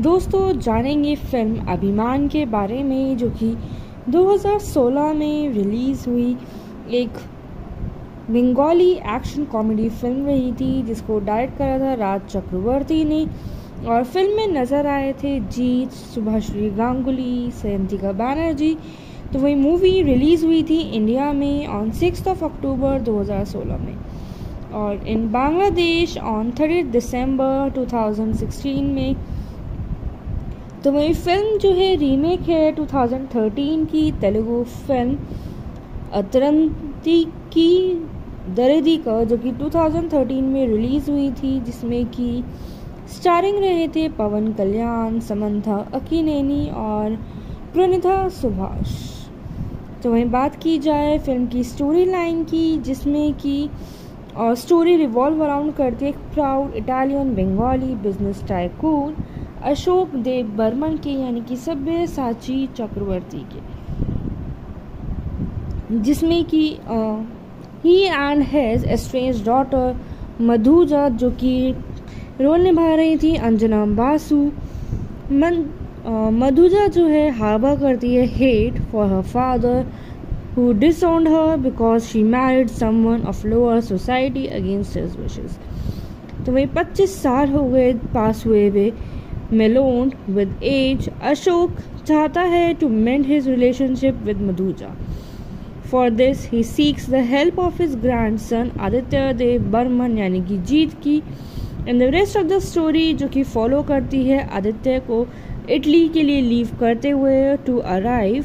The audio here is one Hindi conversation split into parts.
दोस्तों, जानेंगे फ़िल्म अभिमान के बारे में, जो कि 2016 में रिलीज़ हुई। एक बंगाली एक्शन कॉमेडी फ़िल्म रही थी, जिसको डायरेक्ट करा था राज चक्रवर्ती ने। और फ़िल्म में नज़र आए थे जीत सुभाश्री गांगुली सयंतिका बनर्जी। तो वही मूवी रिलीज़ हुई थी इंडिया में ऑन सिक्स ऑफ़ अक्टूबर 2016 में। और in Bangladesh on thirty December 2016 में तो वही फ़िल्म जो है रीमेक है 2013 की, तेलुगु फ़िल्म अतरंती की, दरेदी का, जो कि 2013 में रिलीज़ हुई थी, जिसमें कि स्टारिंग रहे थे पवन कल्याण, समंथा अकीनेनी और प्रणिता सुभाष। तो वहीं बात की जाए फ़िल्म की स्टोरी लाइन की, जिसमें कि स्टोरी रिवॉल्व अराउंड करती है एक proud Italian Bengali business tycoon Ashok Dev Burman के, यानी कि सभ्य साची चक्रवर्ती के। जिसमें कि he and has estranged daughter Madhuja, जो कि रोल निभा रही थी, अंजना बासु। मन मधुजा जो है, हावा करती है hate for her father who disowned her because she married someone of lower society against his wishes. तो वही 25 साल हो गए, पास हुए वे। मेलोन्ड विद एज अशोक चाहता है to mend his relationship with Madhuja for this he seeks the help of his grandson Aditya Dev Burman यानी कि जीत की. And the rest of the story जो कि फॉलो करती है आदित्य को इटली के लिए लीव करते हुए टू अराइव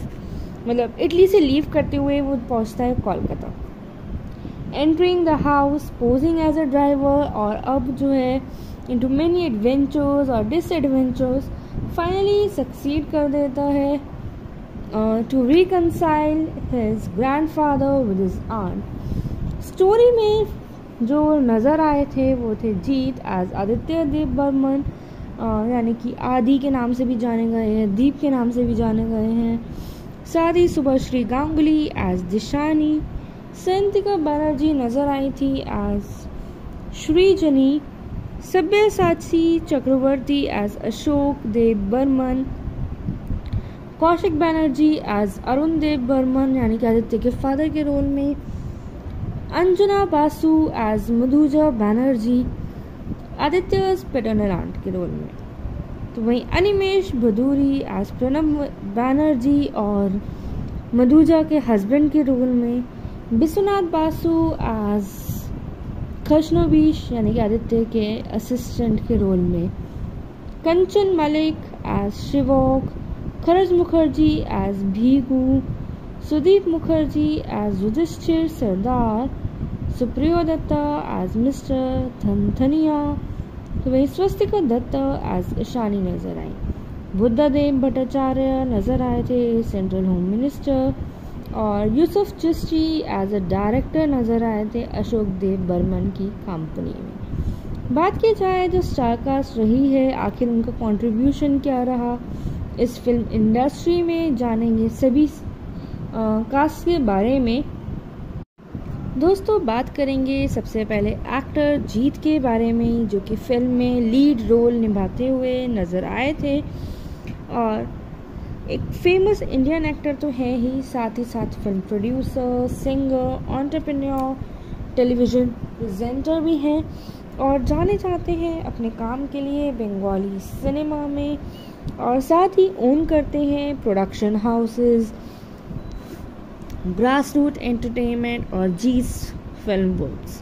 मतलब इटली से लीव करते हुए वो पहुँचता है Kolkata. Entering the house posing as a driver और अब जो है इंटू मैनी एडवेंचर्स और डिसएडवेंचर्स फाइनली सक्सीड कर देता है to reconcile his grandfather with his aunt story में जो नज़र आए थे, वो थे जीत एज आदित्य देव बर्मन यानी कि आदि के नाम से भी जाने गए हैं, दीप के नाम से भी जाने गए हैं. साथ ही सुभाश्री गांगुली एज दिशानी संतिका बनर्जी नज़र आई थी as Srijani Sabyasachi Chakraborty as Ashok Dev Burman, Kaushik Banerjee as Arun Dev Burman, यानी कि आदित्य के फादर के रोल में, Anjana Basu as Madhuja Banerjee, Aditya paternal aunt के रोल में। तो वहीं अनिमेश भदूरी एज प्रणब बैनर्जी और मधुजा के हस्बैंड के रोल में, विश्वनाथ बासु एज खशनोबीश यानी कि आदित्य के असिस्टेंट के रोल में, Kanchan Mallick as Shivok, Kharaj Mukherjee as Bhigu, Sudip Mukherjee as Yudhishthir Sardar Supriyo Dutta as mister Dhandhania तो वही स्वस्तिका दत्त एज ईशानी नज़र आई। बुद्धादेव भट्टाचार्य नज़र आए थे सेंट्रल होम मिनिस्टर और Yusuf Chishti as a director नज़र आए थे अशोक देव बर्मन की कंपनी में। बात की जाए जो स्टारकास्ट रही है, आखिर उनका कंट्रीब्यूशन क्या रहा? इस फ़िल्म इंडस्ट्री में जानेंगे सभी कास्ट के बारे में। दोस्तों, बात करेंगे सबसे पहले एक्टर जीत के बारे में, जो कि फ़िल्म में लीड रोल निभाते हुए नज़र आए थे। और एक फ़ेमस इंडियन एक्टर तो है ही, साथ ही साथ film producer singer entrepreneur television presenter भी हैं और जाने जाते हैं अपने काम के लिए बंगाली सिनेमा में और साथ ही ओन करते हैं production houses grass root entertainment और जीस फ़िल्म वर्क्स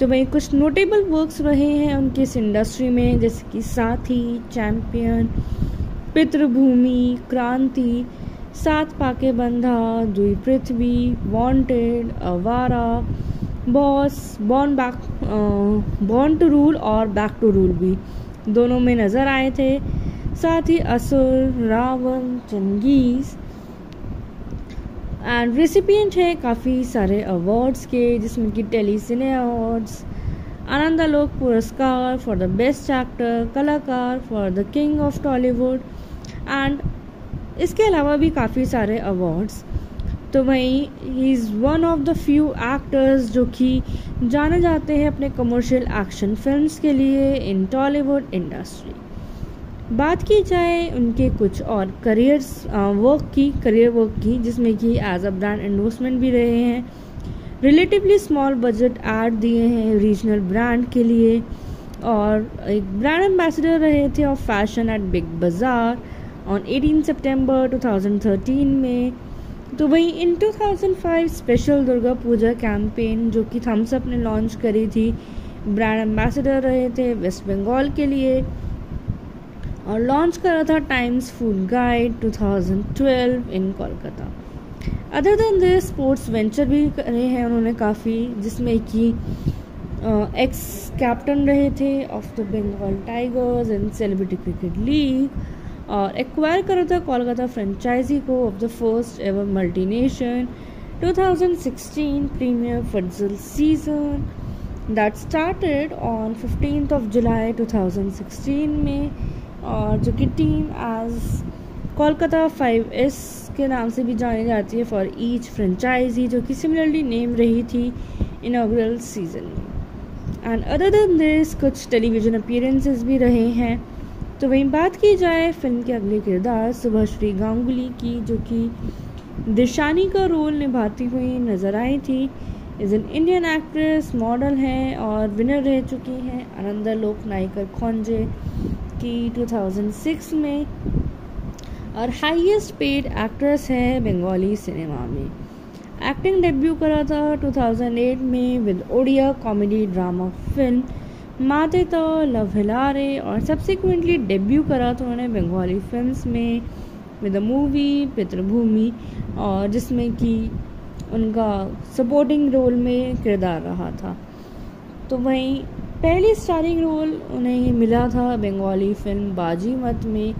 तो वही कुछ नोटेबल वर्क्स रहे हैं उनके इस इंडस्ट्री में, जैसे कि साथी चैम्पियन पितृभूमि, क्रांति, Saat Paake Bandha, Dui Prithibi wanted Awara boss born back born to rule और बैक टू रूल भी दोनों में नज़र आए थे। साथ ही असुर, रावण, चंगीज़ एंड रेसिपियंट है काफ़ी सारे अवार्ड्स के, जिसमें कि tele cine awards Anandalok Puraskar for the best actor Kalakar for the king of Tollywood and इसके अलावा भी काफ़ी सारे अवार्ड्स तो वहीं he is one of the few actors जो कि जाने जाते हैं अपने कमर्शियल एक्शन फिल्म्स के लिए इन टॉलीवुड इंडस्ट्री बात की जाए उनके कुछ और करियर्स वर्क की करियर वर्क की, जिसमें कि एज अ ब्रांड एंडोर्समेंट भी रहे हैं. रिलेटिवली स्मॉल बजट एड दिए हैं रीजनल ब्रांड के लिए. और एक ब्रांड एम्बेसडर रहे थे of fashion at Big Bazaar on 18 September 2013 में। तो वही in 2005 special Durga Puja campaign जो कि थम्सअप ने लॉन्च करी थी ब्रांड एम्बेसडर रहे थे वेस्ट बंगाल के लिए। और लॉन्च करा था Times food guide 2012 in Kolkata other than this sports venture भी करे हैं उन्होंने काफ़ी, जिसमें कि एक्स कैप्टन रहे थे of the Bengal tigers and celebrity cricket league और एक्वायर करा था कोलकाता फ्रेंचाइजी को of the first ever multi nation 2016 premier futsal season that started on 15th of July 2016 में और जो कि team as Kolkata five S के नाम से भी जानी जाती है फॉर ईच फ्रेंचाइजी जो कि सिमिलरली नेम रही थी इनाग्रल सीज़न में। एंड अदर देन दिस कुछ टेलीविज़न अपीयरेंसेस भी रहे हैं। तो वहीं बात की जाए फ़िल्म के अगले किरदार सुभाश्री गांगुली की, जो कि दिशानी का रोल निभाती हुई नज़र आई थी। Is an Indian actress model हैं और विनर रह चुकी हैं आनंदा लोक नायकर खोंजे की 2006 में और हाईएस्ट पेड एक्ट्रेस है बंगाली सिनेमा में। एक्टिंग डेब्यू करा था 2008 में with Odia comedy drama film Mate To love हिलारे और सब्सिक्वेंटली डेब्यू करा था उन्होंने बंगाली फिल्म्स में विद द मूवी पितृभूमि, और जिसमें कि उनका सपोर्टिंग रोल में किरदार रहा था। तो वहीं पहली स्टारिंग रोल उन्हें मिला था बंगाली फ़िल्म बाजी मत में।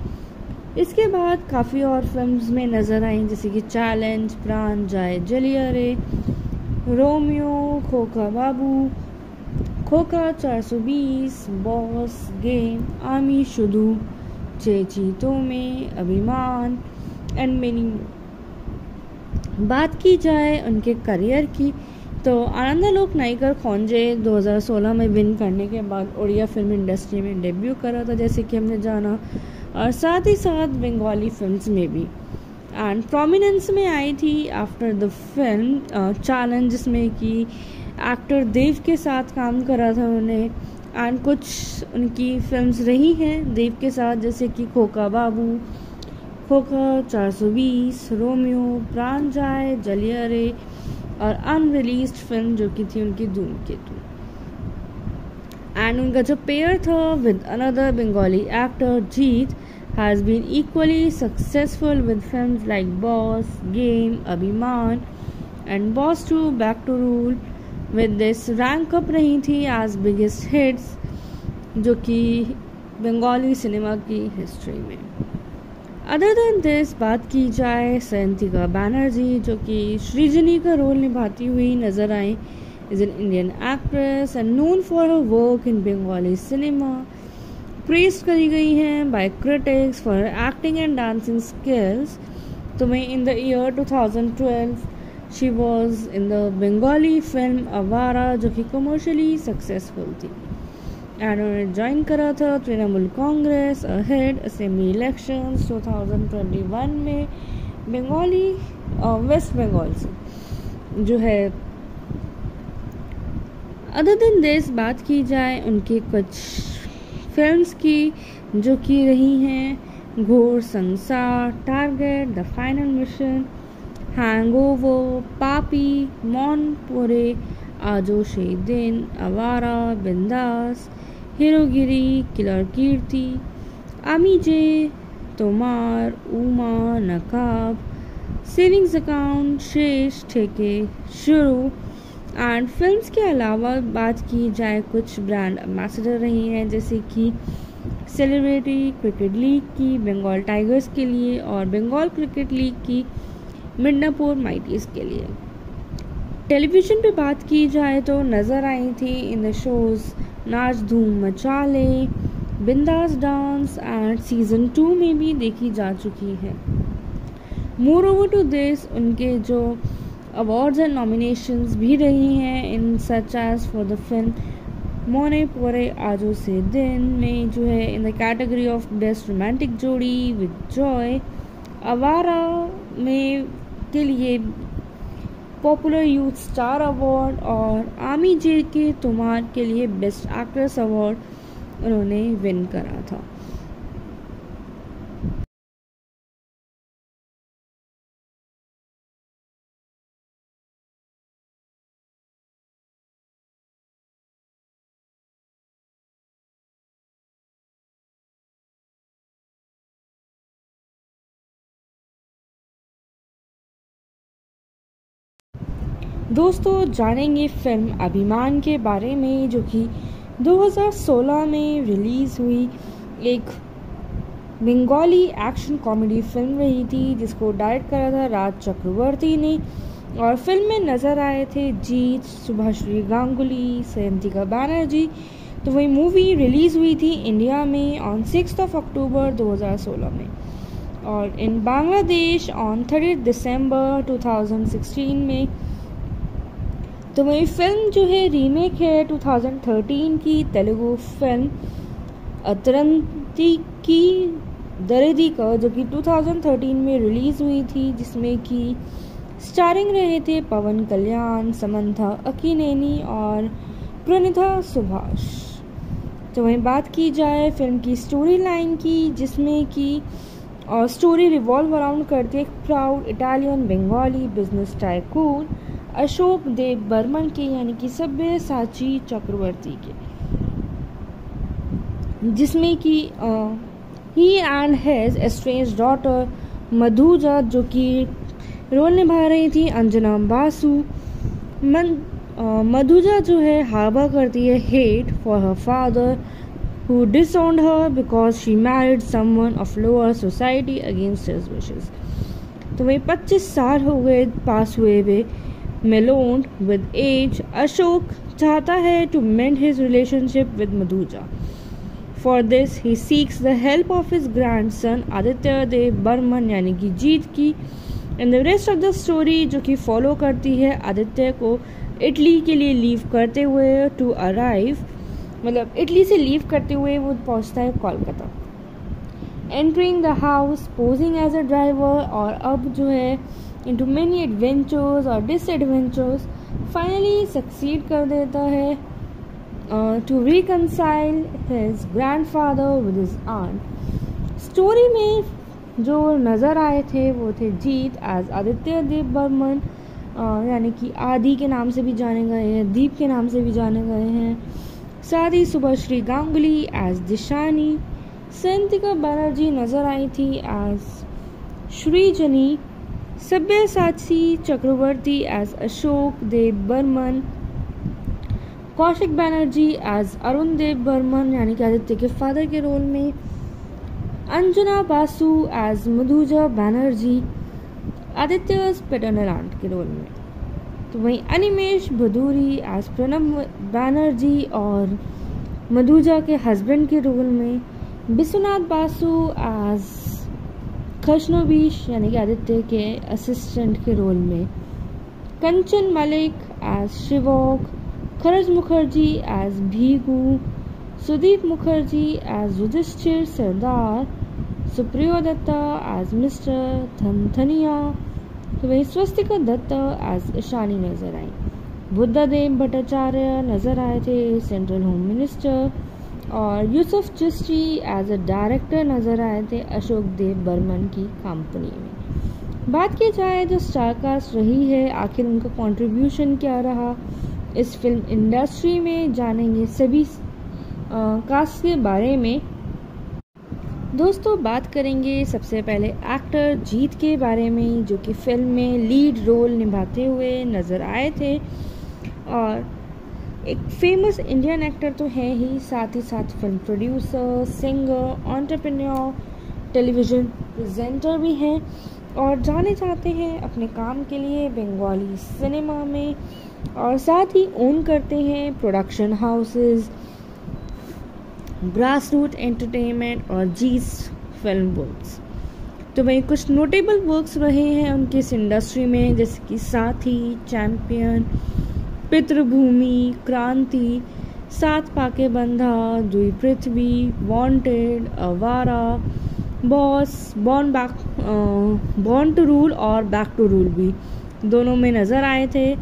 इसके बाद काफ़ी और फिल्म्स में नज़र आई, जैसे कि चैलेंज प्राण जाए जलियरे रोमियो, खोखा बाबू खोखा 420 बॉस गेम आमी शुदू। चेची में अभिमान एंड मेनी बात की जाए उनके करियर की तो आनंदालोक नाइकर खोंजे 2016 में विन करने के बाद उड़िया फ़िल्म इंडस्ट्री में डेब्यू करा था, जैसे कि हमने जाना, और साथ ही साथ बंगाली फिल्म्स में भी। एंड प्रोमिनेंस में आई थी आफ्टर द फ़िल्म चैलेंज जिसमें कि एक्टर देव के साथ काम करा था उन्हें एंड कुछ उनकी फिल्म्स रही हैं देव के साथ जैसे कि खोखा बाबू खोखा 420 रोमियो प्राण जाए जलियरे और अनरिलीज फ़िल्म जो कि थी उनकी धूम केतु एंड उनका जो पेयर था with another Bengali actor Jeet has been equally successful with films like Boss, Game, Abhiman and Boss 2 Back to Rule with this rank up रही थी as बिगेस्ट हिट्स जो कि बंगाली सिनेमा की हिस्ट्री में अदर देन दिस बात की जाए सयंतिका बैनर्जी जो कि श्रीजनी का रोल निभाती हुई नज़र आई is an Indian actress and known for her work in Bengali cinema praise करी गई हैं by critics for acting and dancing skills तो मैं in the year 2012 she was in the Bengali film Awara जो कि कमर्शियली सक्सेसफुल थी। एंड उन्होंने ज्वाइन करा था Trinamool Congress ahead assembly election 2021 में बंगाली वेस्ट बंगाल से। जो है अदर दिन दिस बात की जाए उनके कुछ फिल्म्स की जो कि रही हैं Ghor Sansar target the final mission hangover Papi Monpure Aajo दिन अवारा बिंदास हीरोगिरी किलर कीर्ति अमीजे तोमार उमा नकाब सेविंग्स अकाउंट शेष ठेके शुरू एंड फिल्म्स के अलावा बात की जाए कुछ ब्रांड एम्बेसडर रही हैं जैसे कि सेलिब्रिटी क्रिकेट लीग की बंगाल टाइगर्स के लिए और बंगाल क्रिकेट लीग की मिडनापुर माइटीज के लिए। टेलीविज़न पे बात की जाए तो नज़र आई थी इन द शोज़ नाच धूम मचाले, बिंदास डांस एंड सीज़न टू में भी देखी जा चुकी है। मोर ओवर टू दिस उनके जो अवार्ड्स एंड नॉमिनेशंस भी रही हैं, in such as for the film Mone Pore Aajo Sei Din में जो है in the category of best romantic jodi with Joy Awara में के लिए पॉपुलर यूथ स्टार अवार्ड और आमी जे के तुम्हार के लिए बेस्ट एक्ट्रेस अवार्ड उन्होंने विन करा था। दोस्तों, जानेंगे फ़िल्म अभिमान के बारे में, जो कि 2016 में रिलीज़ हुई। एक बंगाली एक्शन कॉमेडी फ़िल्म रही थी, जिसको डायरेक्ट करा था राज चक्रवर्ती ने। और फ़िल्म में नज़र आए थे जीत सुभाश्री गांगुली, सयंतिका बनर्जी। तो वही मूवी रिलीज़ हुई थी इंडिया में ऑन सिक्स ऑफ़ अक्टूबर 2016 में। और in Bangladesh on thirty December 2016 में तो वही फ़िल्म जो है रीमेक है 2013 की, तेलुगु फ़िल्म अतरंती की, दरेदी का, जो कि 2013 में रिलीज़ हुई थी, जिसमें कि स्टारिंग रहे थे पवन कल्याण, समंथा अकीनेनी और प्रणिता सुभाष। तो वहीं बात की जाए फ़िल्म की स्टोरी लाइन की, जिसमें कि स्टोरी रिवॉल्व अराउंड करती है एक proud Italian Bengali business tycoon Ashok Dev Burman के, यानी कि सभ्य साची चक्रवर्ती के। जिसमें कि he and has estranged daughter Madhuja, जो कि रोल निभा रही थी, अंजना बासु। मन मधुजा जो है, हावा करती है hate for her father who disowned her because she married someone of lower society against his wishes तो वही 25 साल हो गए, पास हुए हुए। मेलोन्ड विद एज अशोक चाहता है to mend his relationship with Madhuja for this he seeks the help of his grandson Aditya Dev Burman यानी कि जीत की. And the rest of the story जो कि फॉलो करती है आदित्य को इटली के लिए लीव करते हुए टू अराइव मतलब इटली से लीव करते हुए वो पहुँचता है Kolkata. Entering the house posing as a driver और अब जो है into many adventures or disadventures finally succeed कर देता है uh, to reconcile his grandfather with his aunt. Story में जो नज़र आए थे वो थे जीत एज आदित्य देव बर्मन यानी कि आदि के नाम से भी जाने गए हैं दीप के नाम से भी जाने गए हैं साथ ही सुबह श्री गांगुली एज दिशानी संतिका बनर्जी नज़र आई थी as Srijani Sabyasachi Chakraborty as Ashok Dev Burman Kaushik Banerjee as Arun Dev Burman यानी कि आदित्य के फादर के रोल में, Anjana Basu as Madhuja Banerjee, Aditya paternal aunt के रोल में। तो वहीं अनिमेश भदूरी एज प्रणब बैनर्जी और मधुजा के हस्बैंड के रोल में विश्वनाथ बासु एज खशनोबीश यानी कि आदित्य के असिस्टेंट के रोल में, Kanchan Mallick as Shivok, Kharaj Mukherjee as Bhigu, Sudip Mukherjee as Yudhishthir Sardar, Supriyo Dutta as mister Dhandhania तो वही स्वस्तिका दत्ता एज ईशानी नज़र आई। बुद्धादेव भट्टाचार्य नज़र आए थे सेंट्रल होम मिनिस्टर और Yusuf Chishti as a director नज़र आए थे अशोक देव बर्मन की कंपनी में। बात की जाए जो स्टारकास्ट रही है, आखिर उनका कंट्रीब्यूशन क्या रहा? इस फ़िल्म इंडस्ट्री में जानेंगे सभी कास्ट के बारे में। दोस्तों, बात करेंगे सबसे पहले एक्टर जीत के बारे में, जो कि फ़िल्म में लीड रोल निभाते हुए नज़र आए थे। और एक फ़ेमस इंडियन एक्टर तो है ही, साथ ही साथ film producer singer entrepreneur television presenter भी हैं और जाने जाते हैं अपने काम के लिए बंगाली सिनेमा में और साथ ही ओन करते हैं production houses grass root entertainment और जीस फ़िल्म वर्क्स तो वही कुछ नोटेबल वर्क्स रहे हैं उनके इस इंडस्ट्री में, जैसे कि साथी चैम्पियन पितृभूमि, क्रांति, Saat Pake Bandha, Dui Prithibi wanted Awara boss born back born to rule और बैक टू रूल भी दोनों में नज़र आए थे।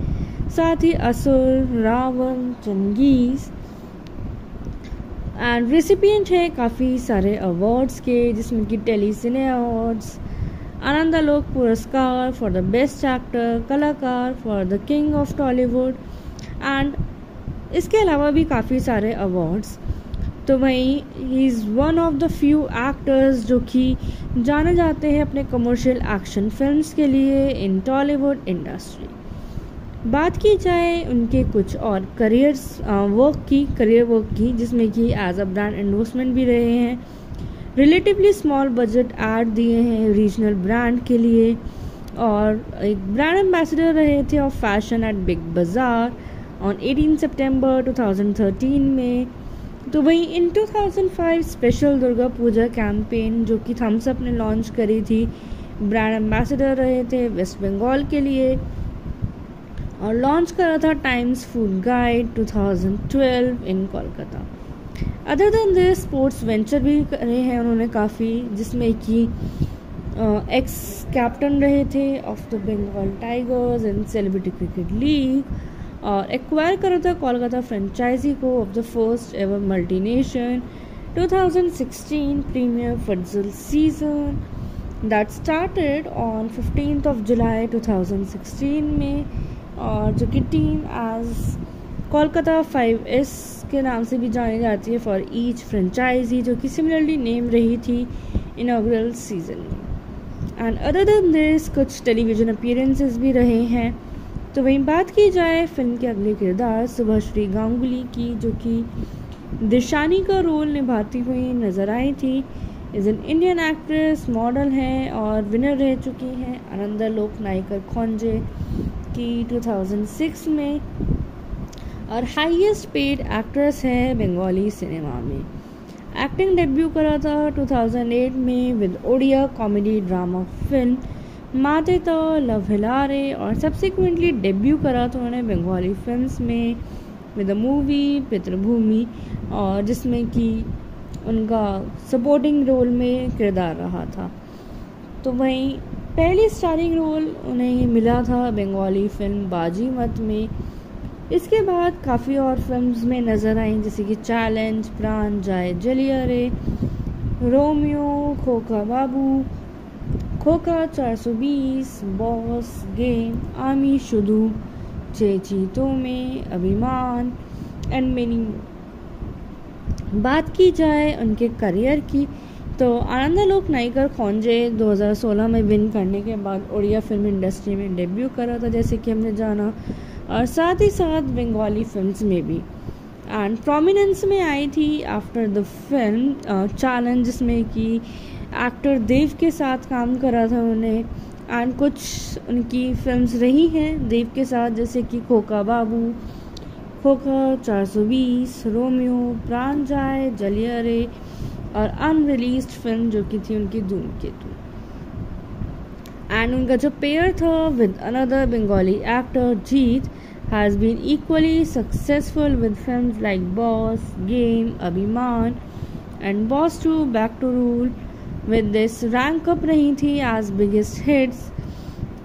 साथ ही असुर, रावण चंगीज़ एंड रेसिपियंट है काफ़ी सारे अवार्ड्स के, जिसमें कि tele cine awards Anandalok Puraskar for the best actor Kalakar for the king of Tollywood and इसके अलावा भी काफ़ी सारे अवार्ड्स तो वहीं he is one of the few actors जो कि जाने जाते हैं अपने कमर्शियल एक्शन फिल्म्स के लिए इन टॉलीवुड इंडस्ट्री बात की जाए उनके कुछ और करियर्स वर्क की करियर वर्क की, जिसमें कि एज अ ब्रांड एंडोर्समेंट भी रहे हैं. रिलेटिवली स्मॉल बजट ऐड दिए हैं रीजनल ब्रांड के लिए. और एक ब्रांड एम्बेसडर रहे थे of fashion at big bazaar on 18 सितंबर 2013 में। तो वहीं in 2005 special Durga Puja campaign जो कि थम्सअप ने लॉन्च करी थी ब्रांड एम्बेसडर रहे थे वेस्ट बंगाल के लिए। और लॉन्च करा था Times food guide 2012 in Kolkata other than this sports venture भी रहे हैं उन्होंने काफ़ी, जिसमें कि एक्स कैप्टन रहे थे of the Bengal tigers and celebrity cricket league और एक्वायर करा था कोलकाता फ्रेंचाइजी को of the first ever multi nation 2016 premier futsal season that started on 15th of July 2016 में और जो कि team as Kolkata five S के नाम से भी जानी जाती है फॉर ईच फ्रेंचाइजी जो कि सिमिलरली नेम रही थी इनाग्रल सीज़न में. एंड अदर दिस कुछ टेलीविज़न अपीयरेंसेस भी रहे हैं। तो वहीं बात की जाए फ़िल्म के अगले किरदार सुभाश्री गांगुली की, जो कि दिशानी का रोल निभाती हुई नज़र आई थी। Is an Indian actress model हैं और विनर रह चुकी हैं आनंदा लोक नायकर खोंजे की 2006 में और हाईएस्ट पेड एक्ट्रेस है बंगाली सिनेमा में। एक्टिंग डेब्यू करा था 2008 में with Odia comedy drama film Mate To love हिलारे और सब्सिक्वेंटली डेब्यू करा था उन्होंने बंगाली फिल्म्स में विद मूवी पितृभूमि और जिसमें कि उनका सपोर्टिंग रोल में किरदार रहा था। तो वहीं पहली स्टारिंग रोल उन्हें मिला था बंगाली फ़िल्म बाजी मत में। इसके बाद काफ़ी और फिल्म्स में नज़र आई, जैसे कि चैलेंज प्राण जाए जलिया रे रोमियो खोखा बाबू खोखा 420 बॉस गेम आमी शुदू चेची चीतों में अभिमान एंड मेनी बात की जाए उनके करियर की तो आनंदालोक नाइकर खोंजे 2016 में विन करने के बाद उड़िया फ़िल्म इंडस्ट्री में डेब्यू करा था, जैसे कि हमने जाना, और साथ ही साथ बंगाली फिल्म्स में भी। एंड प्रोमिनेंस में आई थी आफ्टर द फ़िल्म चैलेंज जिसमें कि एक्टर देव के साथ काम करा था उन्हें एंड कुछ उनकी फिल्म्स रही हैं देव के साथ, जैसे कि खोखा बाबू, खोखा 420 रोमियो, प्राण जाए जलियारे और अनरिलीज फ़िल्म जो कि थी उनकी धूमकेतु एंड उनका जो पेयर था with another Bengali actor Jeet has been equally successful with film like boss game Abhimaan and boss two back to rule with this rank up रही थी एज बिगेस्ट हिट्स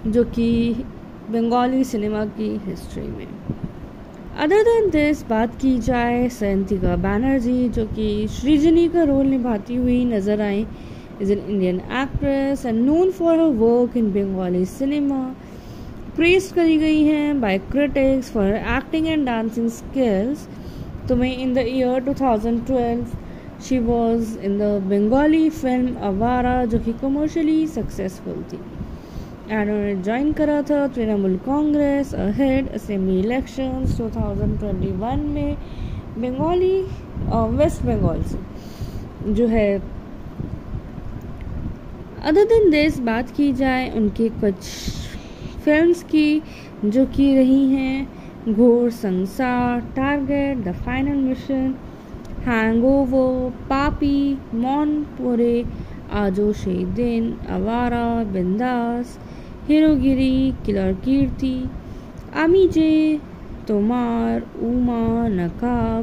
जो कि बंगाली सिनेमा की हिस्ट्री में। अदर देन दिस बात की जाए सयंतिका बैनर्जी जो कि श्रीजनी का रोल निभाती हुई नज़र आई is an Indian actress and known for her work in Bengali cinema praise करी गई हैं by critics for acting and dancing skills तो मैं in the year 2012 she was in the Bengali film Awara जो कि कमर्शियली सक्सेसफुल थी। एंड उन्होंने ज्वाइन करा था Trinamool Congress ahead assembly election 2021 में बंगाली वेस्ट बंगाल से, जो है। अदर दिन दिस बात की जाए उनके कुछ फिल्म्स की, जो कि रही हैं Ghor Sangsar target the final mission hangover पापी मौनपुरे आजो शे दिन अवारा बिंदास হিরোগিরি কিলার কীর্তি আমি যে তোমার উমা নকাব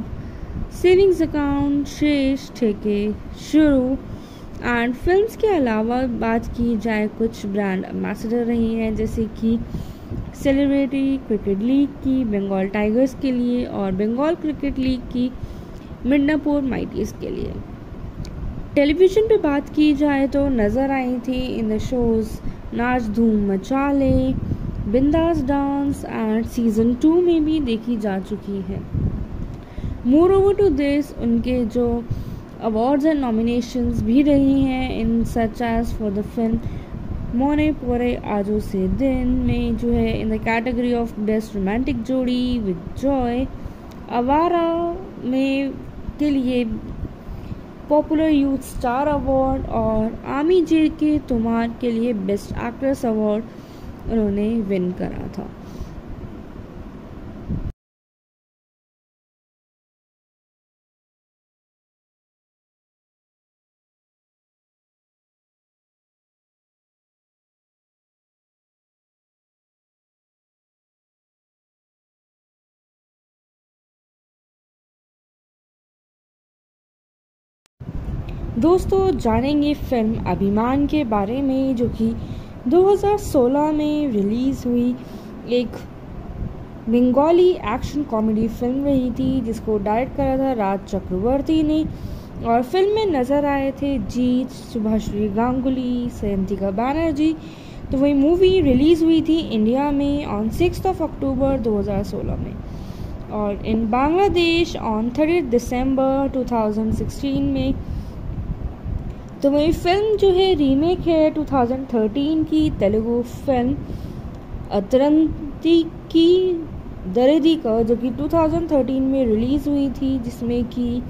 सेविंग्स अकाउंट शेष ठेके शुरू एंड फिल्म्स के अलावा बात की जाए कुछ ब्रांड एम्बेसडर रही हैं जैसे कि सेलिब्रिटी क्रिकेट लीग की बंगाल टाइगर्स के लिए और बंगाल क्रिकेट लीग की मिडनापुर माइटीज के लिए। टेलीविज़न पे बात की जाए तो नज़र आई थी इन द शोज़ नाच धूम मचाले, बिंदास डांस एंड सीज़न टू में भी देखी जा चुकी है। मोर ओवर टू दिस उनके जो अवार्ड्स एंड नॉमिनेशंस भी रही हैं, in such as for the film Mone Pore Aajo से दिन में जो है in the category of best romantic jodi with Joy Awara में के लिए पॉपुलर यूथ स्टार अवार्ड और आमी जे के तुम्हार के लिए बेस्ट एक्ट्रेस अवार्ड उन्होंने विन करा था। दोस्तों, जानेंगे फ़िल्म अभिमान के बारे में, जो कि 2016 में रिलीज़ हुई। एक बंगाली एक्शन कॉमेडी फ़िल्म रही थी, जिसको डायरेक्ट करा था राज चक्रवर्ती ने। और फ़िल्म में नज़र आए थे जीत सुभाश्री गांगुली सयंतिका बनर्जी। तो वही मूवी रिलीज़ हुई थी इंडिया में ऑन सिक्स ऑफ़ अक्टूबर 2016 में। और in Bangladesh on thirty December 2016 में तो वही फ़िल्म जो है रीमेक है 2013 की, तेलुगु फ़िल्म अतरंती की, दरेदी का, जो कि 2013 में रिलीज़ हुई थी, जिसमें कि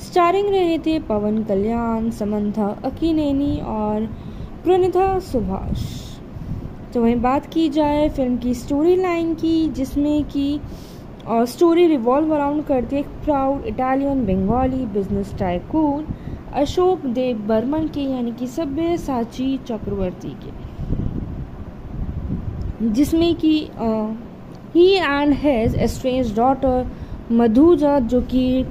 स्टारिंग रहे थे पवन कल्याण, समंथा अकीनेनी और प्रणिता सुभाष। तो वहीं बात की जाए फ़िल्म की स्टोरी लाइन की, जिसमें कि स्टोरी रिवॉल्व अराउंड करती है एक proud Italian Bengali business tycoon Ashok Dev Burman के, यानी कि सभ्य साची चक्रवर्ती के। जिसमें कि he and has estranged daughter Madhuja, जो कि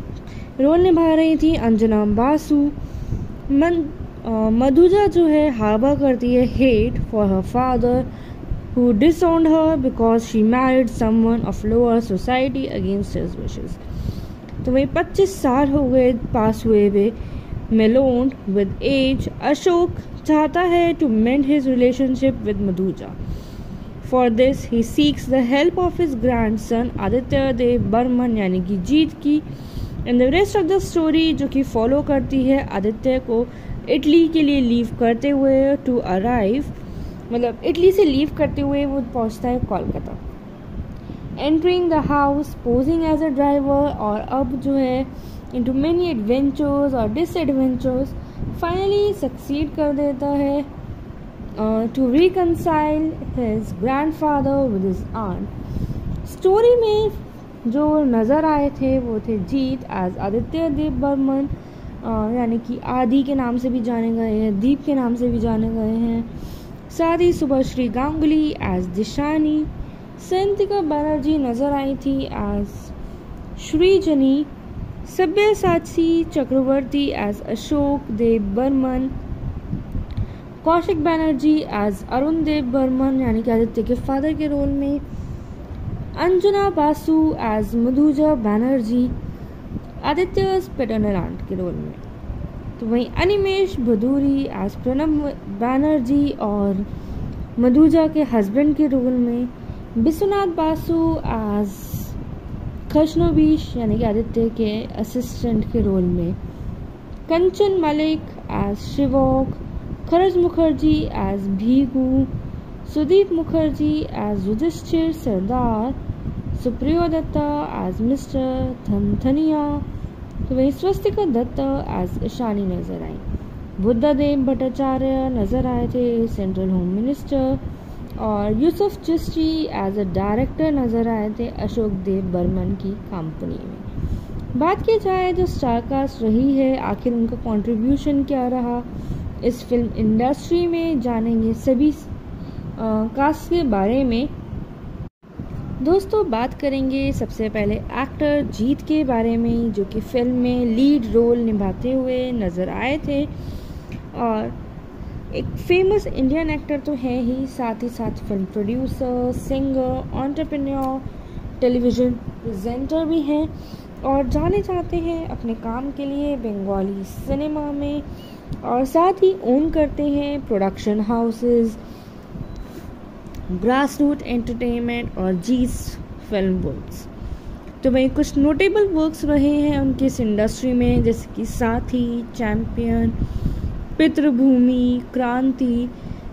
रोल निभा रही थी, अंजना बासु। मन मधुजा जो है, हावा करती है hate for her father who disowned her because she married someone of lower society against his wishes तो वही 25 साल हो गए, पास हुए हुए मेलोन विद एज अशोक चाहता है to mend his relationship with Madhuja for this he seeks the help of his grandson Aditya Dev Burman यानी कि जीत की and the rest of the story जो कि फॉलो करती है आदित्य को इटली के लिए लीव करते हुए टू अराइव मतलब इटली से लीव करते हुए वो पहुँचता है Kolkata entering the house posing as a driver और अब जो है into many adventures or disadventures finally succeed कर देता है uh, to reconcile his grandfather with his aunt. Story में जो नज़र आए थे वो थे जीत एज आदित्य देव बर्मन यानी कि आदि के नाम से भी जाने गए हैं दीप के नाम से भी जाने गए हैं। साथ ही सुभाश्री गांगुली एज दिशानी सैंतिका बनर्जी नज़र आई थी एज श्रीजनी सभ्य साची चक्रवर्ती एज अशोक देव बर्मन कौशिक बैनर्जी एज अरुण देव बर्मन यानी कि आदित्य के फादर के रोल में. Anjana Basu as Madhuja Banerjee, Aditya paternal aunt के रोल में. तो वहीं अनिमेश भदूरी एज प्रणब बैनर्जी और मधुजा के हस्बैंड के रोल में. विश्वनाथ बासु एज खशनोबीश यानी कि आदित्य के असिस्टेंट के रोल में, Kanchan Mallick as Shivok, Kharaj Mukherjee as Bhigu, Sudip Mukherjee as Yudhishthir Sardar, Supriyo Dutta as mister Dhandhania तो वही स्वस्तिका दत्ता एज ईशानी नज़र आई। बुद्धदेव भट्टाचार्य नज़र आए थे सेंट्रल होम मिनिस्टर और Yusuf Chishti as a director नज़र आए थे अशोक देव बर्मन की कंपनी में। बात की जाए जो स्टारकास्ट रही है, आखिर उनका कंट्रीब्यूशन क्या रहा? इस फ़िल्म इंडस्ट्री में जानेंगे सभी कास्ट के बारे में। दोस्तों, बात करेंगे सबसे पहले एक्टर जीत के बारे में, जो कि फ़िल्म में लीड रोल निभाते हुए नज़र आए थे। और एक फ़ेमस इंडियन एक्टर तो है ही, साथ ही साथ film producer singer entrepreneur television presenter भी हैं। और जाने जाते हैं अपने काम के लिए बंगाली सिनेमा में। और साथ ही ओन करते हैं production houses grass root entertainment और जीस फ़िल्म वर्क्स तो भाई कुछ नोटेबल वर्क्स रहे हैं उनके इस इंडस्ट्री में, जैसे कि साथी चैम्पियन पितृभूमि, क्रांति,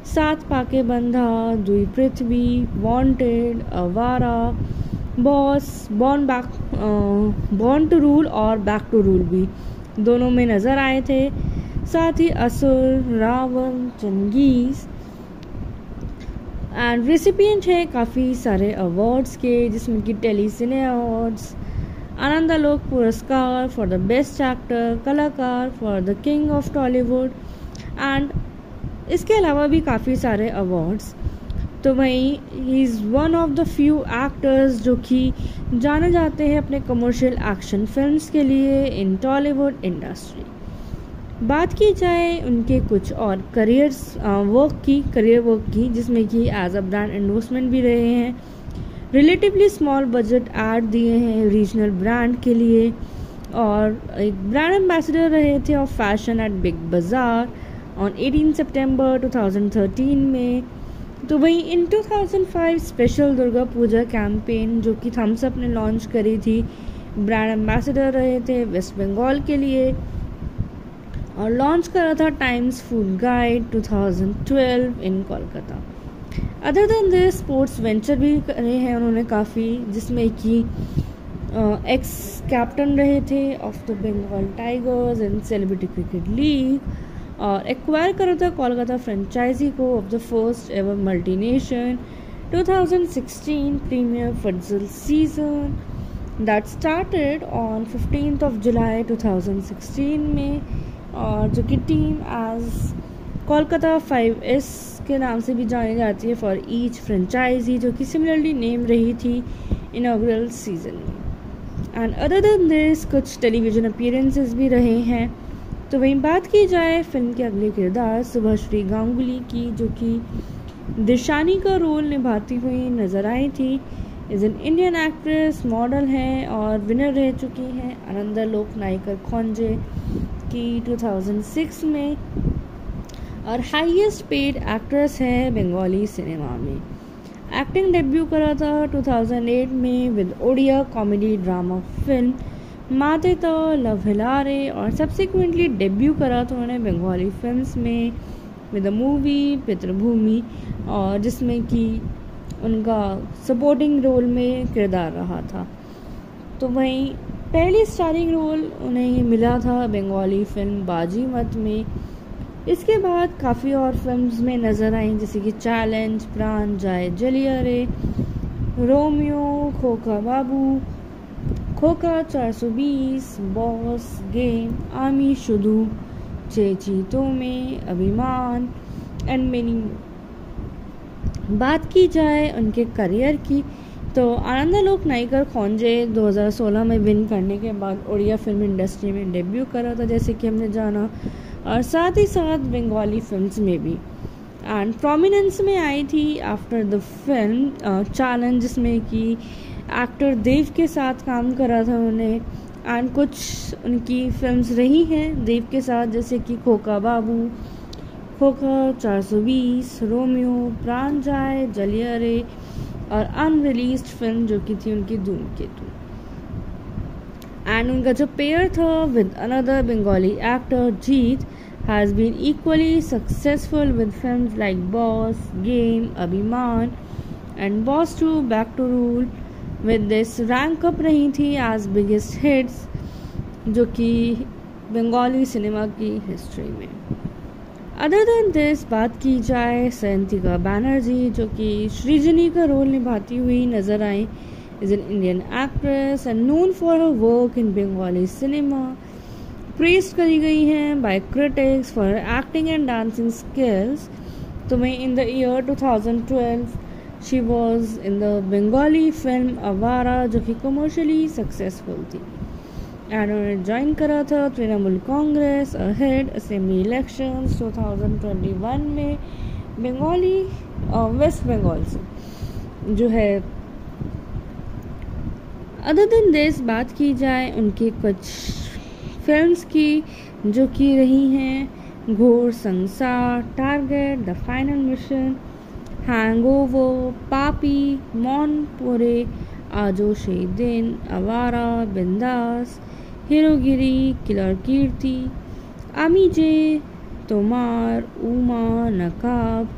Saat Pake Bandha, Dui Prithibi wanted Awara boss born back born to rule और बैक टू रूल भी दोनों में नज़र आए थे। साथ ही असुर, रावण चंगीज एंड रेसिपियंट है काफ़ी सारे अवार्ड्स के, जिसमें कि tele cine awards Anandalok Puraskar for the best actor Kalakar for the king of Tollywood and इसके अलावा भी काफ़ी सारे अवार्ड्स तो वहीं he is one of the few actors जो कि जाने जाते हैं अपने कमर्शियल एक्शन फिल्म्स के लिए इन टॉलीवुड इंडस्ट्री बात की जाए उनके कुछ और करियर्स वर्क की करियर वर्क की जिसमें कि एज अ ब्रांड एंडोर्समेंट भी रहे हैं रिलेटिवली स्मॉल बजट ऐड दिए हैं रीजनल ब्रांड के लिए। और एक ब्रांड एम्बेसडर रहे थे of fashion at big bazaar on 18 सितंबर 2013 में। तो वहीं in 2005 special Durga Puja campaign जो कि थम्सअप ने लॉन्च करी थी ब्रांड एम्बेसडर रहे थे वेस्ट बंगाल के लिए। और लॉन्च करा था Times food guide 2012 in Kolkata other than this sports venture भी करे हैं उन्होंने काफ़ी, जिसमें कि एक्स कैप्टन रहे थे of the Bengal tigers and celebrity cricket league और एक्वायर करा था कोलकाता फ्रेंचाइजी को of the first ever multi nation 2016 premier futsal season that started on 15th of July 2016 में, और जो कि team as Kolkata five S के नाम से भी जानी जाती है फॉर ईच फ्रेंचाइजी जो कि सिमिलरली नेम रही थी इनाग्रल सीज़न में। एंड अदर देन दिस कुछ टेलीविज़न अपीयरेंसेस भी रहे हैं। तो वहीं बात की जाए फ़िल्म के अगले किरदार सुभाश्री गांगुली की, जो कि दिशानी का रोल निभाती हुई नज़र आई थी। Is an Indian actress model हैं और विनर रह चुकी हैं। आनंदा लोक नायकर खोंजे की 2006 में और हाईएस्ट पेड एक्ट्रेस है बंगाली सिनेमा में। एक्टिंग डेब्यू करा था 2008 में with Odia comedy drama film Mate To love हिलारे और सब्सिक्वेंटली डेब्यू करा था उन्होंने बंगाली फिल्म्स में विद द मूवी पितृभूमि और जिसमें कि उनका सपोर्टिंग रोल में किरदार रहा था। तो वहीं पहली स्टारिंग रोल उन्हें मिला था बंगाली फ़िल्म बाजी मत में। इसके बाद काफ़ी और फिल्म्स में नज़र आई, जैसे कि चैलेंज प्राण जाए जलिया रे रोमियो खोखा बाबू खोखा 420 बॉस गेम आमी शुदू चेची में अभिमान एंड मेनी बात की जाए उनके करियर की तो आनंदा आनंदालोक नाइकर खोंजे 2016 में विन करने के बाद उड़िया फ़िल्म इंडस्ट्री में डेब्यू करा था, जैसे कि हमने जाना और साथ ही साथ बंगाली फिल्म्स में भी। एंड प्रोमिनेंस में आई थी आफ्टर द फ़िल्म चैलेंज जिसमें कि एक्टर देव के साथ काम करा था उन्हें एंड कुछ उनकी फिल्म्स रही हैं देव के साथ, जैसे कि खोखा बाबू, खोखा 420 रोमियो, प्राण जाए जलियारे और अनरिलीज फ़िल्म जो कि थी उनकी धूम केतु। एंड उनका जो पेयर था with another Bengali actor Jeet has been equally successful with film like boss game Abhimaan and boss two back to rule with this rank up रही थी एज बिगेस्ट हिट्स जो कि बंगाली सिनेमा की हिस्ट्री में अदर देन दिस बात की जाए सयंतिका बैनर्जी जो कि श्रीजनी का रोल निभाती हुई नज़र आई is an Indian actress and known for her work in Bengali cinema praise करी गई हैं by critics for acting and dancing skills तो मैं in the year 2012 she was in the Bengali film Awara जो कि कमर्शियली सक्सेसफुल थी. एंड उन्होंने ज्वाइन करा था Trinamool Congress ahead assembly election 2021 में बंगाली वेस्ट बंगाल से. जो है अदर दिन दिस बात की जाए, उनके कुछ फिल्म्स की, जो कि रही हैं, Ghor Sangsar, target, the final mission, hangover, Papi Monepore Aajo शे दिन, अवारा, बिंदास, हीरोगिरी, किलर कीर्ति आमी जे तोमार, उमा, नकाब,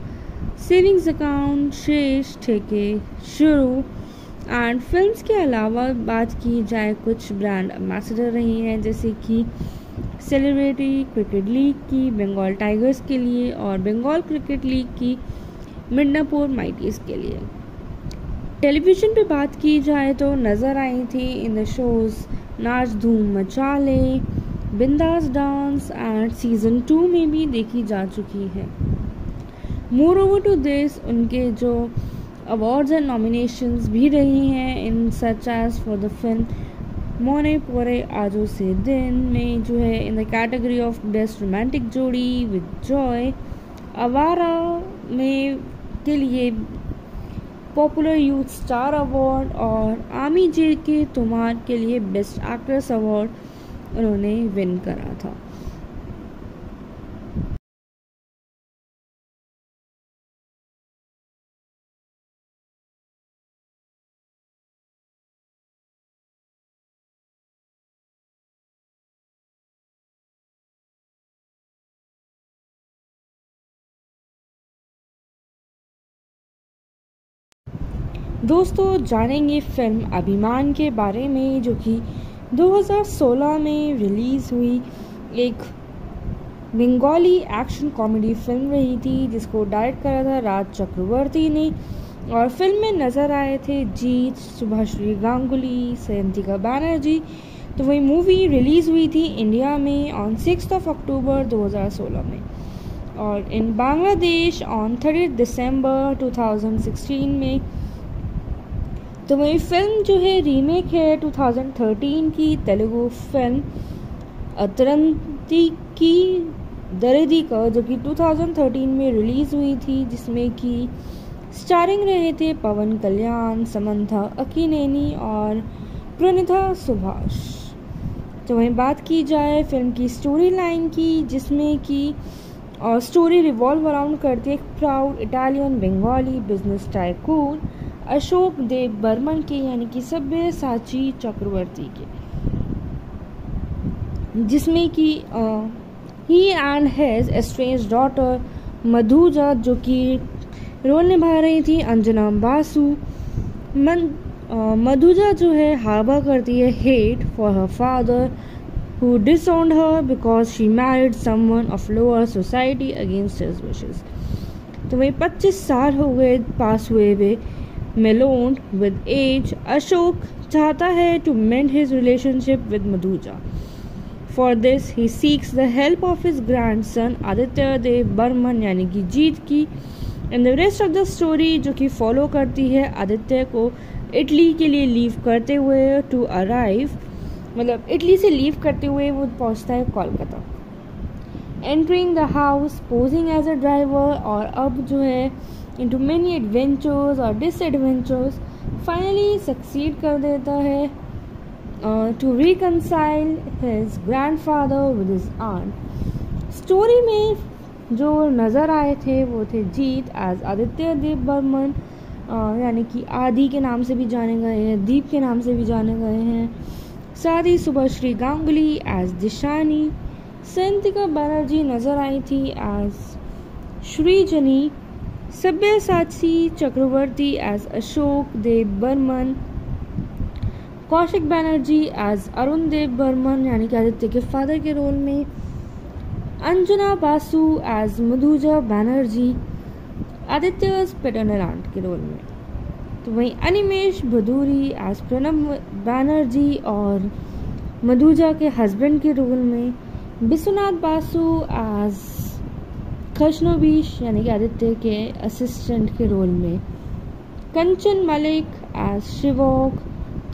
सेविंग्स अकाउंट, शेष ठेके, शुरू एंड फिल्म्स के अलावा बात की जाए कुछ ब्रांड एम्बेसडर रही हैं, जैसे कि सेलिब्रिटी क्रिकेट लीग की बंगाल टाइगर्स के लिए और बंगाल क्रिकेट लीग की मिडनापुर माइटीज के लिए। टेलीविज़न पे बात की जाए तो नज़र आई थी इन द शोज़ नाच धूम मचाले बिंदास डांस एंड सीज़न टू में भी देखी जा चुकी है। मोर ओवर टू दिस उनके जो अवार्ड्स एंड नॉमिनेशंस भी रही हैं in such as for the film Mone Pore Aajo से दिन में जो है in the category of best romantic jodi with Joy Awara में के लिए पॉपुलर यूथ स्टार अवार्ड और आमी जे के तुमार के लिए बेस्ट एक्ट्रेस अवार्ड उन्होंने विन करा था। दोस्तों, जानेंगे फ़िल्म अभिमान के बारे में, जो कि 2016 में रिलीज़ हुई। एक बंगाली एक्शन कॉमेडी फ़िल्म रही थी, जिसको डायरेक्ट करा था राज चक्रवर्ती ने। और फ़िल्म में नज़र आए थे जीत सुभाश्री गांगुली सयंतिका बनर्जी। तो वही मूवी रिलीज़ हुई थी इंडिया में ऑन सिक्स ऑफ़ अक्टूबर 2016 में। और in Bangladesh on thirty December 2016 में तो वही फ़िल्म जो है रीमेक है 2013 की, तेलुगु फ़िल्म अतरंती की, दरेदी का, जो कि 2013 में रिलीज़ हुई थी, जिसमें कि स्टारिंग रहे थे पवन कल्याण, समंथा अकीनेनी और प्रणिता सुभाष। तो वहीं बात की जाए फ़िल्म की स्टोरी लाइन की, जिसमें कि, और स्टोरी रिवॉल्व अराउंड करती है एक proud Italian Bengali business tycoon Ashok Dev Burman के, यानी कि सभ्य साची चक्रवर्ती के। जिसमें कि he and his estranged daughter Madhuja, जो कि रोल निभा रही थी, अंजना बासु। मन मधुजा जो है, हावा करती है hate for her father who disowned her because she married someone of lower society against his wishes तो वही 25 साल हो गए, पास हुए हुए। मेलोन विद एज अशोक चाहता है to mend his relationship with Madhuja for this he seeks the help of his grandson Aditya Dev Burman यानी कि जीत की. And the rest of the story जो कि फॉलो करती है आदित्य को इटली के लिए लीव करते हुए टू अराइव मतलब इटली से लीव करते हुए वो पहुँचता है Kolkata. Entering the house posing as a driver और अब जो है into many adventures और disadventures finally succeed कर देता है uh, to reconcile his grandfather with his aunt. Story में जो नज़र आए थे वो थे जीत एज आदित्य देव बर्मन यानी कि आदि के नाम से भी जाने गए हैं दीप के नाम से भी जाने गए हैं साथ ही सुभाश्री गांगुली एज दिशानी संतिका बनर्जी नज़र आई थी as Srijani Sabyasachi Chakraborty as Ashok Dev Burman. Kaushik Banerjee as Arun Dev Burman, यानी कि आदित्य के फादर के रोल में. Anjana Basu as Madhuja Banerjee, Aditya paternal aunt के रोल में. तो वहीं अनिमेश भदूरी एज प्रणब बैनर्जी और मधुजा के हस्बैंड के रोल में. विश्वनाथ बासु एज खशनोबीश यानी कि आदित्य के असिस्टेंट के रोल में, Kanchan Mallick as Shivok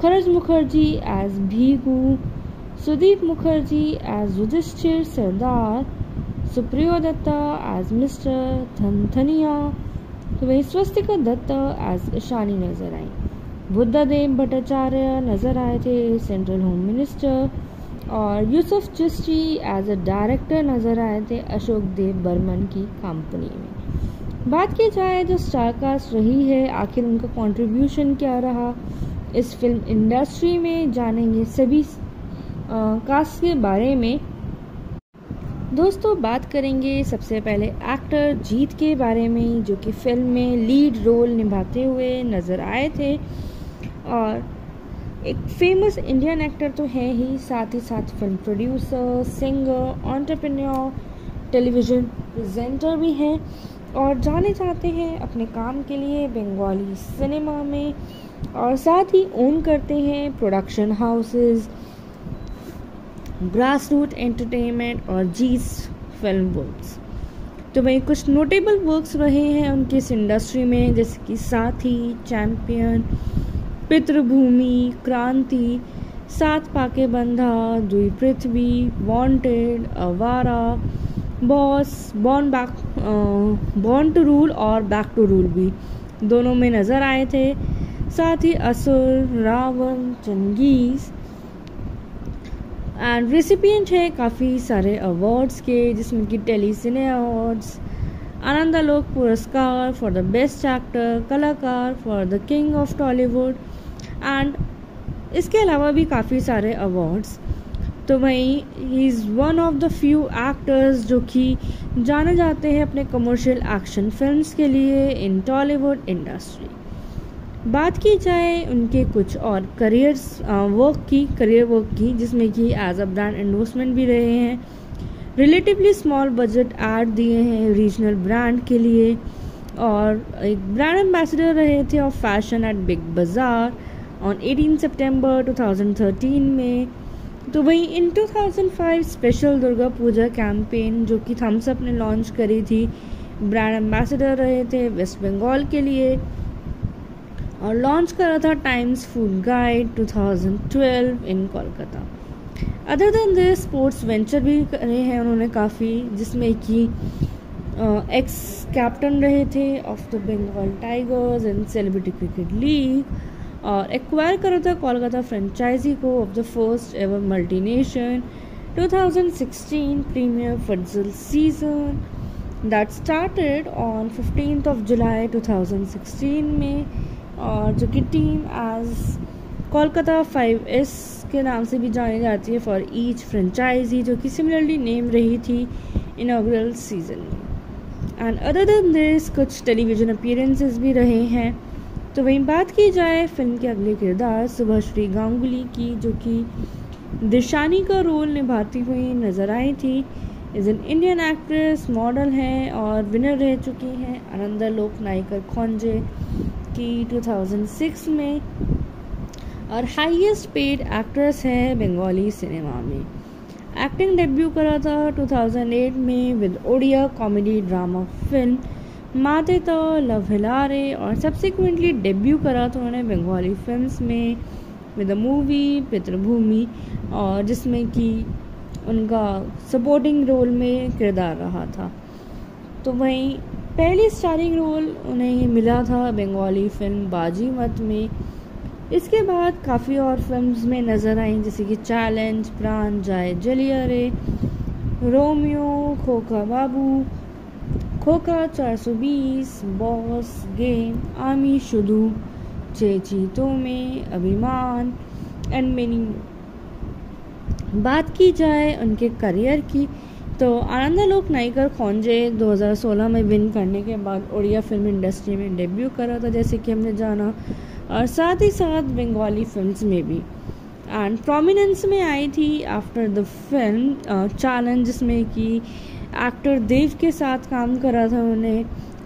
Kharaj Mukherjee as Bhigu Sudip Mukherjee as Yudhishthir Sardar Supriyo Dutta as mister Dhanthania तो वहीं स्वस्तिका दत्ता एज ईशानी नज़र आई। बुद्धदेव भट्टाचार्य नज़र आए थे सेंट्रल होम मिनिस्टर और Yusuf Chishti as a director नज़र आए थे अशोक देव बर्मन की कंपनी में। बात की जाए जो स्टार कास्ट रही है, आखिर उनका कंट्रीब्यूशन क्या रहा? इस फ़िल्म इंडस्ट्री में जानेंगे सभी कास्ट के बारे में। दोस्तों, बात करेंगे सबसे पहले एक्टर जीत के बारे में, जो कि फ़िल्म में लीड रोल निभाते हुए नज़र आए थे। और एक फ़ेमस इंडियन एक्टर तो है ही, साथ ही साथ film producer singer entrepreneur television presenter भी हैं। और जाने जाते हैं अपने काम के लिए बंगाली सिनेमा में। और साथ ही ओन करते हैं production houses grass root entertainment और जीस फ़िल्म वर्क्स तो वही कुछ नोटेबल वर्क्स रहे हैं उनके इस इंडस्ट्री में, जैसे कि साथी चैम्पियन पितृभूमि, क्रांति, Saat Pake Bandha, Dui Prithibi wanted Awara boss born back born to rule और बैक टू रूल भी दोनों में नज़र आए थे। साथ ही असुर, रावण, चंगीज़ एंड रेसिपियंट है काफ़ी सारे अवार्ड्स के, जिसमें कि tele cine awards Anandalok Puraskar for the best actor Kalakar for the king of Tollywood and इसके अलावा भी काफ़ी सारे अवार्ड्स तो वहीं he is one of the few actors जो कि जाने जाते हैं अपने कमर्शियल एक्शन फिल्म्स के लिए इन टॉलीवुड इंडस्ट्री बात की जाए उनके कुछ और करियर्स वर्क की करियर वर्क की, जिसमें कि एज अ ब्रांड एंडोर्समेंट भी रहे हैं. रिलेटिवली स्मॉल बजट ऐड दिए हैं रीजनल ब्रांड के लिए. और एक ब्रांड एम्बेसडर रहे थे of fashion at Big Bazaar on 18 September 2013 में। तो वही in 2005 special Durga Puja campaign जो कि थम्सअप ने लॉन्च करी थी ब्रांड एम्बेसडर रहे थे वेस्ट बंगाल के लिए। और लॉन्च करा था Times food guide 2012 in Kolkata other than this sports venture भी करे हैं उन्होंने काफ़ी, जिसमें कि एक्स कैप्टन रहे थे of the Bengal tigers and celebrity cricket league और एक्वायर करा था कोलकाता फ्रेंचाइजी को of the first ever multi nation 2016 premier futsal season that started on 15th of July 2016 में और जो कि team as Kolkata five S के नाम से भी जानी जाती है फॉर ईच फ्रेंचाइजी जो कि सिमिलरली नेम रही थी इनाग्रल सीज़न में। एंड अदर दिस कुछ टेलीविज़न अपीयरेंसेस भी रहे हैं। तो वहीं बात की जाए फ़िल्म के अगले किरदार सुभाश्री गांगुली की, जो कि दिशानी का रोल निभाती हुई नज़र आई थी। Is an Indian actress model हैं और विनर रह चुकी हैं आनंदा लोक नायकर खोंजे की 2006 में और हाईएस्ट पेड एक्ट्रेस है बंगाली सिनेमा में। एक्टिंग डेब्यू करा था 2008 में with Odia comedy drama film Mate To love हिलारे और सब्सिक्वेंटली डेब्यू करा था उन्होंने बंगाली फिल्म्स में विद अ मूवी पितृभूमि, और जिसमें कि उनका सपोर्टिंग रोल में किरदार रहा था। तो वहीं पहली स्टारिंग रोल उन्हें मिला था बंगाली फ़िल्म बाजी मत में। इसके बाद काफ़ी और फिल्म्स में नज़र आई, जैसे कि चैलेंज प्राण जाए जलिया रे रोमियो खोखा बाबू खोखा 420 बॉस गेम आमी शुदू। चेची तो में अभिमान। एंड मेनी बात की जाए उनके करियर की तो आनंदालोक नाइकर खोंजे 2016 में विन करने के बाद उड़िया फ़िल्म इंडस्ट्री में डेब्यू करा था, जैसे कि हमने जाना। और साथ ही साथ बंगाली फिल्म्स में भी। एंड प्रोमिनेंस में आई थी आफ्टर द फ़िल्म चैलेंज जिसमें कि एक्टर देव के साथ काम करा था उन्होंने।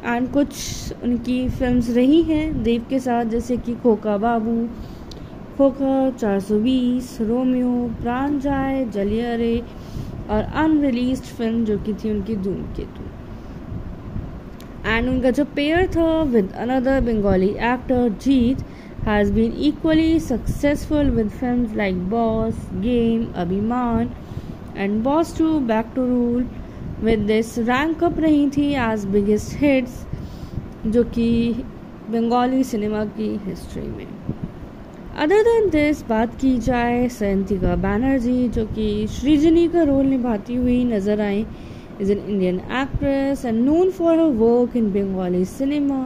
एंड कुछ उनकी फिल्म्स रही हैं, देव के साथ, जैसे कि खोका बाबू, खोखा 420 रोमियो, प्राण जाए जलियरे और अनरिलीज फ़िल्म जो कि थी उनकी धूमकेतु एंड उनका जो पेयर था with another Bengali actor Jeet has been equally successful with film like boss game Abhimaan and boss two back to rule with this rank up रही थी एज बिगेस्ट हिट्स जो कि बंगाली सिनेमा की हिस्ट्री में अदर देन दिस बात की जाए सयंतिका बैनर्जी जो कि श्रीजनी का रोल निभाती हुई नज़र आई is an Indian actress and known for her work in Bengali cinema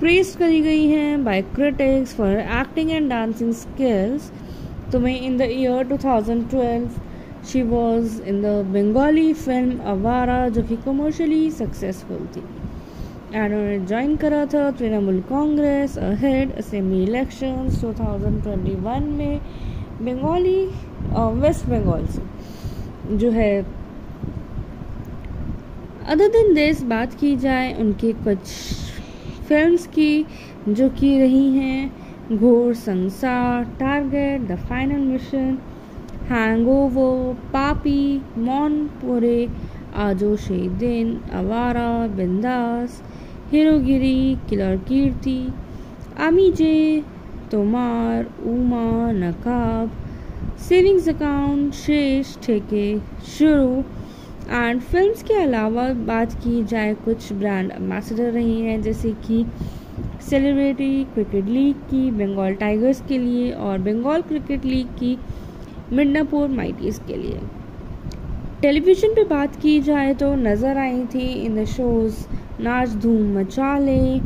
praise करी गई हैं by critics for acting and dancing skills तो मैं in the year 2012 she was in the Bengali film Awara जो कि कमर्शियली सक्सेसफुल थी। एंड उन्होंने ज्वाइन करा था Trinamool Congress ahead assembly election 2021 में बंगाली वेस्ट बंगाल से। जो है अदर दिन दिस बात की जाए उनके कुछ फिल्म्स की जो कि रही हैं Ghor Sansar target the final mission hangover पापी मौनपुरे आजो शे दिन अवारा बिंदास হিরোগিরি কিলার কীর্তি আমি যে তোমার उमा नकाब सेविंग्स अकाउंट शेष ठेके शुरू एंड फिल्म्स के अलावा बात की जाए कुछ ब्रांड एम्बेसडर रही हैं जैसे कि सेलिब्रिटी क्रिकेट लीग की बंगाल टाइगर्स के लिए और बंगाल क्रिकेट लीग की मिडनापुर माइटीज़ के लिए। टेलीविज़न पे बात की जाए तो नज़र आई थी इन द शोज़ नाच धूम मचा ले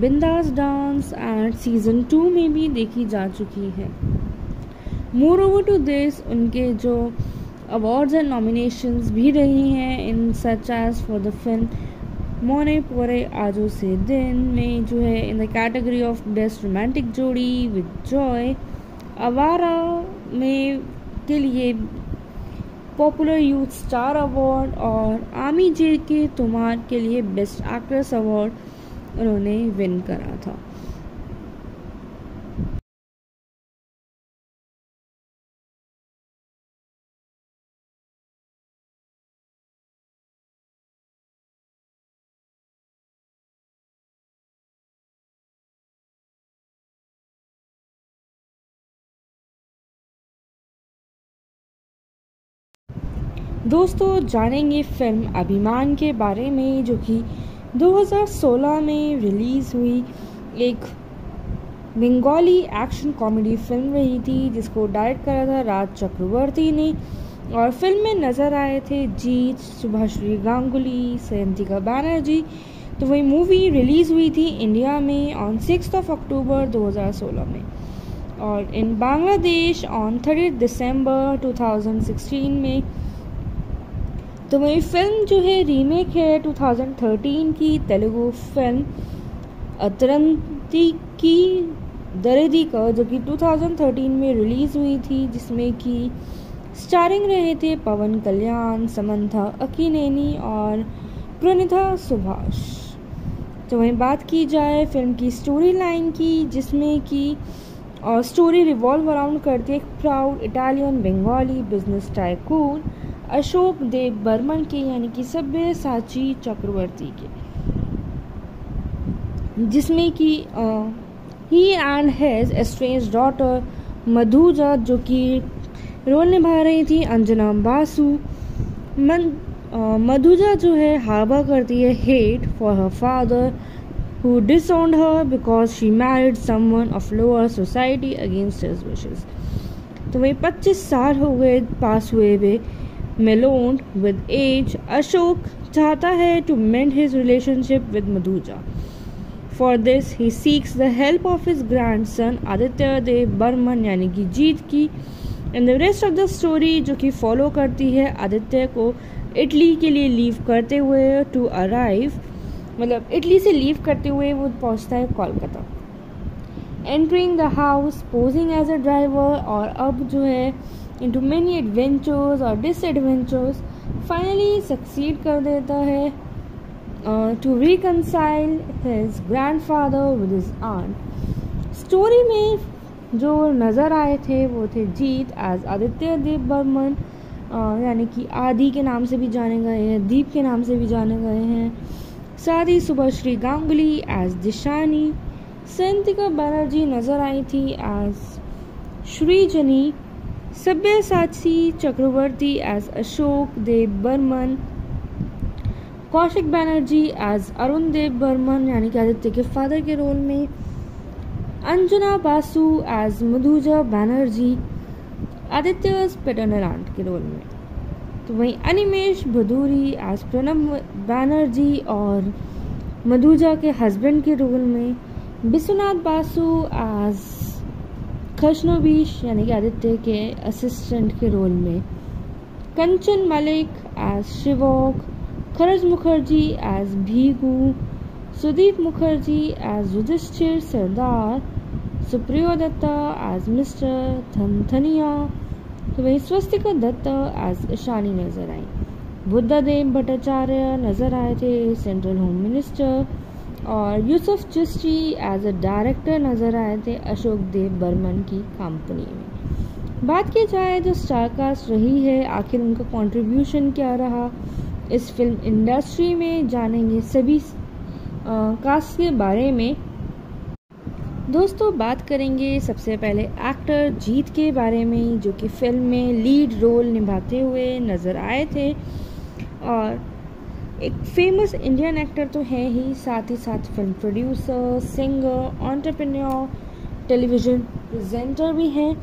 बिंदास डांस एंड सीज़न टू में भी देखी जा चुकी है। मोर ओवर टू दिस उनके जो अवार्ड्स एंड नॉमिनेशंस भी रही हैं, in such as for the film Mone Pore Aajo से दिन में जो है in the category of best romantic jodi with Joy Awara में के लिए पॉपुलर यूथ स्टार अवार्ड और आमी जे के तुम्हार के लिए बेस्ट एक्ट्रेस अवार्ड उन्होंने विन करा था। दोस्तों, जानेंगे फ़िल्म अभिमान के बारे में, जो कि 2016 में रिलीज़ हुई। एक बंगाली एक्शन कॉमेडी फ़िल्म रही थी, जिसको डायरेक्ट करा था राज चक्रवर्ती ने, और फ़िल्म में नज़र आए थे जीत सुभाश्री गांगुली सयंतिका बैनर्जी। तो वही मूवी रिलीज़ हुई थी इंडिया में ऑन सिक्स ऑफ़ अक्टूबर 2016 में। और in Bangladesh on thirty December 2016 में तो वही फ़िल्म जो है रीमेक है 2013 की, तेलुगु फ़िल्म अतरंती की, दरेदी का, जो कि 2013 में रिलीज़ हुई थी, जिसमें कि स्टारिंग रहे थे पवन कल्याण, समंथा अकीनेनी और प्रणिता सुभाष। तो वहीं बात की जाए फ़िल्म की स्टोरी लाइन की, जिसमें कि स्टोरी रिवॉल्व अराउंड करती है एक proud Italian Bengali business tycoon Ashok Dev Burman के, यानी कि सभ्य साची चक्रवर्ती के। जिसमें कि he and his estranged daughter Madhuja, जो कि रोल निभा रही थी, अंजना बासु। मन मधुजा जो है हाबा करती है hate for her father who disowned her because she married someone of lower society against his wishes तो वही 25 साल हो गए, पास हुए हुए। मेलोन्ड विद एज अशोक चाहता है to mend his relationship with Madhuja for this he seeks the help of his grandson Aditya Dev Burman यानी कि जीत की and the rest of the story जो कि फॉलो करती है आदित्य को इटली के लिए लीव करते हुए टू अराइव मतलब इटली से लीव करते हुए वो पहुँचता है Kolkata entering the house posing as a driver और अब जो है into many adventures or disadventures finally succeed कर देता है uh, to reconcile his grandfather with his aunt. Story में जो नज़र आए थे वो थे जीत एज आदित्य देव बर्मन यानी कि आदि के नाम से भी जाने गए हैं दीप के नाम से भी जाने गए हैं। साथ ही सुभाश्री गांगुली एज दिशानी संतिका बनर्जी नज़र आई थी as Srijani Sabyasachi Chakraborty as Ashok Dev Burman Kaushik Banerjee as Arun Dev Burman यानी कि आदित्य के फादर के रोल में, Anjana Basu as Madhuja Banerjee, Aditya paternal aunt के रोल में। तो वहीं अनिमेश भदूरी एज प्रणब बैनर्जी और मधुजा के हस्बैंड के रोल में, विश्वनाथ बासु एज खशनोबीश यानी कि आदित्य के असिस्टेंट के रोल में, Kanchan Mallick as Shivok Kharaj Mukherjee as Bhigu, Sudip Mukherjee as Yudhishthir Sardar, Supriyo Dutta as mister Dhanthania तो वही स्वस्तिका दत्ता एज ईशानी नज़र आई। बुद्धादेव भट्टाचार्य नज़र आए थे सेंट्रल होम मिनिस्टर और Yusuf Chishti as a director नज़र आए थे अशोक देव बर्मन की कंपनी में। बात की जाए जो स्टारकास्ट रही है, आखिर उनका कंट्रीब्यूशन क्या रहा? इस फ़िल्म इंडस्ट्री में जानेंगे सभी कास्ट के बारे में। दोस्तों, बात करेंगे सबसे पहले एक्टर जीत के बारे में, जो कि फ़िल्म में लीड रोल निभाते हुए नज़र आए थे। और एक फ़ेमस इंडियन एक्टर तो है ही, साथ ही साथ film producer singer entrepreneur television presenter भी हैं।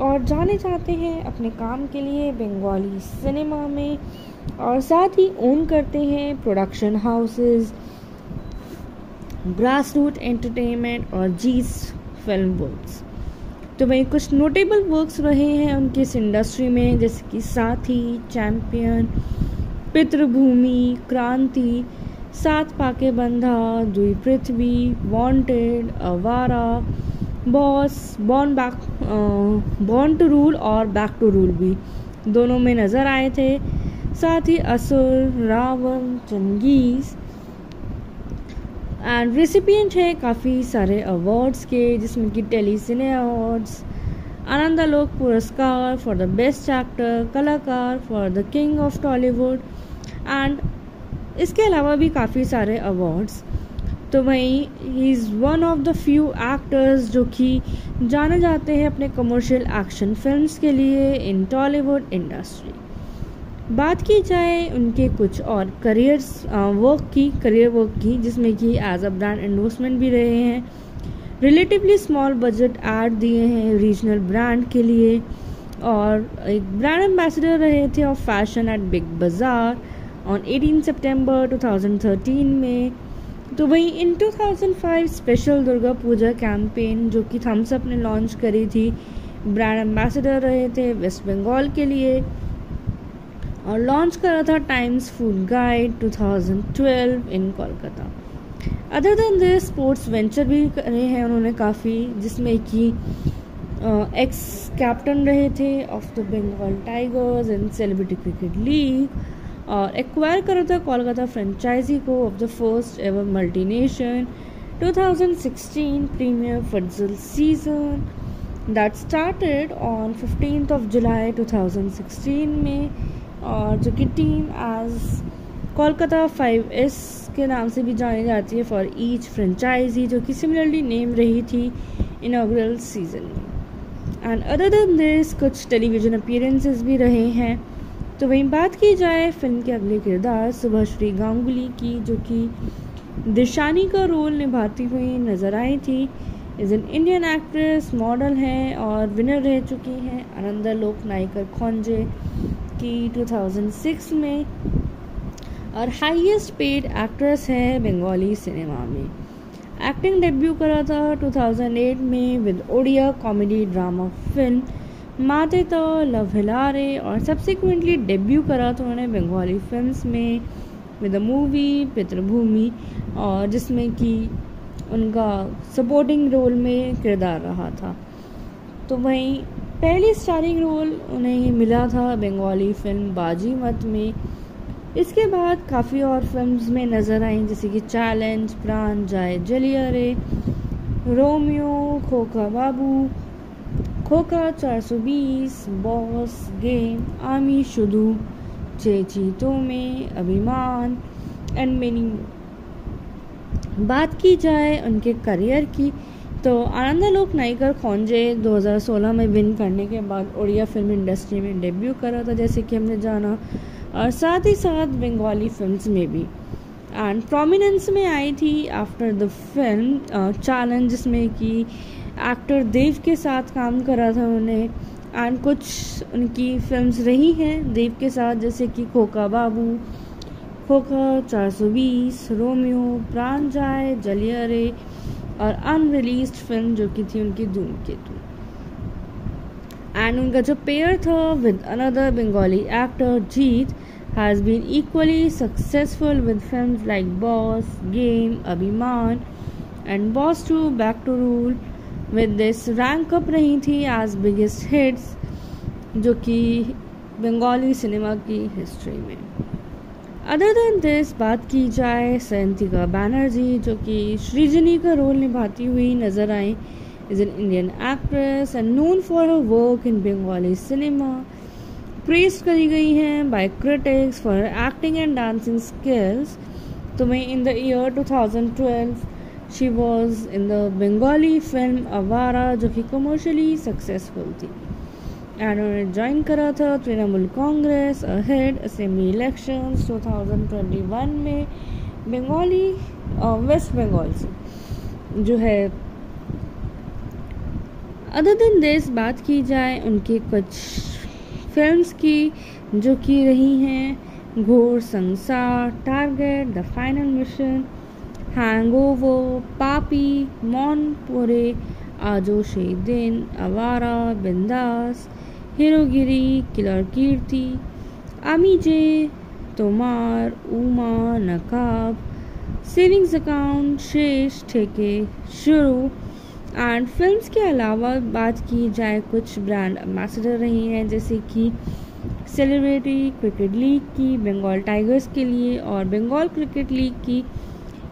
और जाने जाते हैं अपने काम के लिए बंगाली सिनेमा में और साथ ही ओन करते हैं production houses grass root entertainment और जीस फ़िल्म वर्क्स तो वही कुछ नोटेबल वर्क्स रहे हैं उनके इस इंडस्ट्री में, जैसे कि साथी चैम्पियन पितृभूमि, क्रांति, Saat Pake Bandha, Dui Prithibi wanted Awara boss born back born to rule और बैक टू रूल भी दोनों में नज़र आए थे। साथ ही असुर, रावण चंगीज़ एंड रेसिपियंट है काफ़ी सारे अवार्ड्स के, जिसमें कि tele cine awards Anandalok Puraskar for the best actor Kalakar for the king of Tollywood and इसके अलावा भी काफ़ी सारे अवार्ड्स तो वहीं he is one of the few actors जो कि जाने जाते हैं अपने कमर्शियल एक्शन फिल्म्स के लिए इन टॉलीवुड इंडस्ट्री बात की जाए उनके कुछ और करियर्स वर्क की करियर वर्क की, जिसमें कि एज अ ब्रांड एंडोर्समेंट भी रहे हैं. रिलेटिवली स्मॉल बजट एड दिए हैं रीजनल ब्रांड के लिए. और एक ब्रांड एम्बेसडर रहे थे of fashion at Big Bazaar on 18 September 2013 में। तो वहीं in 2005 special Durga Puja campaign जो कि थम्सअप ने लॉन्च करी थी ब्रांड एम्बेसडर रहे थे वेस्ट बंगाल के लिए। और लॉन्च करा था Times food guide 2012 in Kolkata other than this sports venture भी करे हैं उन्होंने काफ़ी, जिसमें कि एक्स कैप्टन रहे थे of the Bengal tigers and celebrity cricket league और एक्वायर करा था कोलकाता फ्रेंचाइजी को of the first ever multi nation 2016 premier futsal season that started on 15th of July 2016 में और जो कि team as Kolkata five S के नाम से भी जानी जाती है फॉर ईच फ्रेंचाइजी जो कि सिमिलरली नेम रही थी इनाग्रल सीज़न में. एंड अदर देन दिस कुछ टेलीविज़न अपीयरेंसेस भी रहे हैं। तो वहीं बात की जाए फ़िल्म के अगले किरदार सुभाश्री गांगुली की, जो कि दिशानी का रोल निभाती हुई नज़र आई थी। Is an Indian actress model हैं और विनर रह चुकी हैं आनंदा लोक नायकर खोंजे की 2006 में और हाईएस्ट पेड एक्ट्रेस है बंगाली सिनेमा में। एक्टिंग डेब्यू करा था 2008 में with Odia comedy drama film Mate To love हिलारे और सब्सिक्वेंटली डेब्यू करा था उन्होंने बंगाली फिल्म्स में विद अ मूवी पितृभूमि, और जिसमें कि उनका सपोर्टिंग रोल में किरदार रहा था। तो वहीं पहली स्टारिंग रोल उन्हें मिला था बंगाली फ़िल्म बाजी मत में। इसके बाद काफ़ी और फिल्म्स में नज़र आई, जैसे कि चैलेंज प्राण जाए जलिया रे रोमियो खोखा बाबू खोखा 420 बॉस गेम आमी शुदू चेची तो में अभिमान एंड मेनी बात की जाए उनके करियर की तो आनंदालोक नाइकर खोंजे 2016 में विन करने के बाद उड़िया फ़िल्म इंडस्ट्री में डेब्यू करा था, जैसे कि हमने जाना, और साथ ही साथ बंगाली फिल्म्स में भी। एंड प्रोमिनेंस में आई थी आफ्टर द फ़िल्म चैलेंज जिसमें कि एक्टर देव के साथ काम करा था उन्हें एंड कुछ उनकी फिल्म्स रही हैं देव के साथ, जैसे कि खोखा बाबू, खोखा 420 रोमियो, प्राण जाए जलियरे और अनरिलीज फ़िल्म जो कि थी उनकी धूम केतु एंड उनका जो पेयर था with another Bengali actor Jeet has been equally successful with film like boss game Abhimaan and boss two back to rule with this rank up रही थी एज बिगेस्ट हिट्स जो कि बंगाली सिनेमा की हिस्ट्री में। अदर देन दिस बात की जाए सयंतिका बैनर्जी जो कि श्रीजनी का रोल निभाती हुई नज़र आई is an Indian actress and known for her work in Bengali cinema praise करी गई हैं by critics for acting and dancing skills तो मैं in the year 2012 she was in the Bengali film Awara जो कि कमर्शली सक्सेसफुल थी। एंड उन्होंने ज्वाइन करा था Trinamool Congress ahead assembly election 2021 में बंगाली वेस्ट बंगाल से, जो है। अदर दिन देश बात की जाए उनके कुछ फिल्म्स की, जो कि रही हैं Ghor Sansar target the final mission hangover Paapi Mone Pore Aajo Shei दिन अवारा बिंदास हिरोगिरी किलर कीर्ति अमीजे तोमार उमा नकाब सेविंग्स अकाउंट शेष ठेके शुरू एंड फिल्म्स के अलावा बात की जाए कुछ ब्रांड एम्बेसडर रही हैं जैसे कि सेलिब्रिटी क्रिकेट लीग की बंगाल टाइगर्स के लिए और बंगाल क्रिकेट लीग की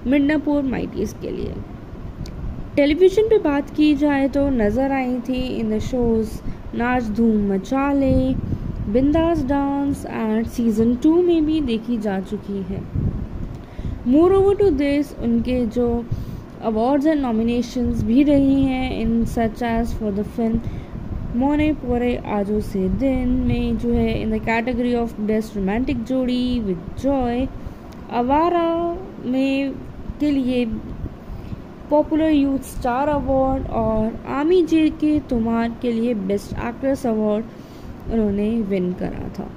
मिडनापुर माइटीज के लिए। टेलीविज़न पे बात की जाए तो नज़र आई थी इन द शोज़ नाच धूम मचाले, बिंदास डांस एंड सीज़न टू में भी देखी जा चुकी है। मोर ओवर टू दिस उनके जो अवार्ड्स एंड नॉमिनेशंस भी रही हैं, in such as for the film Mone Pore Aajo Shei Din में जो है in the category of best romantic जोड़ी विद जॉय अवारा में के लिए पॉपुलर यूथ स्टार अवार्ड और आमी जे के तुम्हार के लिए बेस्ट एक्ट्रेस अवार्ड उन्होंने विन करा था।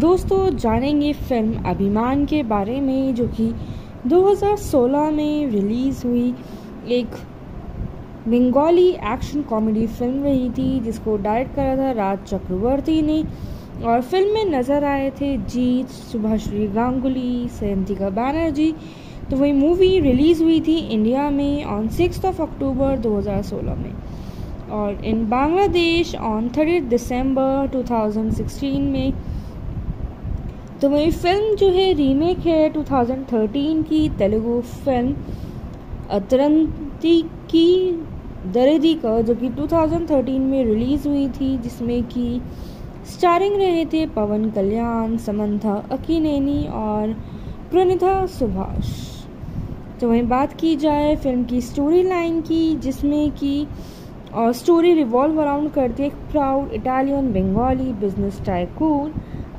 दोस्तों, जानेंगे फ़िल्म अभिमान के बारे में, जो कि 2016 में रिलीज़ हुई। एक बंगाली एक्शन कॉमेडी फ़िल्म रही थी, जिसको डायरेक्ट करा था राज चक्रवर्ती ने। और फ़िल्म में नज़र आए थे जीत सुभाश्री गांगुली सयंतिका बैनर्जी। तो वही मूवी रिलीज़ हुई थी इंडिया में ऑन सिक्स ऑफ़ अक्टूबर 2016 में। और in Bangladesh on thirty December 2016 में तो वही फ़िल्म जो है रीमेक है 2013 की, तेलुगु फ़िल्म अतरंती की, दरेदी का, जो कि 2013 में रिलीज़ हुई थी, जिसमें कि स्टारिंग रहे थे पवन कल्याण, समंथा अकीनेनी और प्रणिता सुभाष। तो वहीं बात की जाए फ़िल्म की स्टोरी लाइन की, जिसमें कि और स्टोरी रिवॉल्व अराउंड करती है एक proud Italian Bengali business tycoon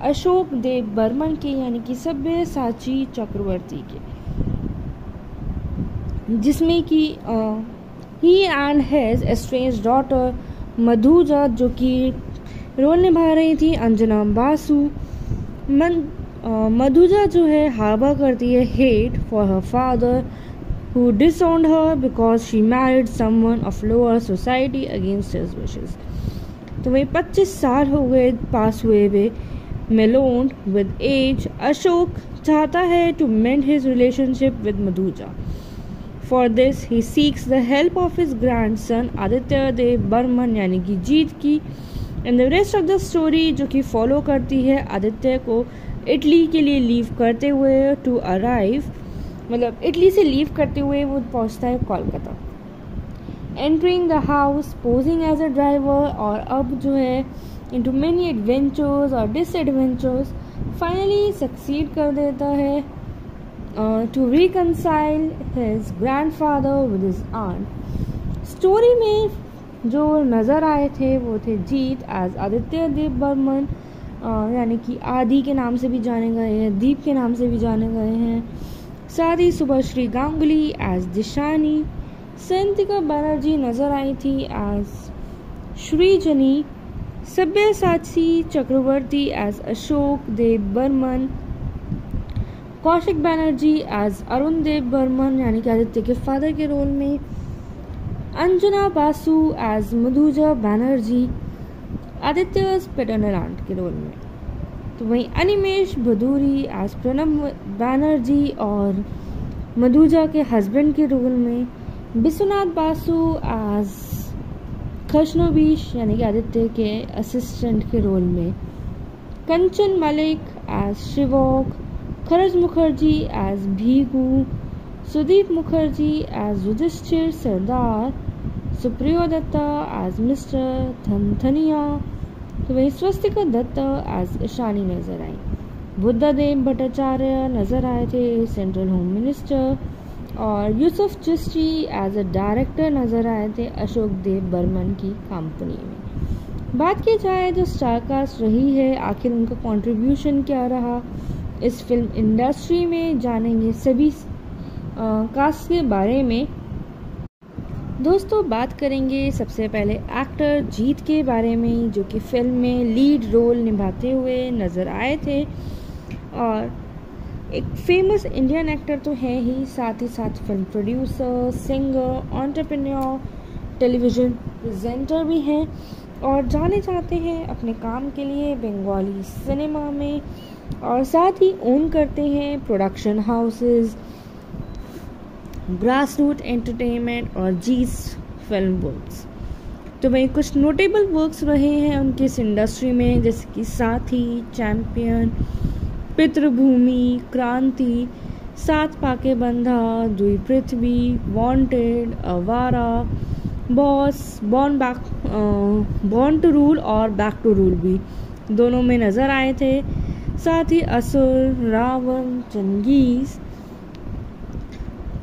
Ashok Dev Burman के, यानी कि सभ्य साची चक्रवर्ती के। जिसमें कि he and has estranged daughter Madhuja, जो कि रोल निभा रही थी, अंजना बासु। मन मधुजा जो है, हावा करती है hate for her father who disowned her because she married someone of lower society against his wishes तो वही 25 साल हो गए, पास हुए हुए मेलोन्ड विद एज अशोक चाहता है to mend his relationship with Madhuja for this he seeks the help of his grandson Aditya Dev Burman यानी कि जीत की and the rest of the story जो कि फॉलो करती है आदित्य को इटली के लिए लीव करते हुए टू अराइव मतलब इटली से लीव करते हुए वो पहुँचता है Kolkata entering the house posing as a driver और अब जो है इंटू मैनी एडवेंचर्स और डिसएडवेंचर्स फाइनली सक्सीड कर देता है to reconcile his grandfather with his aunt story में जो नज़र आए थे वो थे जीत एज आदित्य देव बर्मन यानी कि आदि के नाम से भी जाने गए हैं दीप के नाम से भी जाने गए हैं साथ ही सुबह श्री गांगुली एज दिशानी संतिका बनर्जी नज़र आई थी as Srijani Sabyasachi Chakraborty as Ashok Dev Burman Kaushik Banerjee as Arun Dev Burman यानी कि आदित्य के फादर के रोल में Anjana Basu as Madhuja Banerjee Aditya paternal aunt के रोल में। तो वहीं अनिमेश भदूरी एज प्रणब बैनर्जी और मधुजा के हस्बैंड के रोल में विश्वनाथ बासु एज खशनोबीश यानी कि आदित्य के असिस्टेंट के रोल में Kanchan Mallick as Shibok, Kharaj Mukherjee as Bhigu, Sudip Mukherjee as Yudhishthir Sardar, Supriyo Dutta as mister Dhanthania. तो वही स्वस्तिका दत्ता एज ईशानी नज़र आई। बुद्धा देव भट्टाचार्य नज़र आए थे सेंट्रल होम मिनिस्टर और Yusuf Chishti as a director नज़र आए थे अशोक देव बर्मन की कंपनी में। बात की जाए जो स्टारकास्ट रही है, आखिर उनका कंट्रीब्यूशन क्या रहा? इस फ़िल्म इंडस्ट्री में जानेंगे सभी कास्ट के बारे में। दोस्तों, बात करेंगे सबसे पहले एक्टर जीत के बारे में, जो कि फ़िल्म में लीड रोल निभाते हुए नज़र आए थे। और एक फ़ेमस इंडियन एक्टर तो है ही, साथ ही साथ film producer singer entrepreneur television presenter भी हैं। और जाने जाते हैं अपने काम के लिए बंगाली सिनेमा में और साथ ही ओन करते हैं production houses grass root entertainment और जीस फ़िल्म वर्क्स तो वही कुछ नोटेबल वर्क्स रहे हैं उनके इस इंडस्ट्री में, जैसे कि साथी चैम्पियन पितृभूमि, क्रांति, Saat Pake Bandha, Dui Prithibi wanted Awara boss born back born to rule और बैक टू रूल भी दोनों में नज़र आए थे। साथ ही असुर, रावण चंगीज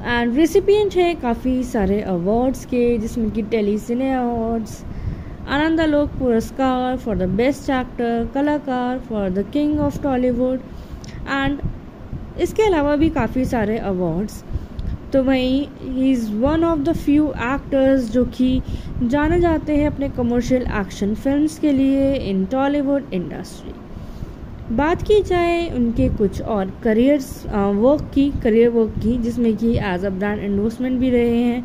एंड रेसिपियंट है काफ़ी सारे अवार्ड्स के, जिसमें कि tele cine awards Anandalok Puraskar for the best actor Kalakar for the king of Tollywood and इसके अलावा भी काफ़ी सारे अवार्ड्स तो वहीं he is one of the few actors जो कि जाने जाते हैं अपने कमर्शियल एक्शन फिल्म्स के लिए इन टॉलीवुड इंडस्ट्री बात की जाए उनके कुछ और करियर्स वर्क की करियर वर्क की, जिसमें कि एज अ ब्रांड एंडोर्समेंट भी रहे हैं.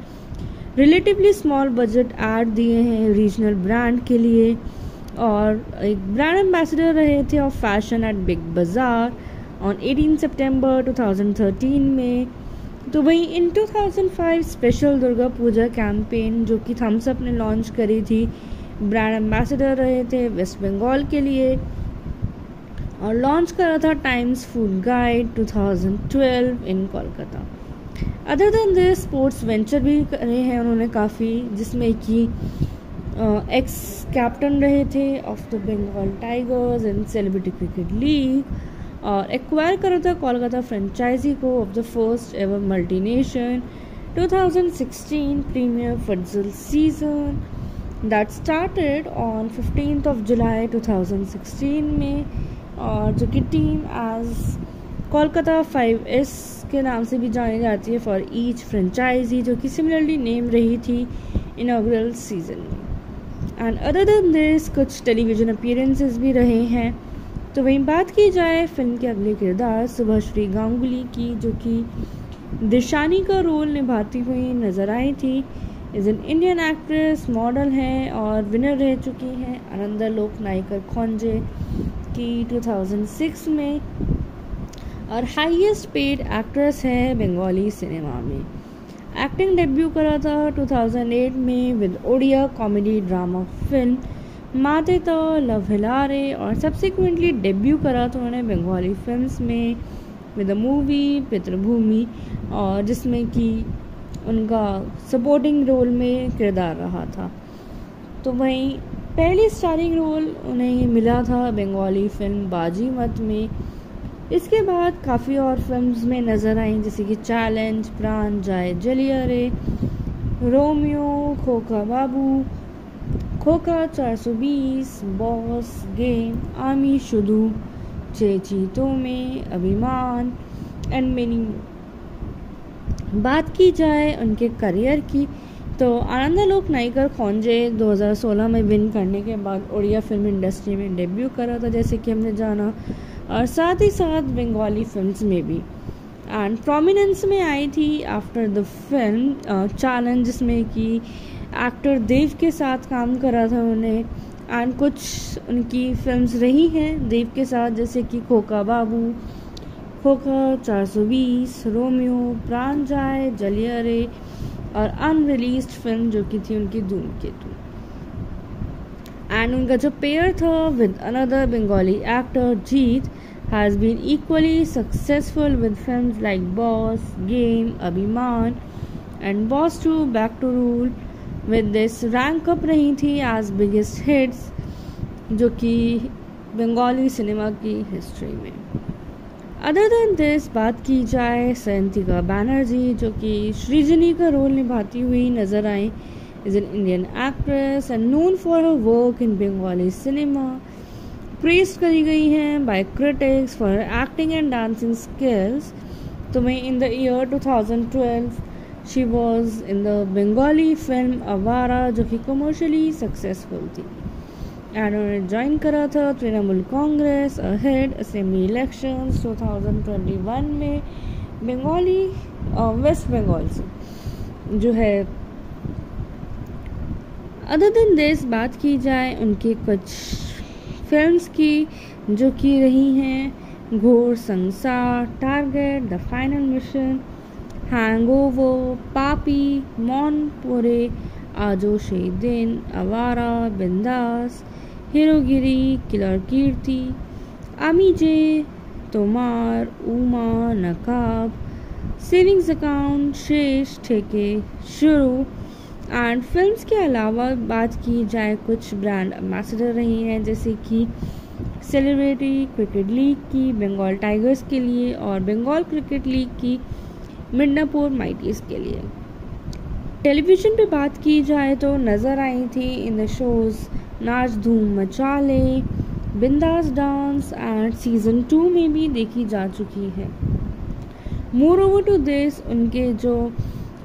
रिलेटिवली स्मॉल बजट ऐड दिए हैं रीजनल ब्रांड के लिए. और एक ब्रांड एम्बेसडर रहे थे of fashion at Big Bazaar on 18 September 2013 में। तो वहीं in 2005 special Durga Puja campaign जो कि थम्सअप ने लॉन्च करी थी ब्रांड एम्बेसडर रहे थे वेस्ट बंगाल के लिए। और लॉन्च करा था Times food guide 2012 in Kolkata other than they sports venture भी करे हैं उन्होंने काफ़ी, जिसमें कि एक्स कैप्टन रहे थे of the Bengal tigers and celebrity cricket league और एक्वायर करा था कोलकाता फ्रेंचाइजी को of the first ever multi nation 2016 premier futsal season that started on 15th of July 2016 में और जो कि team as Kolkata five S के नाम से भी जानी जाती है फॉर ईच फ्रेंचाइजी जो कि सिमिलरली नेम रही थी इनाग्रल सीज़न में। एंड अदर देन दिस कुछ टेलीविज़न अपीयरेंसेस भी रहे हैं। तो वहीं बात की जाए फ़िल्म के अगले किरदार, सुबह श्री गांगुली की, जो कि दिशानी का रोल निभाती हुई नज़र आई थी। Is an Indian actress model हैं और विनर रह चुकी हैं आनंदा लोक नायकर खोंजे की 2006 में और हाईएस्ट पेड एक्ट्रेस है बंगाली सिनेमा में। एक्टिंग डेब्यू करा था 2008 में with Odia comedy drama film Mate Ta love हिलारे और सब्सिक्वेंटली डेब्यू करा तो उन्होंने बंगाली फिल्म्स में विद द मूवी पितृभूमि और जिसमें कि उनका सपोर्टिंग रोल में किरदार रहा था। तो वहीं पहली स्टारिंग रोल उन्हें मिला था बंगाली फ़िल्म बाजी मत में। इसके बाद काफ़ी और फिल्म्स में नज़र आई, जैसे कि चैलेंज प्राण, जाए जलिया रे रोमियो, खोखा बाबू खोखा 420 बॉस गेम आमी शुदू चेचीतों में अभिमान एंड मेनी बात की जाए उनके करियर की तो आनंदालोक नाइकर खोंजे 2016 में विन करने के बाद उड़िया फ़िल्म इंडस्ट्री में डेब्यू करा था, जैसे कि हमने जाना, और साथ ही साथ बंगाली फिल्म्स में भी। एंड प्रोमिनेंस में आई थी आफ्टर द फ़िल्म चैलेंज जिसमें कि एक्टर देव के साथ काम करा था उन्हें एंड कुछ उनकी फिल्म्स रही हैं देव के साथ जैसे कि खोखा बाबू खोखा 420 रोमियो प्राण जाए जलिया रे और अनरिलीज फ़िल्म जो कि थी उनकी धूम केतु एंड उनका जो पेयर था with another Bengali actor Jeet has been equally successful with films like Boss, Game, Abhiman and Boss 2 Back to Rule with this rank up रही थी as बिगेस्ट हिट्स जो कि बंगाली सिनेमा की हिस्ट्री में। अदर देन दिस बात की जाए सयंतिका बैनर्जी जो कि श्रीजनी का रोल निभाती हुई नज़र आई is an Indian actress and known for her work in Bengali cinema praise करी गई हैं by critics for acting and dancing skills तो मैं in the year 2012 she was in the Bengali film Awara जो कि कमर्शियली सक्सेसफुल थी। एंड उन्होंने ज्वाइन करा था Trinamool Congress ahead assembly election 2021 में बंगाली वेस्ट बंगाल से। जो है अदर दिन दिस बात की जाए उनके कुछ फिल्म्स की, जो कि रही हैं, Ghor Sansar target the final mission hangover Paapi Mone Pore आजो दिन अवारा बिंदास हिरोगिरी किलर कीर्ति आमी जे तोमार उमा नकाब सेविंग्स अकाउंट शेष ठेके शुरू एंड फिल्म्स के अलावा बात की जाए कुछ ब्रांड एम्बेसडर रही हैं जैसे कि सेलिब्रिटी क्रिकेट लीग की बंगाल टाइगर्स के लिए और बंगाल क्रिकेट लीग की मिडनापुर माइटीज के लिए। टेलीविज़न पे बात की जाए तो नज़र आई थी इन द शोज़ नाच धूम मचाले, बिंदास डांस एंड सीज़न टू में भी देखी जा चुकी है। मोर ओवर टू दिस उनके जो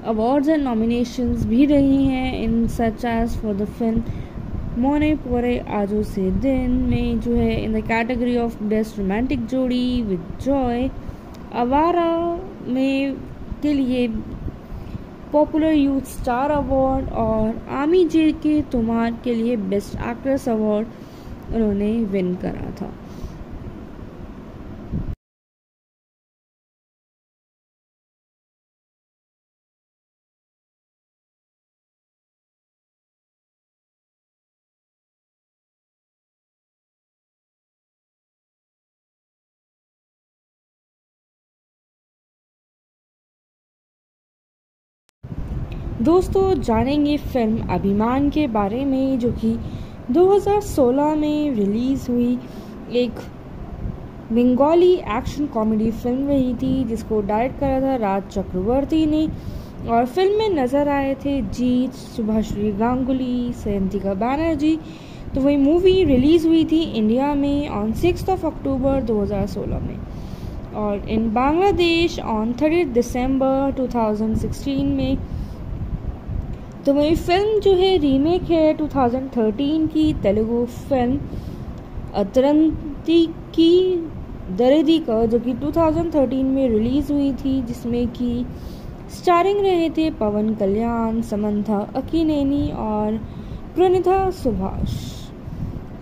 अवार्ड्स एंड नॉमिनेशंस भी रही हैं, in such as for the film Mone Pore Aajo Shei Din में जो है in the category of best romantic जोड़ी विद जॉय अवारा में के लिए पॉपुलर यूथ स्टार अवार्ड और आमी जे के तुम्हार के लिए बेस्ट एक्ट्रेस अवार्ड उन्होंने विन करा था। दोस्तों, जानेंगे फ़िल्म अभिमान के बारे में, जो कि 2016 में रिलीज़ हुई। एक बंगाली एक्शन कॉमेडी फ़िल्म रही थी, जिसको डायरेक्ट करा था राज चक्रवर्ती ने। और फ़िल्म में नज़र आए थे जीत सुभाश्री गांगुली, सयंतिका बैनर्जी। तो वही मूवी रिलीज़ हुई थी इंडिया में ऑन सिक्स ऑफ़ अक्टूबर 2016 में। और in Bangladesh on thirty December 2016 में तो वही फ़िल्म जो है रीमेक है 2013 की, तेलुगु फ़िल्म अतरंती की, दरेदी का, जो कि 2013 में रिलीज़ हुई थी, जिसमें कि स्टारिंग रहे थे पवन कल्याण, समंथा अकीनेनी और प्रणिता सुभाष।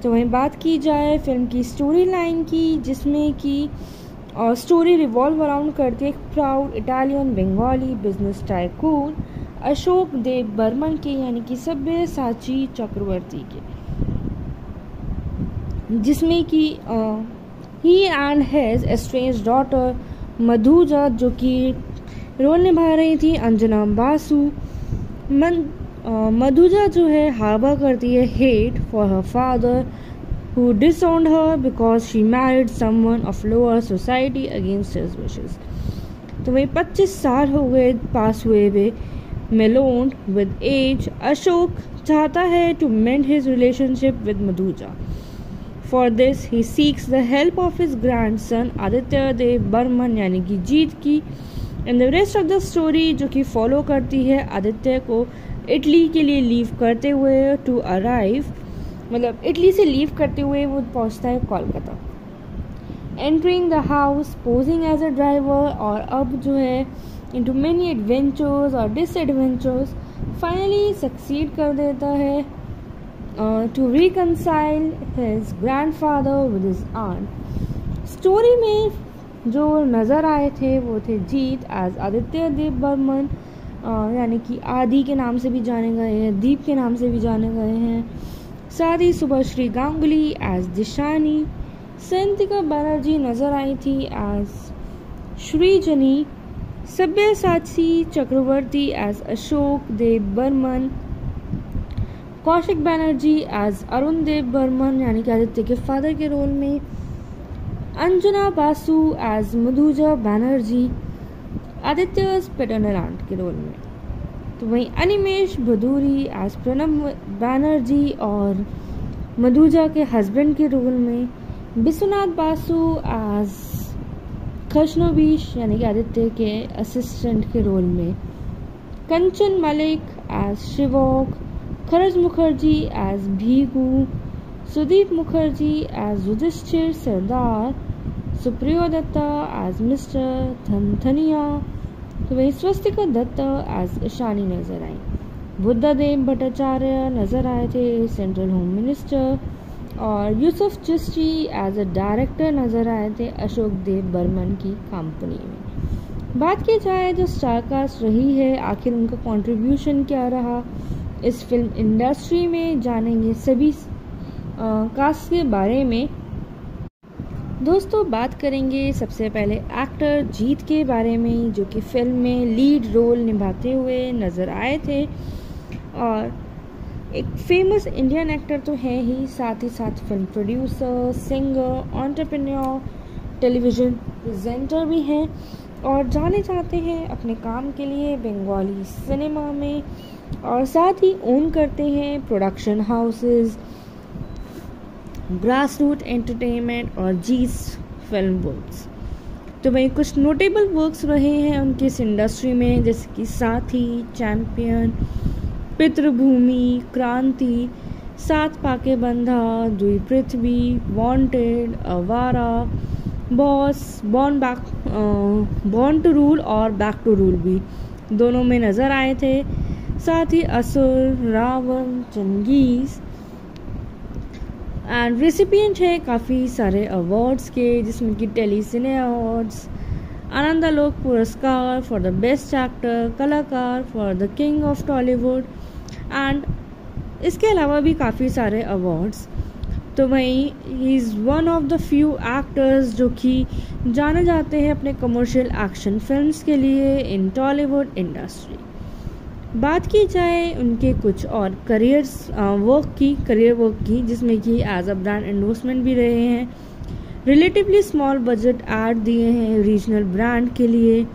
तो वहीं बात की जाए फ़िल्म की स्टोरी लाइन की, जिसमें कि, और स्टोरी रिवॉल्व अराउंड करती एक proud Italian Bengali business tycoon Ashok Dev Burman के, यानी कि सभ्य साची चक्रवर्ती के। जिसमें कि he and has estranged daughter Madhuja, जो कि रोल निभा रही थी, अंजना बासु। मन मधुजा जो है, हावा करती है hate for her father who disowned her because she married someone of lower society against his wishes. तो वही 25 साल हो गए, पास हुए हुए मेलोन विद एज अशोक चाहता है to mend his relationship with Madhuja for this he seeks the help of his grandson Aditya Dev Burman यानी कि जीत की. And the rest of the story जो कि फॉलो करती है आदित्य को इटली के लिए लीव करते हुए टू अराइव मतलब इटली से लीव करते हुए वो पहुँचता है Kolkata. Entering the house posing as a driver और अब जो है इंटू मैनी एडवेंचर्स और डिसएडवेंचर्स फाइनली सक्सीड कर देता है to reconcile his grandfather with his aunt story में जो नज़र आए थे वो थे जीत एज आदित्य देव बर्मन यानी कि आदि के नाम से भी जाने गए हैं दीप के नाम से भी जाने गए हैं साथ ही सुबह श्री गांगुली एज दिशानी संतिका बनर्जी नज़र आई थी as Srijani Sabyasachi Chakraborty as Ashok Dev Burman, Kaushik Banerjee as Arun Dev Burman, यानी कि आदित्य के फादर के रोल में, Anjana Basu as Madhuja Banerjee, Aditya paternal aunt के रोल में। तो वहीं अनिमेश भदूरी एज प्रणब बैनर्जी और मधुजा के हस्बैंड के रोल में, विश्वनाथ बासु एज खशनोबीश यानी कि आदित्य के असिस्टेंट के रोल में, Kanchan Mallick as Shibok, Kharaj Mukherjee as Bhigu, Sudip Mukherjee as Yudhishthir Sardar, Supriyo Dutta as mister Dhanthania तो वही स्वस्तिका दत्त एज ईशानी नज़र आई। बुद्धादेव भट्टाचार्य नज़र आए थे सेंट्रल होम मिनिस्टर और Yusuf Chishti as a director नज़र आए थे अशोक देव बर्मन की कंपनी में। बात की जाए जो स्टारकास्ट रही है, आखिर उनका कंट्रीब्यूशन क्या रहा? इस फ़िल्म इंडस्ट्री में जानेंगे सभी कास्ट के बारे में। दोस्तों, बात करेंगे सबसे पहले एक्टर जीत के बारे में, जो कि फ़िल्म में लीड रोल निभाते हुए नज़र आए थे। और एक फ़ेमस इंडियन एक्टर तो है ही, साथ ही साथ film producer singer entrepreneur television presenter भी हैं। और जाने जाते हैं अपने काम के लिए बंगाली सिनेमा में। और साथ ही ओन करते हैं production houses grass root entertainment और जीस फ़िल्म वर्क्स तो वही कुछ नोटेबल वर्क्स रहे हैं उनके इस इंडस्ट्री में, जैसे कि साथी चैम्पियन पितृभूमि, क्रांति, Saat Pake Bandha, Dui Prithibi wanted Awara boss born back born to rule और बैक टू रूल भी दोनों में नज़र आए थे। साथ ही असुर, रावण चंगीज़ एंड रेसिपियंट है काफ़ी सारे अवार्ड्स के, जिसमें कि tele cine awards Anandalok Puraskar for the best actor Kalakar for the king of Tollywood and इसके अलावा भी काफ़ी सारे अवार्ड्स तो वहीं he is one of the few actors जो कि जाने जाते हैं अपने कमर्शियल एक्शन फिल्म्स के लिए इन टॉलीवुड इंडस्ट्री बात की जाए उनके कुछ और करियर्स वर्क की करियर वर्क की, जिसमें कि एज अ ब्रांड एंडोर्समेंट भी रहे हैं. रिलेटिवली स्मॉल बजट एड दिए हैं रीजनल ब्रांड के लिए.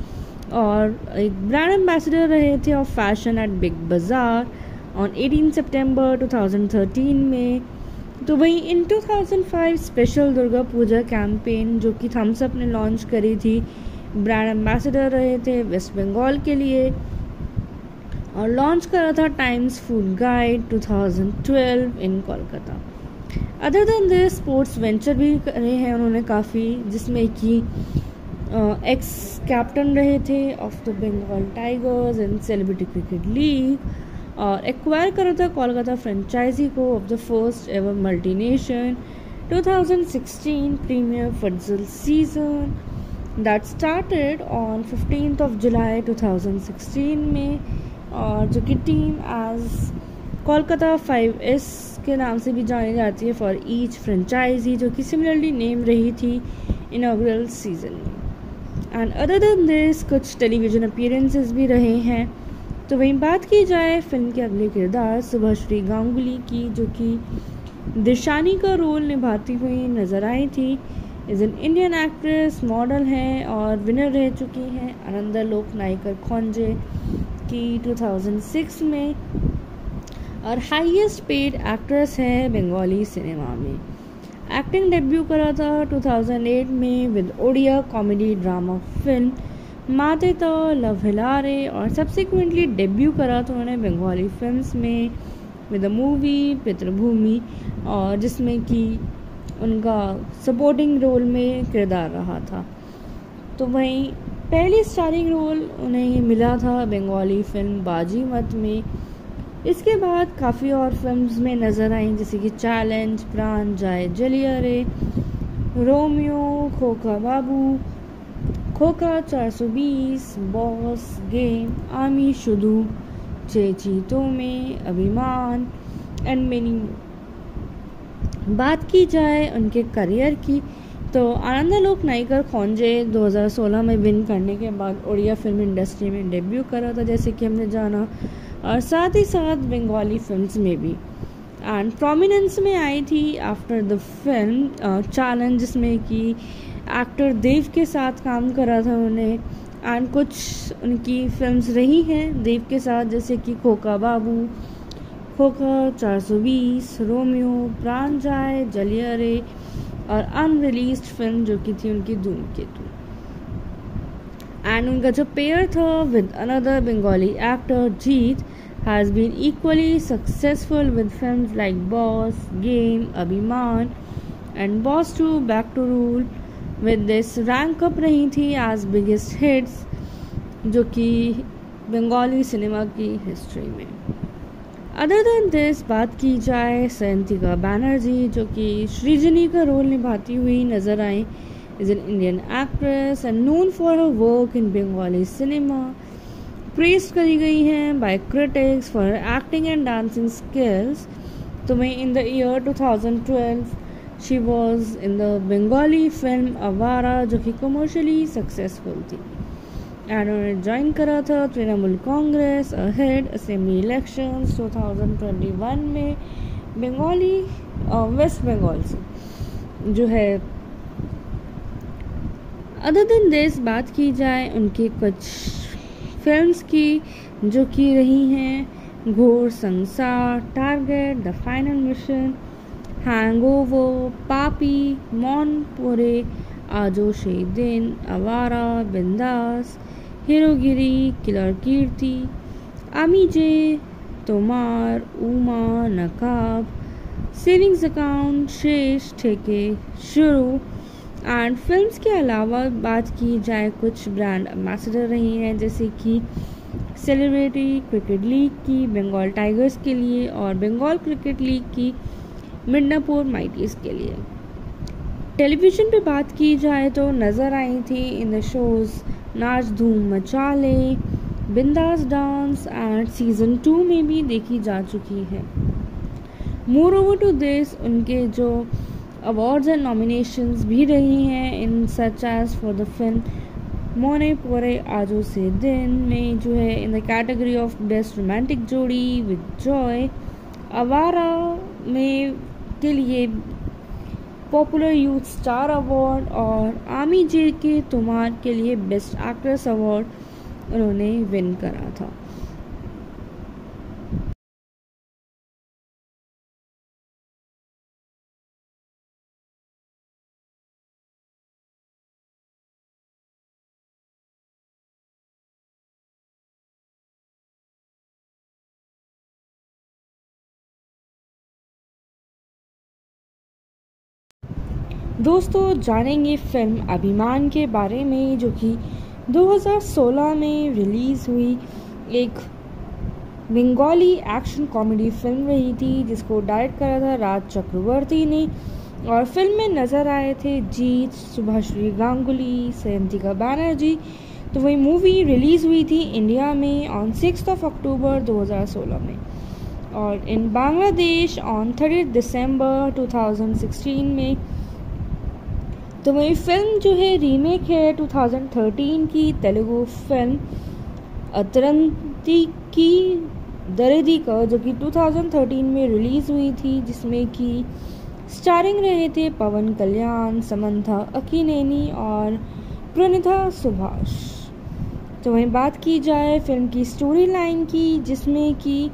और एक ब्रांड एम्बेसडर रहे थे of fashion at Big Bazaar on 18 September 2013 में। तो वही in 2005 special Durga Puja campaign जो कि थम्सअप ने लॉन्च करी थी ब्रांड एम्बेसडर रहे थे वेस्ट बंगाल के लिए। और लॉन्च करा था Times food guide 2012 in Kolkata other than this sports venture भी करे हैं उन्होंने काफ़ी, जिसमें कि एक्स कैप्टन रहे थे of the Bengal tigers and celebrity cricket league और एक्वायर करा था कोलकाता फ्रेंचाइजी को of the first ever multi nation 2016 premier futsal season that started on 15th of July 2016 में और जो कि team as Kolkata five S के नाम से भी जानी जाती है फॉर ईच फ्रेंचाइजी जो कि सिमिलरली नेम रही थी इनाग्रल सीज़न में. एंड अदर देन दिस कुछ टेलीविज़न अपीयरेंसेस भी रहे हैं। तो वहीं बात की जाए फ़िल्म के अगले किरदार सुभाश्री गांगुली की, जो कि दिशानी का रोल निभाती हुई नज़र आई थी। Is an Indian actress model हैं और विनर रह चुकी हैं आनंदा लोक नायकर खोंजे की 2006 में और हाईएस्ट पेड एक्ट्रेस है बंगाली सिनेमा में। एक्टिंग डेब्यू करा था 2008 में with Odia comedy drama film Mate Ta love हिलारे और सब्सिक्वेंटली डेब्यू करा था उन्होंने बंगाली फिल्म्स में विद मूवी पितृभूमि और जिसमें कि उनका सपोर्टिंग रोल में किरदार रहा था। तो वहीं पहली स्टारिंग रोल उन्हें मिला था बंगाली फ़िल्म बाजी मत में। इसके बाद काफ़ी और फिल्म्स में नज़र आई, जैसे कि चैलेंज प्राण जाए जलिया रे रोमियो खोखा बाबू खोखा 420 बॉस गेम आमी शुदू चेची तो में अभिमान एंड मेनी बात की जाए उनके करियर की तो आनंदा लोक नाइकर खोंजे 2016 में विन करने के बाद उड़िया फ़िल्म इंडस्ट्री में डेब्यू करा था, जैसे कि हमने जाना, और साथ ही साथ बंगाली फिल्म्स में भी। एंड प्रोमिनेंस में आई थी आफ्टर द फ़िल्म चैलेंज जिसमें कि एक्टर देव के साथ काम करा था उन्हें एंड कुछ उनकी फिल्म्स रही हैं देव के साथ जैसे कि खोका बाबू खोखा 420 रोमियो प्राण जाए जलियरे और अनरिलीज फ़िल्म जो कि थी उनकी धूमकेतु एंड उनका जो पेयर था with another Bengali actor Jeet has been equally successful with films like Boss, Game, Abhiman and Boss 2 Back to Rule with this rank up रही थी as बिगेस्ट हिट्स जो कि बंगाली सिनेमा की हिस्ट्री में अदर देन दिस बात की जाए सयंतिका बैनर्जी जो कि श्रीजनी का रोल निभाती हुई नज़र आई is an Indian actress and known for her work in Bengali cinema praise करी गई हैं by critics for acting and dancing skills तो मैं in the year 2012 she was in the Bengali film Awara जो कि कमर्शली सक्सेसफुल थी। एंड उन्होंने ज्वाइन करा था Trinamool Congress ahead assembly election 2021 में बंगाली वेस्ट बंगाल से। जो है अदर दिन दिस बात की जाए, उनके कुछ फिल्म्स की जो कि रही हैं Ghor Sansar target the final mission hangover Paapi Monpure Ajo शे दिन अवारा बिंदास हीरोगिरी किलर कीर्ति अमीजे तोमार उमा नकाब सेविंग्स अकाउंट शेष ठेके शुरू एंड फिल्म्स के अलावा बात की जाए कुछ ब्रांड एम्बेसडर रही हैं जैसे कि सेलिब्रिटी क्रिकेट लीग की बंगाल टाइगर्स के लिए और बंगाल क्रिकेट लीग की मिडनापुर माइटीज के लिए। टेलीविज़न पे बात की जाए तो नज़र आई थी इन द शोज़ नाच धूम मचाले, बिंदास डांस एंड सीज़न टू में भी देखी जा चुकी है। मोर ओवर टू दिस उनके जो अवार्ड्स एंड नॉमिनेशंस भी रही हैं, in such as for the film Mone Pore Ajo Sei Din में जो है in the category of best romantic jodi with Joy Awara में के लिए पॉपुलर यूथ स्टार अवार्ड और आमी जे के तुम्हार के लिए बेस्ट एक्ट्रेस अवार्ड उन्होंने विन करा था। दोस्तों, जानेंगे फ़िल्म अभिमान के बारे में, जो कि 2016 में रिलीज़ हुई। एक बंगाली एक्शन कॉमेडी फ़िल्म रही थी, जिसको डायरेक्ट करा था राज चक्रवर्ती ने। और फ़िल्म में नज़र आए थे जीत सुभाश्री गांगुली सयंतिका बैनर्जी। तो वही मूवी रिलीज़ हुई थी इंडिया में ऑन सिक्स ऑफ़ अक्टूबर 2016 में। और in Bangladesh on thirty December 2016 में तो वही फ़िल्म जो है रीमेक है 2013 की, तेलुगु फ़िल्म अतरंती की, दरेदी का, जो कि 2013 में रिलीज़ हुई थी, जिसमें कि स्टारिंग रहे थे पवन कल्याण, समंथा अकीनेनी और प्रणिता सुभाष। तो वहीं बात की जाए फ़िल्म की स्टोरी लाइन की, जिसमें कि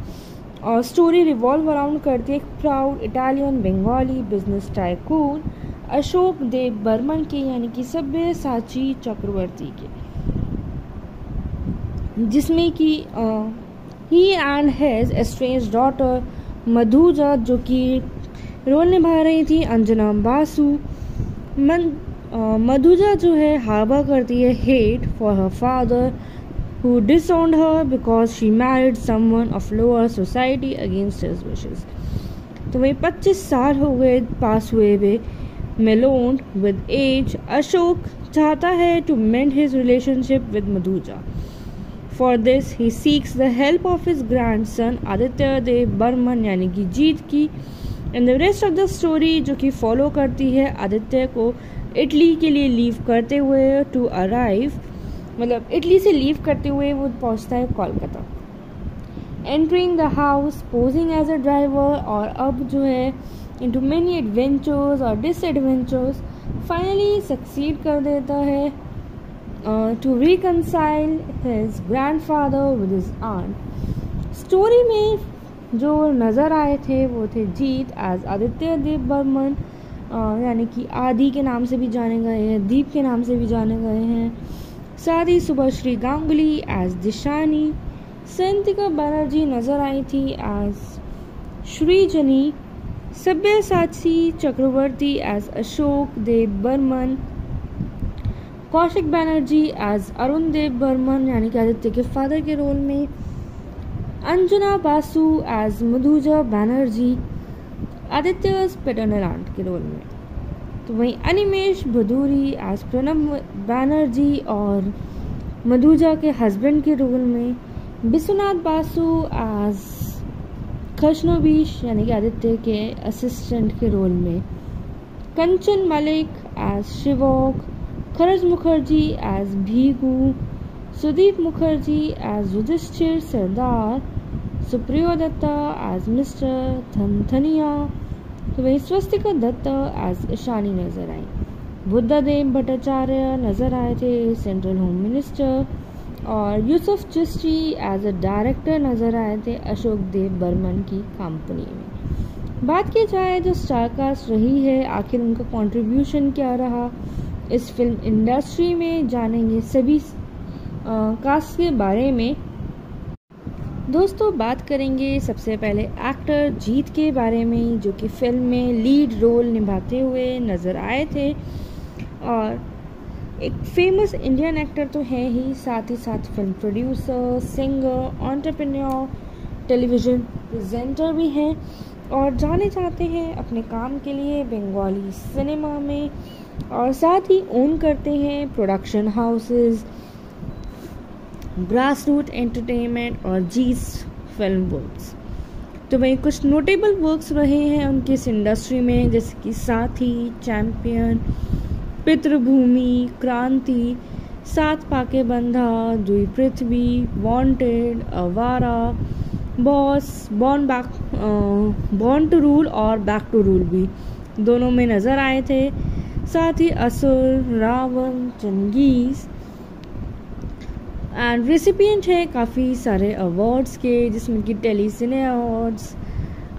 स्टोरी रिवॉल्व अराउंड करती है एक proud Italian Bengali business tycoon Ashok Dev Burman के, यानी कि सभ्य साची चक्रवर्ती के। जिसमें कि he and has estranged daughter Madhuja, जो कि रोल निभा रही थी, अंजना बासु। मन मधुजा जो है हाबा करती है hate for her father who disowned her because she married someone of lower society against his wishes तो वही 25 साल हो गए, पास हुए वे मेलोन विद एज अशोक चाहता है to mend his relationship with Madhuja for this he seeks the help of his grandson Aditya Dev Burman यानी कि जीत की and the rest of the story जो कि फॉलो करती है आदित्य को इटली के लिए लीव करते हुए टू अराइव मतलब इटली से लीव करते हुए वो पहुँचता है Kolkata entering the house posing as a driver और अब जो है इंटू मैनी एडवेंचर्स और डिसएडवेंचर्स फाइनली सक्सीड कर देता है to reconcile his grandfather with his aunt story में जो नज़र आए थे, वो थे जीत एज आदित्य देव बर्मन यानी कि आदि के नाम से भी जाने गए हैं, दीप के नाम से भी जाने गए हैं। साथ ही सुबह श्री गांगुली एज दिशानी संतिका बनर्जी नज़र आई थी एज श्रीजनी सभ्य साची चक्रवर्ती एज अशोक देव बर्मन कौशिक बैनर्जी एज अरुण देव बर्मन यानी कि आदित्य के फादर के रोल में, Anjana Basu as Madhuja Banerjee, Aditya paternal aunt के रोल में। तो वहीं अनिमेश भदूरी एज प्रणब बैनर्जी और मधुजा के हस्बैंड के रोल में विश्वनाथ बासु एज खशनोबीश यानी कि आदित्य के असिस्टेंट के रोल में। Kanchan Mallick as Shibok, Kharaj Mukherjee as Bhigu, Sudip Mukherjee as Yudhishthir Sardar, Supriyo Dutta as mister Dhanthania तो वही स्वस्तिका दत्ता एज ईशानी नज़र आई। बुद्धादेव भट्टाचार्य नज़र आए थे सेंट्रल होम मिनिस्टर और Yusuf Chishti as a director नज़र आए थे अशोक देव बर्मन की कंपनी में। बात की जाए जो स्टारकास्ट रही है, आखिर उनका कंट्रीब्यूशन क्या रहा? इस फ़िल्म इंडस्ट्री में जानेंगे सभी कास्ट के बारे में। दोस्तों, बात करेंगे सबसे पहले एक्टर जीत के बारे में, जो कि फ़िल्म में लीड रोल निभाते हुए नज़र आए थे। और एक फ़ेमस इंडियन एक्टर तो है ही, साथ ही साथ film producer singer entrepreneur television presenter भी हैं। और जाने जाते हैं अपने काम के लिए बंगाली सिनेमा में और साथ ही ओन करते हैं production houses grass root entertainment और जीस फ़िल्म वर्क्स तो वही कुछ नोटेबल वर्क्स रहे हैं उनके इस इंडस्ट्री में, जैसे कि साथी चैम्पियन पितृभूमि, क्रांति, Saat Paake Bandha, Dui Prithvi wanted Awara boss born back born to rule और बैक टू रूल भी दोनों में नज़र आए थे। साथ ही असुर, रावण चंगीज़ एंड रेसिपियंट है काफ़ी सारे अवार्ड्स के, जिसमें कि tele cine awards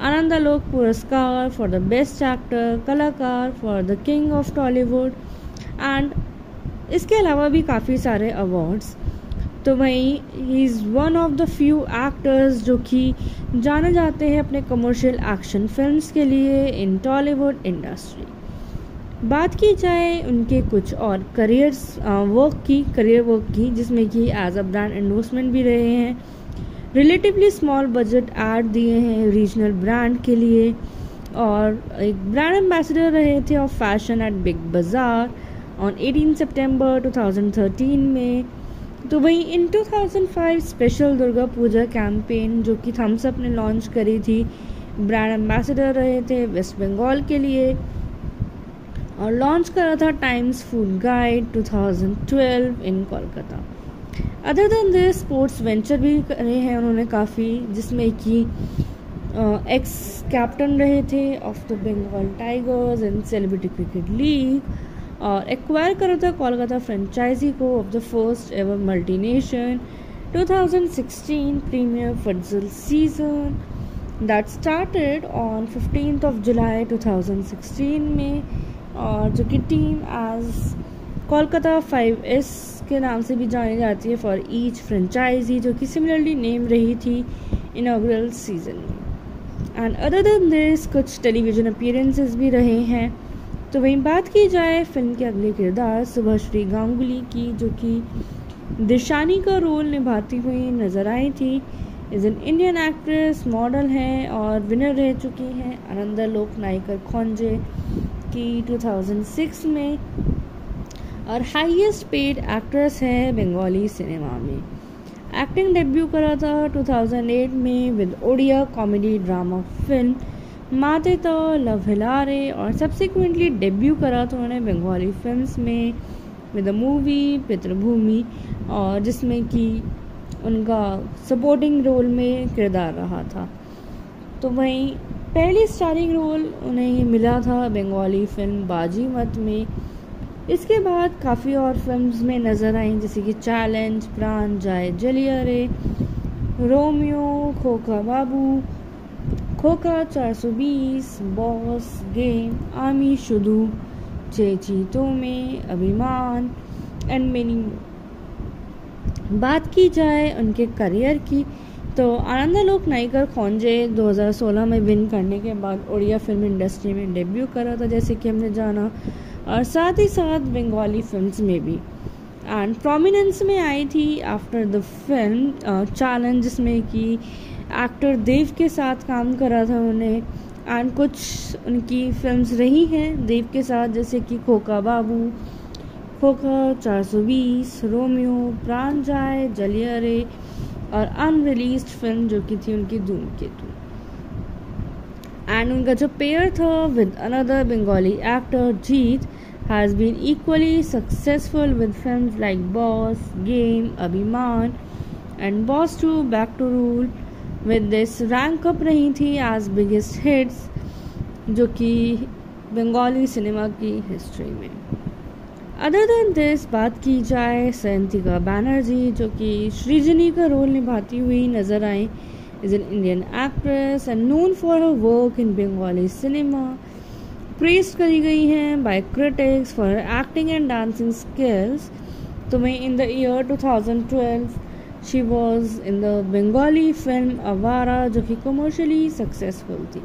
Anandalok Puraskar for the best actor Kalakar for the king of Tollywood and इसके अलावा भी काफ़ी सारे अवार्ड्स तो वहीं he is one of the few actors जो कि जाने जाते हैं अपने कमर्शियल एक्शन फिल्म्स के लिए इन टॉलीवुड इंडस्ट्री बात की जाए उनके कुछ और करियर्स वर्क की करियर वर्क की, जिसमें कि एज अ ब्रांड एंडोर्समेंट भी रहे हैं. रिलेटिवली स्मॉल बजट एड दिए हैं रीजनल ब्रांड के लिए. और एक ब्रांड एम्बेसडर रहे थे of fashion at Big Bazaar on 18 September 2013 में। तो वही in 2005 special Durga Puja campaign जो कि थम्सअप ने लॉन्च करी थी ब्रांड एम्बेसडर रहे थे वेस्ट बंगाल के लिए। और लॉन्च करा था Times Food Guide 2012 in Kolkata other than this sports venture भी करे हैं उन्होंने काफ़ी, जिसमें कि एक्स कैप्टन रहे थे of the Bengal tigers and celebrity cricket league और एक्वायर करा था कोलकाता फ्रेंचाइजी को of the first ever multination 2016 premier futsal season that started on 15th of July 2016 में और जो कि team as Kolkata five S के नाम से भी जानी जाती है फॉर ईच फ्रेंचाइजी जो कि सिमिलरली नेम रही थी इनाग्रल सीज़न में. एंड अदर दिस कुछ टेलीविज़न अपीयरेंसेस भी रहे हैं। तो वहीं बात की जाए फ़िल्म के अगले किरदार सुभाश्री गांगुली की, जो कि दिशानी का रोल निभाती हुई नज़र आई थी। Is an Indian actress model हैं और विनर रह चुकी हैं आनंदा लोक नायकर खोंजे की 2006 में। और हाईएस्ट पेड एक्ट्रेस है बंगाली सिनेमा में। एक्टिंग डेब्यू करा था 2008 में with Odia comedy drama film Mate Ta love हिलारे और सब्सिक्वेंटली डेब्यू करा तो उन्होंने बंगाली फिल्म्स में विद द मूवी पितृभूमि, और जिसमें कि उनका सपोर्टिंग रोल में किरदार रहा था। तो वहीं पहली स्टारिंग रोल उन्हें मिला था बंगाली फ़िल्म बाजी मत में। इसके बाद काफ़ी और फिल्म्स में नज़र आई, जैसे कि चैलेंज प्राण जाए जलिया रे रोमियो खोखा बाबू खोखा 420 बॉस गेम आमी शुदू चीतों में अभिमान एंड मेनी बात की जाए उनके करियर की तो आनंदा लोक नाइकर खोंजे 2016 में विन करने के बाद उड़िया फ़िल्म इंडस्ट्री में डेब्यू करा था, जैसे कि हमने जाना, और साथ ही साथ बंगाली फिल्म्स में भी। एंड प्रोमिनेंस में आई थी आफ्टर द फ़िल्म चैलेंज जिसमें कि एक्टर देव के साथ काम करा था उन्हें एंड कुछ उनकी फिल्म्स रही हैं देव के साथ, जैसे कि खोखा बाबू, खोखा 420 रोमियो, प्राण जाए जलियारे और अनरिलीज फ़िल्म जो कि थी उनकी धूम केतु। एंड उनका जो पेयर था with another Bengali actor Jeet has been equally successful with film like boss game Abhimaan and boss two back to rule with this rank up रही थी एज बिगेस्ट हिट्स जो कि बंगाली सिनेमा की हिस्ट्री में। अदर देन दिस बात की जाए सयंतिका बैनर्जी जो कि श्रीजनी का रोल निभाती हुई नज़र आई is an Indian actress and known for her work in Bengali cinema praise करी गई हैं by critics for acting and dancing skills तो मैं in the year 2012 she was in the Bengali film Awara जो कि कमर्शली सक्सेसफुल थी।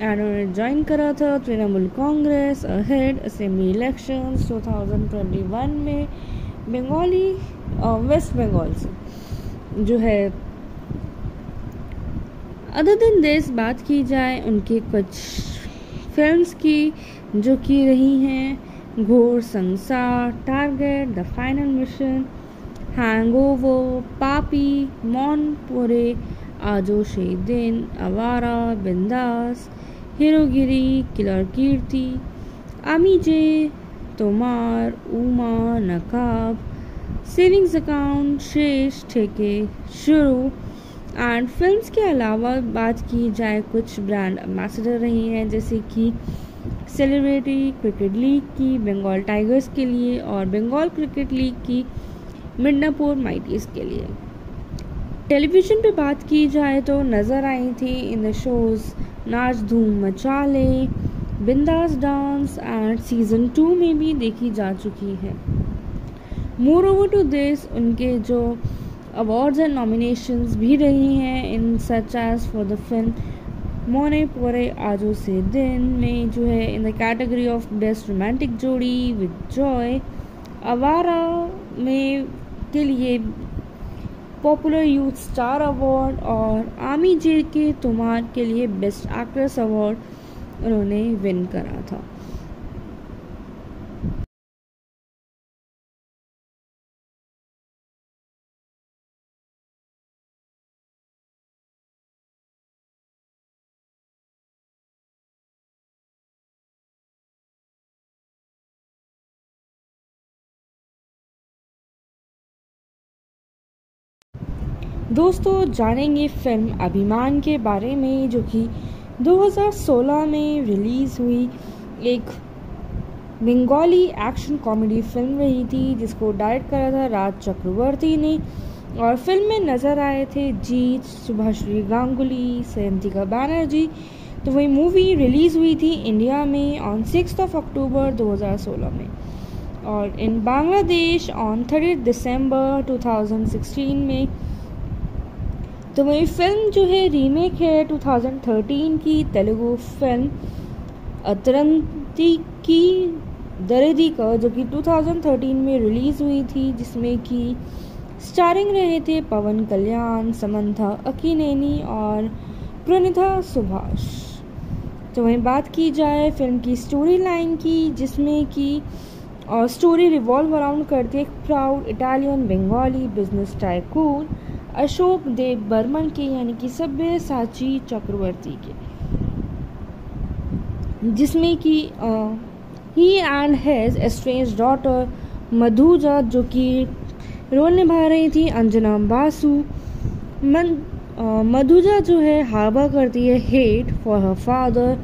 एंड उन्होंने ज्वाइन करा था Trinamool Congress ahead assembly election 2021 में बंगाली वेस्ट बंगाल से, जो है। अदर दिन देश बात की जाए उनके कुछ फिल्म्स की, जो कि रही हैं Ghor Sansar target the final mission hangover Paapi Monpure Ajoshe दिन, आवारा, बिंदास, हिरोगिरी, किलर कीर्ति अमीजे तोमार, उमा, नकाब, सेविंग्स अकाउंट, शेष, ठेके, शुरू। एंड फिल्म्स के अलावा बात की जाए, कुछ ब्रांड एम्बेसडर रही हैं, जैसे कि सेलिब्रिटी क्रिकेट लीग की बंगाल टाइगर्स के लिए और बंगाल क्रिकेट लीग की मिडनापुर माइटीज के लिए। टेलीविज़न पे बात की जाए तो नज़र आई थी इन द शोज़ नाच धूम मचाले, बिंदास डांस एंड सीज़न टू में भी देखी जा चुकी है। मोर ओवर टू दिस उनके जो अवार्ड्स एंड नॉमिनेशंस भी रही हैं, in such as for the film Mone Pore Ajo Sei Din में जो है in the category of best romantic jodi with Joy Awara में के लिए पॉपुलर यूथ स्टार अवार्ड और आमी जे के तुम्हार के लिए बेस्ट एक्ट्रेस अवार्ड उन्होंने विन करा था। दोस्तों, जानेंगे फ़िल्म अभिमान के बारे में, जो कि 2016 में रिलीज़ हुई। एक बंगाली एक्शन कॉमेडी फ़िल्म रही थी, जिसको डायरेक्ट करा था राज चक्रवर्ती ने। और फ़िल्म में नज़र आए थे जीत सुभाश्री गांगुली, सयंतिका बनर्जी। तो वही मूवी रिलीज़ हुई थी इंडिया में ऑन सिक्स ऑफ़ अक्टूबर 2016 में। और in Bangladesh on thirty December 2016 में तो वही फ़िल्म जो है रीमेक है 2013 की, तेलुगु फ़िल्म अतरंती की, दरेदी का, जो कि 2013 में रिलीज़ हुई थी, जिसमें कि स्टारिंग रहे थे पवन कल्याण, समंथा अकीनेनी और प्रणिता सुभाष। तो वहीं बात की जाए फ़िल्म की स्टोरी लाइन की, जिसमें कि, और स्टोरी रिवॉल्व अराउंड करती है एक proud Italian Bengali business tycoon Ashok Dev Burman के, यानी कि सभ्य साची चक्रवर्ती के। जिसमें कि he and has estranged daughter Madhuja, जो कि रोल निभा रही थी, अंजना बासु। मन मधुजा जो है, हावा करती है hate for her father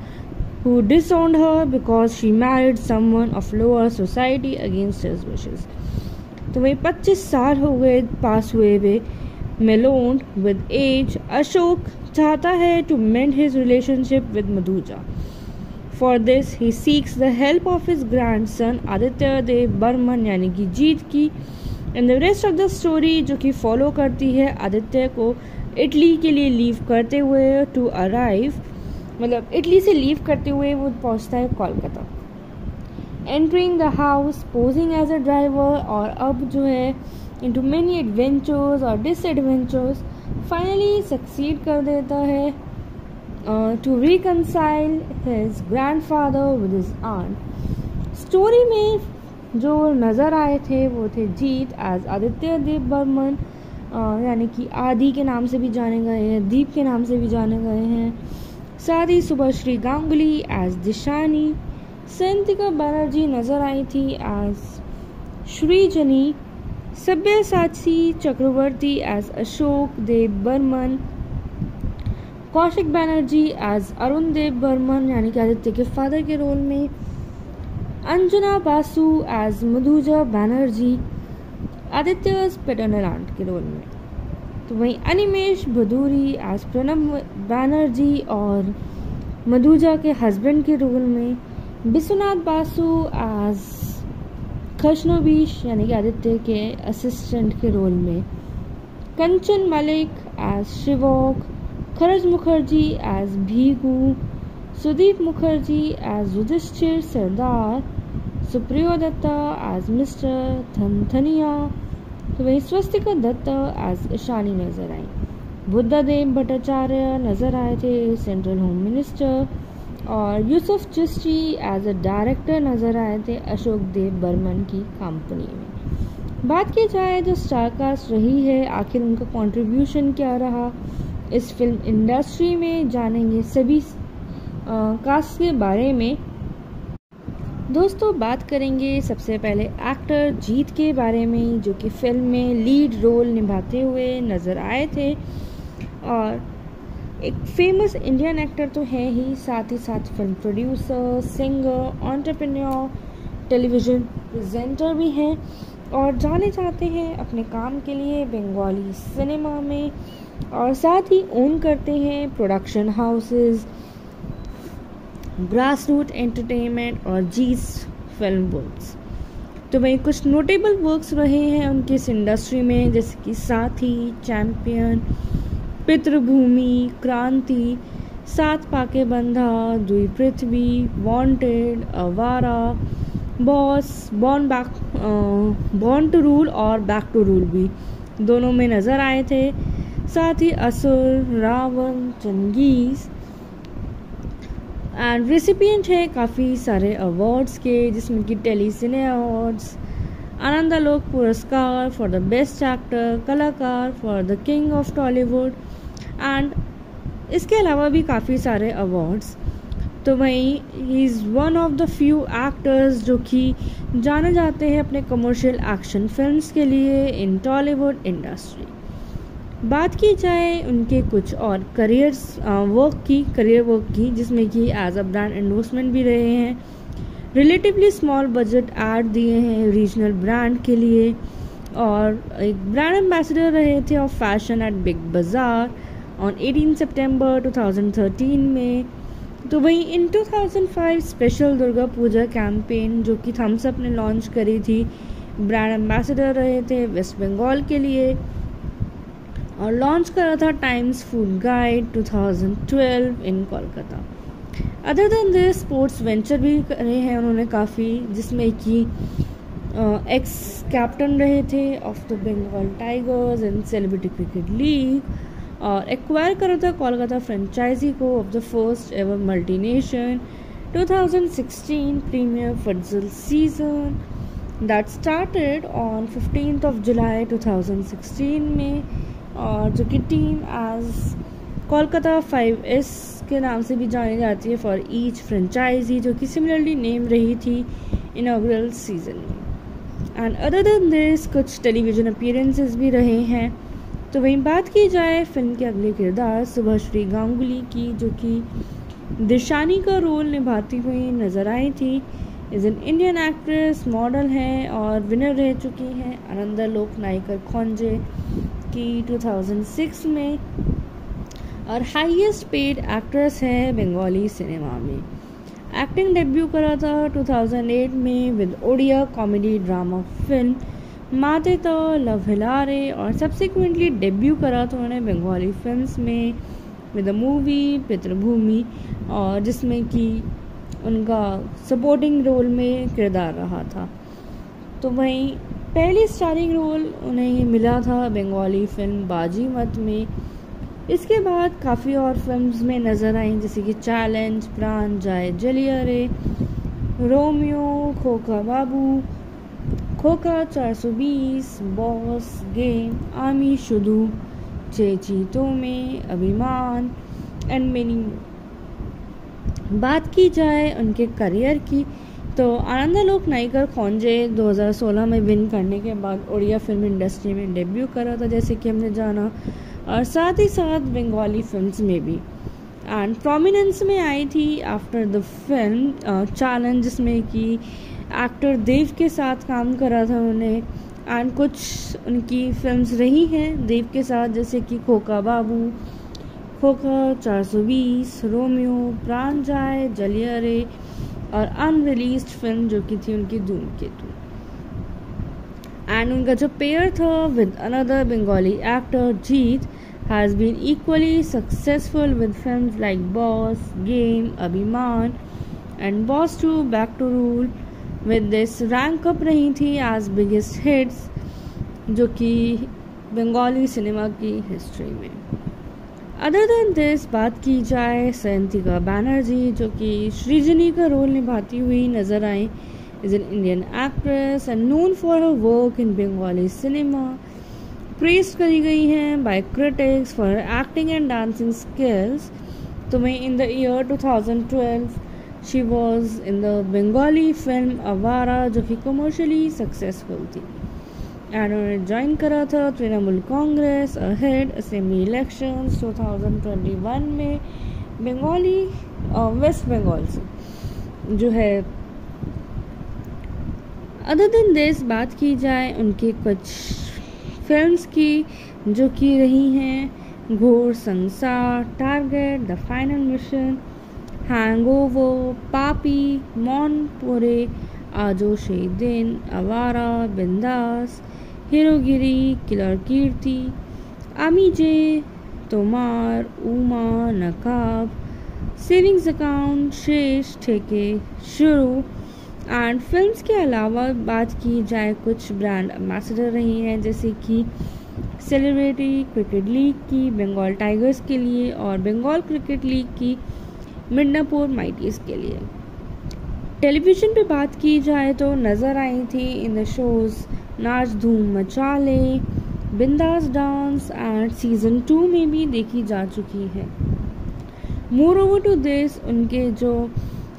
who disowned her because she married someone of lower society against his wishes. तो वही 25 साल हो गए, पास हुए वे। मेलोन्ड विद एज अशोक चाहता है to mend his relationship with Madhuja for this he seeks the help of his grandson Aditya Dev Burman यानी कि जीत की. And the rest of the story जो कि फॉलो करती है आदित्य को इटली के लिए लीव करते हुए टू अराइव मतलब इटली से लीव करते हुए वो पहुँचता है Kolkata. Entering the house posing as a driver और अब जो है इंटू मैनी एडवेंचर्स और डिसएडवेंचर्स फाइनली सक्सीड कर देता है to reconcile his grandfather with his aunt story में जो नज़र आए थे वो थे जीत एज आदित्य देव बर्मन यानी कि आदि के नाम से भी जाने गए हैं दीप के नाम से भी जाने गए हैं साथ ही सुभाश्री गांगुली एज दिशानी सैंतिका बनर्जी नज़र आई थी as Srijani Sabyasachi Chakraborty as Ashok Dev Burman Kaushik Banerjee as Arun Dev Burman यानी कि आदित्य के फादर के रोल में, Anjana Basu as Madhuja Banerjee, Aditya paternal aunt के रोल में। तो वहीं अनिमेश भदूरी एज प्रणब बैनर्जी और मधुजा के हस्बैंड के रोल में, विश्वनाथ बासु एज खशनोबीश यानी कि आदित्य के असिस्टेंट के रोल में, Kanchan Mallick as Shibok Kharaj Mukherjee as Bhigu Sudip Mukherjee as Yudhishthir Sardar Supriyo Dutta as mister Dhandhania तो वही स्वस्तिका दत्ता एज ईशानी नज़र आई। बुद्धा देव भट्टाचार्य नज़र आए थे सेंट्रल होम मिनिस्टर और Yusuf Chishti as a director नज़र आए थे अशोक देव बर्मन की कंपनी में। बात की जाए जो स्टारकास्ट रही है, आखिर उनका कंट्रीब्यूशन क्या रहा? इस फ़िल्म इंडस्ट्री में जानेंगे सभी कास्ट के बारे में। दोस्तों, बात करेंगे सबसे पहले एक्टर जीत के बारे में, जो कि फ़िल्म में लीड रोल निभाते हुए नज़र आए थे। और एक फ़ेमस इंडियन एक्टर तो है ही, साथ ही साथ film producer singer entrepreneur television presenter भी हैं और जाने जाते हैं अपने काम के लिए बंगाली सिनेमा में और साथ ही ओन करते हैं production houses grass root entertainment और जीस फ़िल्म वर्क्स तो वही कुछ नोटेबल वर्क्स रहे हैं उनके इस इंडस्ट्री में, जैसे कि साथी चैम्पियन पितृभूमि, क्रांति, Saat Paake Bandha, Dui Prithvi wanted Awara boss born back born to rule और बैक टू रूल भी दोनों में नज़र आए थे। साथ ही असुर, रावण, चंगीज़ एंड रेसिपियंट है काफ़ी सारे अवार्ड्स के, जिसमें कि tele cine awards Anandalok Puraskar for the best actor कलाकार for the king of Tollywood and इसके अलावा भी काफ़ी सारे अवार्ड्स तो वहीं ही is one of the few actors जो कि जाने जाते हैं अपने कमर्शियल एक्शन फिल्म्स के लिए इन टॉलीवुड इंडस्ट्री बात की जाए उनके कुछ और करियर्स वर्क की करियर वर्क की, जिसमें कि एज अ ब्रांड एंडोर्समेंट भी रहे हैं. रिलेटिवली स्मॉल बजट एड दिए हैं रीजनल ब्रांड के लिए. और एक ब्रांड एम्बेसडर रहे थे of fashion at Big Bazaar on 18 September 2013 में। तो वहीं in 2005 special Durga Puja campaign जो कि थम्सअप ने लॉन्च करी थी ब्रांड एम्बेसडर रहे थे वेस्ट बंगाल के लिए। और लॉन्च करा था Times Food Guide 2012 in Kolkata other than this sports venture भी करे हैं उन्होंने काफ़ी, जिसमें कि एक्स कैप्टन रहे थे of the Bengal tigers and celebrity cricket league और एक्वायर करा था कोलकाता फ्रेंचाइजी को of the first ever multi nation 2016 premier futsal season that started on 15th of July 2016 में और जो कि team as Kolkata five S के नाम से भी जानी जाती है फॉर ईच फ्रेंचाइजी जो कि सिमिलरली नेम रही थी इनाग्रल सीज़न में। एंड अदर देन दिस कुछ टेलीविज़न अपीयरेंसेस भी रहे हैं। तो वहीं बात की जाए फ़िल्म के अगले किरदार सुभाश्री गांगुली की, जो कि दिशानी का रोल निभाती हुई नज़र आई थी। Is an Indian actress model हैं और विनर रह चुकी हैं आनंदा लोक नायकर खोंजे की 2006 में। और हाईएस्ट पेड एक्ट्रेस है बंगाली सिनेमा में। एक्टिंग डेब्यू करा था 2008 में with Odia comedy drama film Mate Ta love हिलारे और सब्सिक्वेंटली डेब्यू करा था उन्होंने बंगाली फिल्म्स में विद द मूवी पितृभूमि, और जिसमें कि उनका सपोर्टिंग रोल में किरदार रहा था। तो वहीं पहली स्टारिंग रोल उन्हें मिला था बंगाली फ़िल्म बाजी मत में। इसके बाद काफ़ी और फिल्म्स में नज़र आई, जैसे कि चैलेंज प्राण जाए जलियरे रोमियो खोखा बाबू खोखा 420 बॉस गेम आमी शुदू। चेचीतों में अभिमान एंड मेनी बात की जाए उनके करियर की तो आनंदालोक नाइकर खोंजे 2016 में विन करने के बाद उड़िया फ़िल्म इंडस्ट्री में डेब्यू करा था, जैसे कि हमने जाना, और साथ ही साथ बंगाली फिल्म्स में भी। एंड प्रोमिनेंस में आई थी आफ्टर द फ़िल्म चैलेंज जिसमें कि एक्टर देव के साथ काम करा था उन्हें एंड कुछ उनकी फिल्म्स रही हैं, देव के साथ, जैसे कि खोखा बाबू, खोखा 420 रोमियो, प्राण जाए जलियरे और अनरिलीज फ़िल्म जो कि थी उनकी धूम केतु एंड उनका जो पेयर था with another Bengali actor Jeet has been equally successful with film like boss game Abhimaan and boss two back to rule with this rank up रही थी एज बिगेस्ट हिट्स जो कि बंगाली सिनेमा की हिस्ट्री में अदर देन दिस बात की जाए सयंतिका बैनर्जी जो कि श्रीजनी का रोल निभाती हुई नज़र आई is an Indian actress and known for her work in Bengali cinema praise करी गई हैं by critics for acting and dancing skills तो मैं in the year two thousand twelve she was in the Bengali film Avara, जो कि commercially successful थी। एंड उन्होंने ज्वाइन करा था Trinamool Congress ahead assembly elections 2021 में बंगाली वेस्ट बंगाल से। जो है अदर दिन दिस बात की जाए उनके कुछ फिल्म्स की जो कि रही हैं Ghar Sansar target the final mission hangover Paapi Mone Pore Aajo दिन अवारा बिंदास हीरोगिरी किलर कीर्ति आमी जे तोमार उमा नकाब सेविंग्स अकाउंट शेष ठेके शुरू एंड फिल्म्स के अलावा बात की जाए कुछ ब्रांड एम्बेसडर रही हैं जैसे कि सेलिब्रिटी क्रिकेट लीग की बंगाल टाइगर्स के लिए और बंगाल क्रिकेट लीग की मिडनापुर माइटीज के लिए। टेलीविज़न पे बात की जाए तो नज़र आई थी इन द शोज़ नाच धूम मचाले, बिंदास डांस एंड सीज़न टू में भी देखी जा चुकी है। मोर ओवर टू दिस उनके जो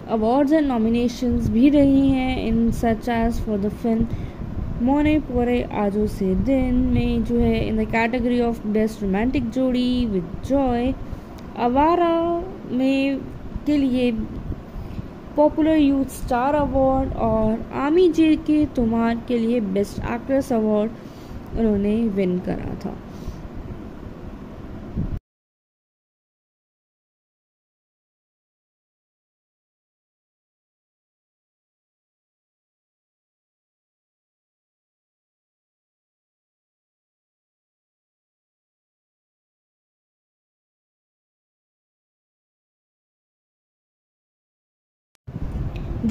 अवार्ड्स एंड नॉमिनेशंस भी रही हैं, in such as for the film Mone Pore Aajo Sei Din में जो है in the category of best romantic जोड़ी विद जॉय अवारा में के लिए पॉपुलर यूथ स्टार अवार्ड और आमी जे के तुम्हार के लिए बेस्ट एक्ट्रेस अवार्ड उन्होंने विन करा था।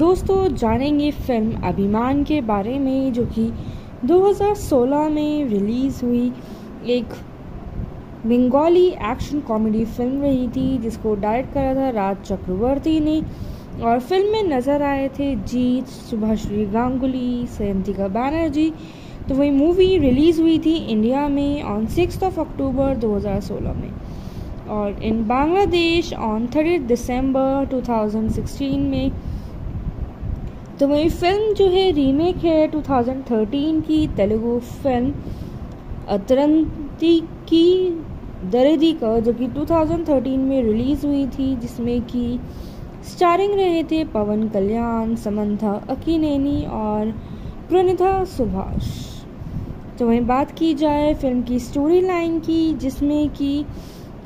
दोस्तों, जानेंगे फ़िल्म अभिमान के बारे में, जो कि 2016 में रिलीज़ हुई। एक बंगाली एक्शन कॉमेडी फ़िल्म रही थी, जिसको डायरेक्ट करा था राज चक्रवर्ती ने। और फ़िल्म में नज़र आए थे जीत सुभाश्री गांगुली, सयंतिका बनर्जी। तो वही मूवी रिलीज़ हुई थी इंडिया में ऑन सिक्स ऑफ़ अक्टूबर 2016 में। और in Bangladesh on thirty December 2016 में तो वही फ़िल्म जो है रीमेक है 2013 की, तेलुगु फ़िल्म अतरंती की, दरेदी का, जो कि 2013 में रिलीज़ हुई थी, जिसमें कि स्टारिंग रहे थे पवन कल्याण, समंथा, अकीनेनी और प्रणिता सुभाष। तो वहीं बात की जाए फ़िल्म की स्टोरी लाइन की, जिसमें कि,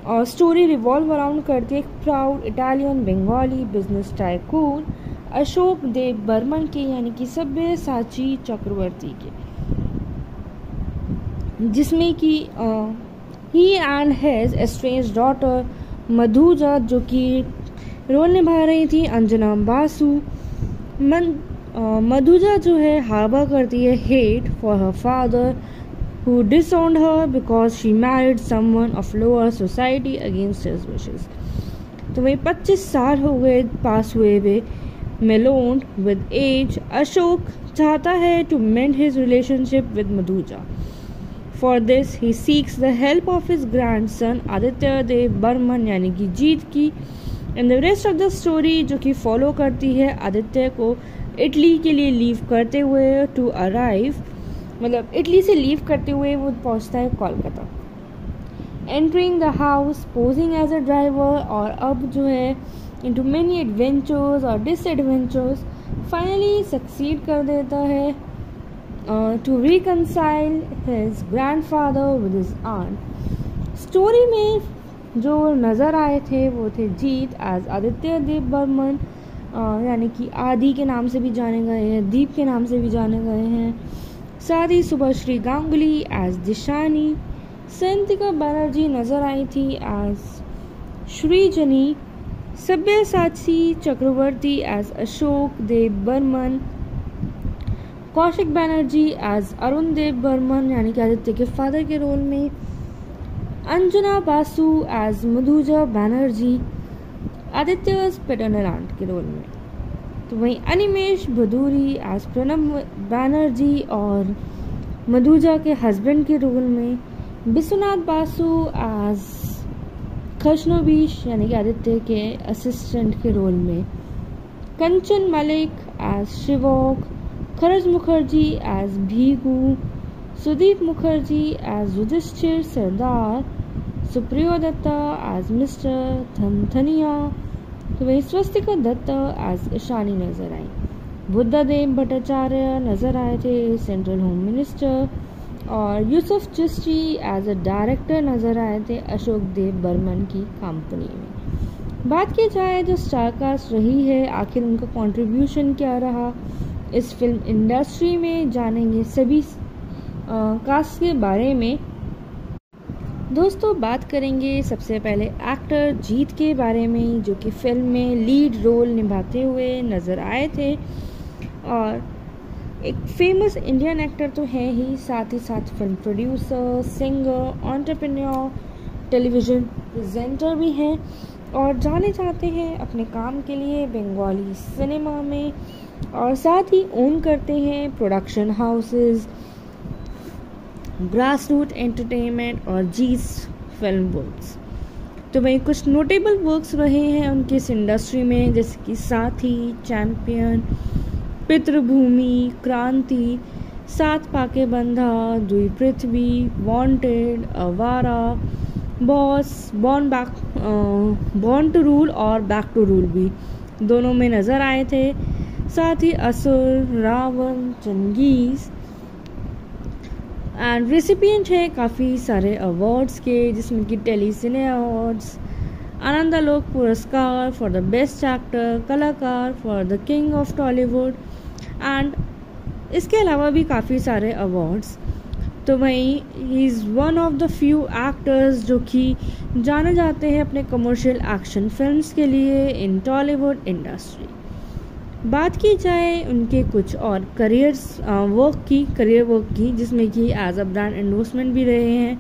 और स्टोरी रिवॉल्व अराउंड करती है एक proud Italian Bengali business tycoon Ashok Dev Burman के, यानी कि सभ्य साची चक्रवर्ती के। जिसमें कि he and has estranged daughter Madhuja, जो कि रोल निभा रही थी, अंजना बासु। मन मधुजा जो है, हावा करती है hate for her father who disowned her because she married someone of lower society against his wishes. तो वही 25 साल हो गए, पास हुए हुए। मेलोन्ड विद एज अशोक चाहता है to mend his relationship with Madhuja for this he seeks the help of his grandson Aditya Dev Burman यानी कि जीत की and the rest of the story जो कि फॉलो करती है आदित्य को इटली के लिए लीव करते हुए टू अराइव मतलब इटली से लीव करते हुए वो पहुँचता है Kolkata entering the house posing as a driver और अब जो है इंटू मैनी एडवेंचर्स और डिसएडवेंचर्स फाइनली सक्सीड कर देता है to reconcile his grandfather with his aunt story में जो नज़र आए थे वो थे जीत एज आदित्य देव बर्मन यानी कि आदि के नाम से भी जाने गए हैं दीप के नाम से भी जाने गए हैं साथ ही सुभाश्री गांगुली एज दिशानी संतिका बनर्जी नज़र आई थी as Srijani Sabyasachi Chakraborty as Ashok Dev Burman Kaushik Banerjee as Arun Dev Burman यानी कि आदित्य के फादर के रोल में Anjana Basu as Madhuja Banerjee Aditya paternal aunt के रोल में तो वहीं अनिमेश भदूरी एज प्रणब बैनर्जी और मधुजा के हस्बैंड के रोल में विश्वनाथ बासु एज खशनोबीश यानी कि आदित्य के असिस्टेंट के रोल में, Kanchan Mallick as Shivok Kharaj Mukherjee as Bhigu, Sudip Mukherjee as Yudhishthir Sardar, Supriyo Dutta as mister Dhanthania तो वही स्वस्तिका दत्त एज ईशानी नज़र आई। बुद्धादेव भट्टाचार्य नज़र आए थे सेंट्रल होम मिनिस्टर और Yusuf Chishti as a director नज़र आए थे अशोक देव बर्मन की कंपनी में। बात की जाए जो स्टारकास्ट रही है, आखिर उनका कंट्रीब्यूशन क्या रहा? इस फ़िल्म इंडस्ट्री में जानेंगे सभी कास्ट के बारे में। दोस्तों, बात करेंगे सबसे पहले एक्टर जीत के बारे में, जो कि फ़िल्म में लीड रोल निभाते हुए नज़र आए थे। और एक फ़ेमस इंडियन एक्टर तो है ही, साथ ही साथ film producer singer entrepreneur television presenter भी हैं और जाने जाते हैं अपने काम के लिए बंगाली सिनेमा में और साथ ही ओन करते हैं production houses grass root entertainment और जीस फ़िल्म वर्क्स तो वही कुछ नोटेबल वर्क्स रहे हैं उनके इस इंडस्ट्री में, जैसे कि साथी चैम्पियन पितृभूमि, क्रांति, Saat Paake Bandha, Dui Prithibi wanted Awara boss born back born to rule और बैक टू रूल भी दोनों में नज़र आए थे। साथ ही असुर, रावण चंगीज़ एंड रेसिपियंट है काफ़ी सारे अवार्ड्स के, जिसमें कि tele cine awards Anandalok Puraskar for the best actor कलाकार for the king of Tollywood and इसके अलावा भी काफ़ी सारे अवार्ड्स तो वहीं ही is one of the few actors जो कि जाने जाते हैं अपने कमर्शियल एक्शन फिल्म्स के लिए इन टॉलीवुड इंडस्ट्री बात की जाए उनके कुछ और करियर्स वर्क की करियर वर्क की, जिसमें कि एज अ ब्रांड एंडोर्समेंट भी रहे हैं.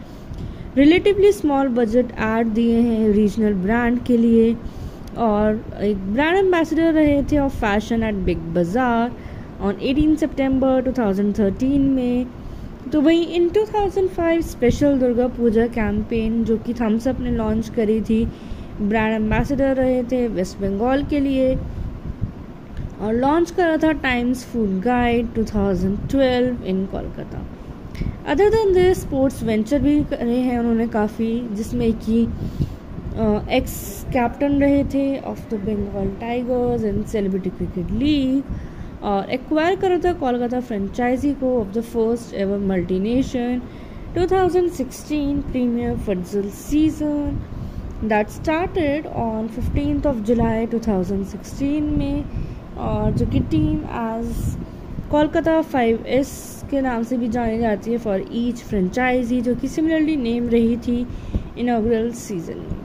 रिलेटिवली स्मॉल बजट ऐड दिए हैं रीजनल ब्रांड के लिए. और एक ब्रांड एम्बेसडर रहे थे of fashion at Big Bazaar on 18 September 2013 में। तो वहीं in 2005 special Durga Puja campaign जो कि थम्सअप ने लॉन्च करी थी ब्रांड एम्बेसडर रहे थे वेस्ट बंगाल के लिए। और लॉन्च करा था Times Food Guide 2012 in Kolkata other than this sports venture भी करे हैं उन्होंने काफ़ी, जिसमें कि एक्स कैप्टन रहे थे of the Bengal tigers and celebrity cricket league और एक्वायर करा था कोलकाता फ्रेंचाइजी को of the first ever multi nation 2016 premier futsal season that started on 15th of July 2016 में और जो कि team as Kolkata five S के नाम से भी जानी जाती है फॉर ईच फ्रेंचाइजी जो कि सिमिलरली नेम रही थी इनाग्रल सीज़न में.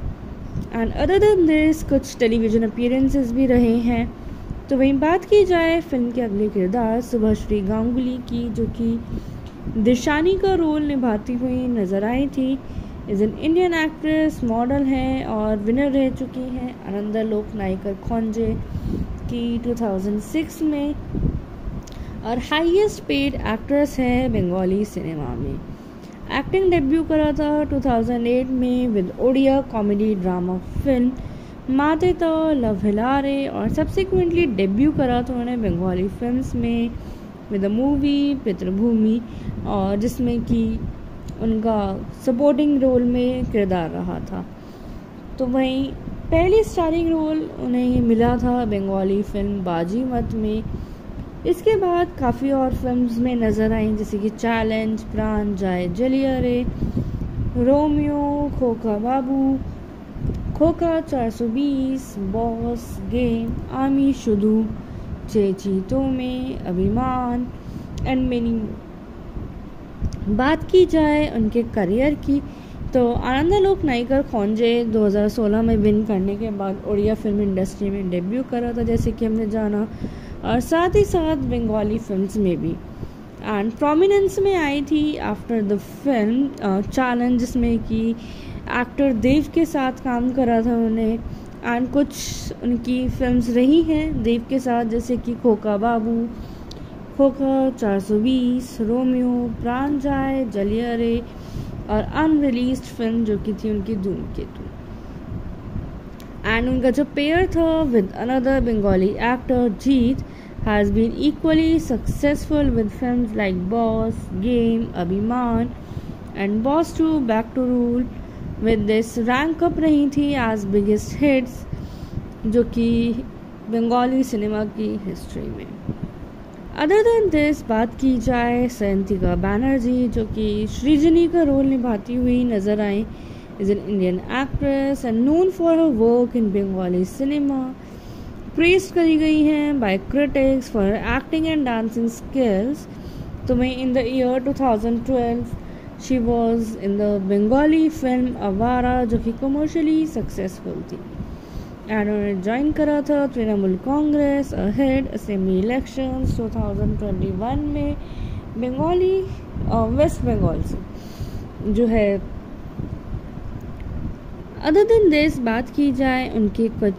एंड अदर देन दिस कुछ टेलीविज़न अपीयरेंसेस भी रहे हैं। तो वहीं बात की जाए फ़िल्म के अगले किरदार सुभाश्री गांगुली की, जो कि दिशानी का रोल निभाती हुई नज़र आई थी। Is an Indian actress model हैं और विनर रह चुकी हैं आनंदा लोक नायकर खोंजे की 2006 में और हाईएस्ट पेड एक्ट्रेस है बंगाली सिनेमा में। एक्टिंग डेब्यू करा था 2008 में with Odia comedy drama film Mate Ta love हिलारे और सब्सिक्वेंटली डेब्यू करा था उन्होंने बंगाली फिल्म्स में विद अ मूवी पितृभूमि, और जिसमें कि उनका सपोर्टिंग रोल में किरदार रहा था। तो वहीं पहली स्टारिंग रोल उन्हें मिला था बंगाली फ़िल्म बाजी मत में। इसके बाद काफ़ी और फिल्म्स में नज़र आई, जैसे कि चैलेंज प्राण जाए जलिया रे रोमियो खोखा बाबू खोखा 420 बॉस गेम आमी शुदू चेची तोमे अभिमान एंड मेनी बात की जाए उनके करियर की तो आनंदालोक नाइकर खोंजे 2016 में विन करने के बाद उड़िया फ़िल्म इंडस्ट्री में डेब्यू करा था, जैसे कि हमने जाना, और साथ ही साथ बंगाली फिल्म्स में भी। एंड प्रोमिनेंस में आई थी आफ्टर द फ़िल्म चैलेंज जिसमें कि एक्टर देव के साथ काम करा था उन्होंने। एंड कुछ उनकी फिल्म्स रही हैं, देव के साथ, जैसे कि खोखा बाबू, खोखा 420 रोमियो, प्राण जाए जलियरे और अनरिलीज फ़िल्म जो कि थी उनकी धूमकेतु एंड उनका जो पेयर था with another Bengali actor Jeet has been equally successful with film like boss game Abhimaan and boss two back to rule with this rank up रही थी एज बिगेस्ट हिट्स जो कि बंगाली सिनेमा की हिस्ट्री में। अदर देन दिस बात की जाए सयंतिका बैनर्जी जो कि श्रीजनी का रोल निभाती हुई नज़र आई is an Indian actress and known for her work in Bengali cinema praise करी गई हैं by critics for acting and dancing skills तो मैं in the year 2012 she was in the Bengali film Awara जो कि कमर्शियली सक्सेसफुल थी। एंड उन्होंने ज्वाइन करा था Trinamool Congress ahead assembly election 2021 में बंगाली वेस्ट बंगाल से, जो है। अदर दिन दिस बात की जाए उनके कुछ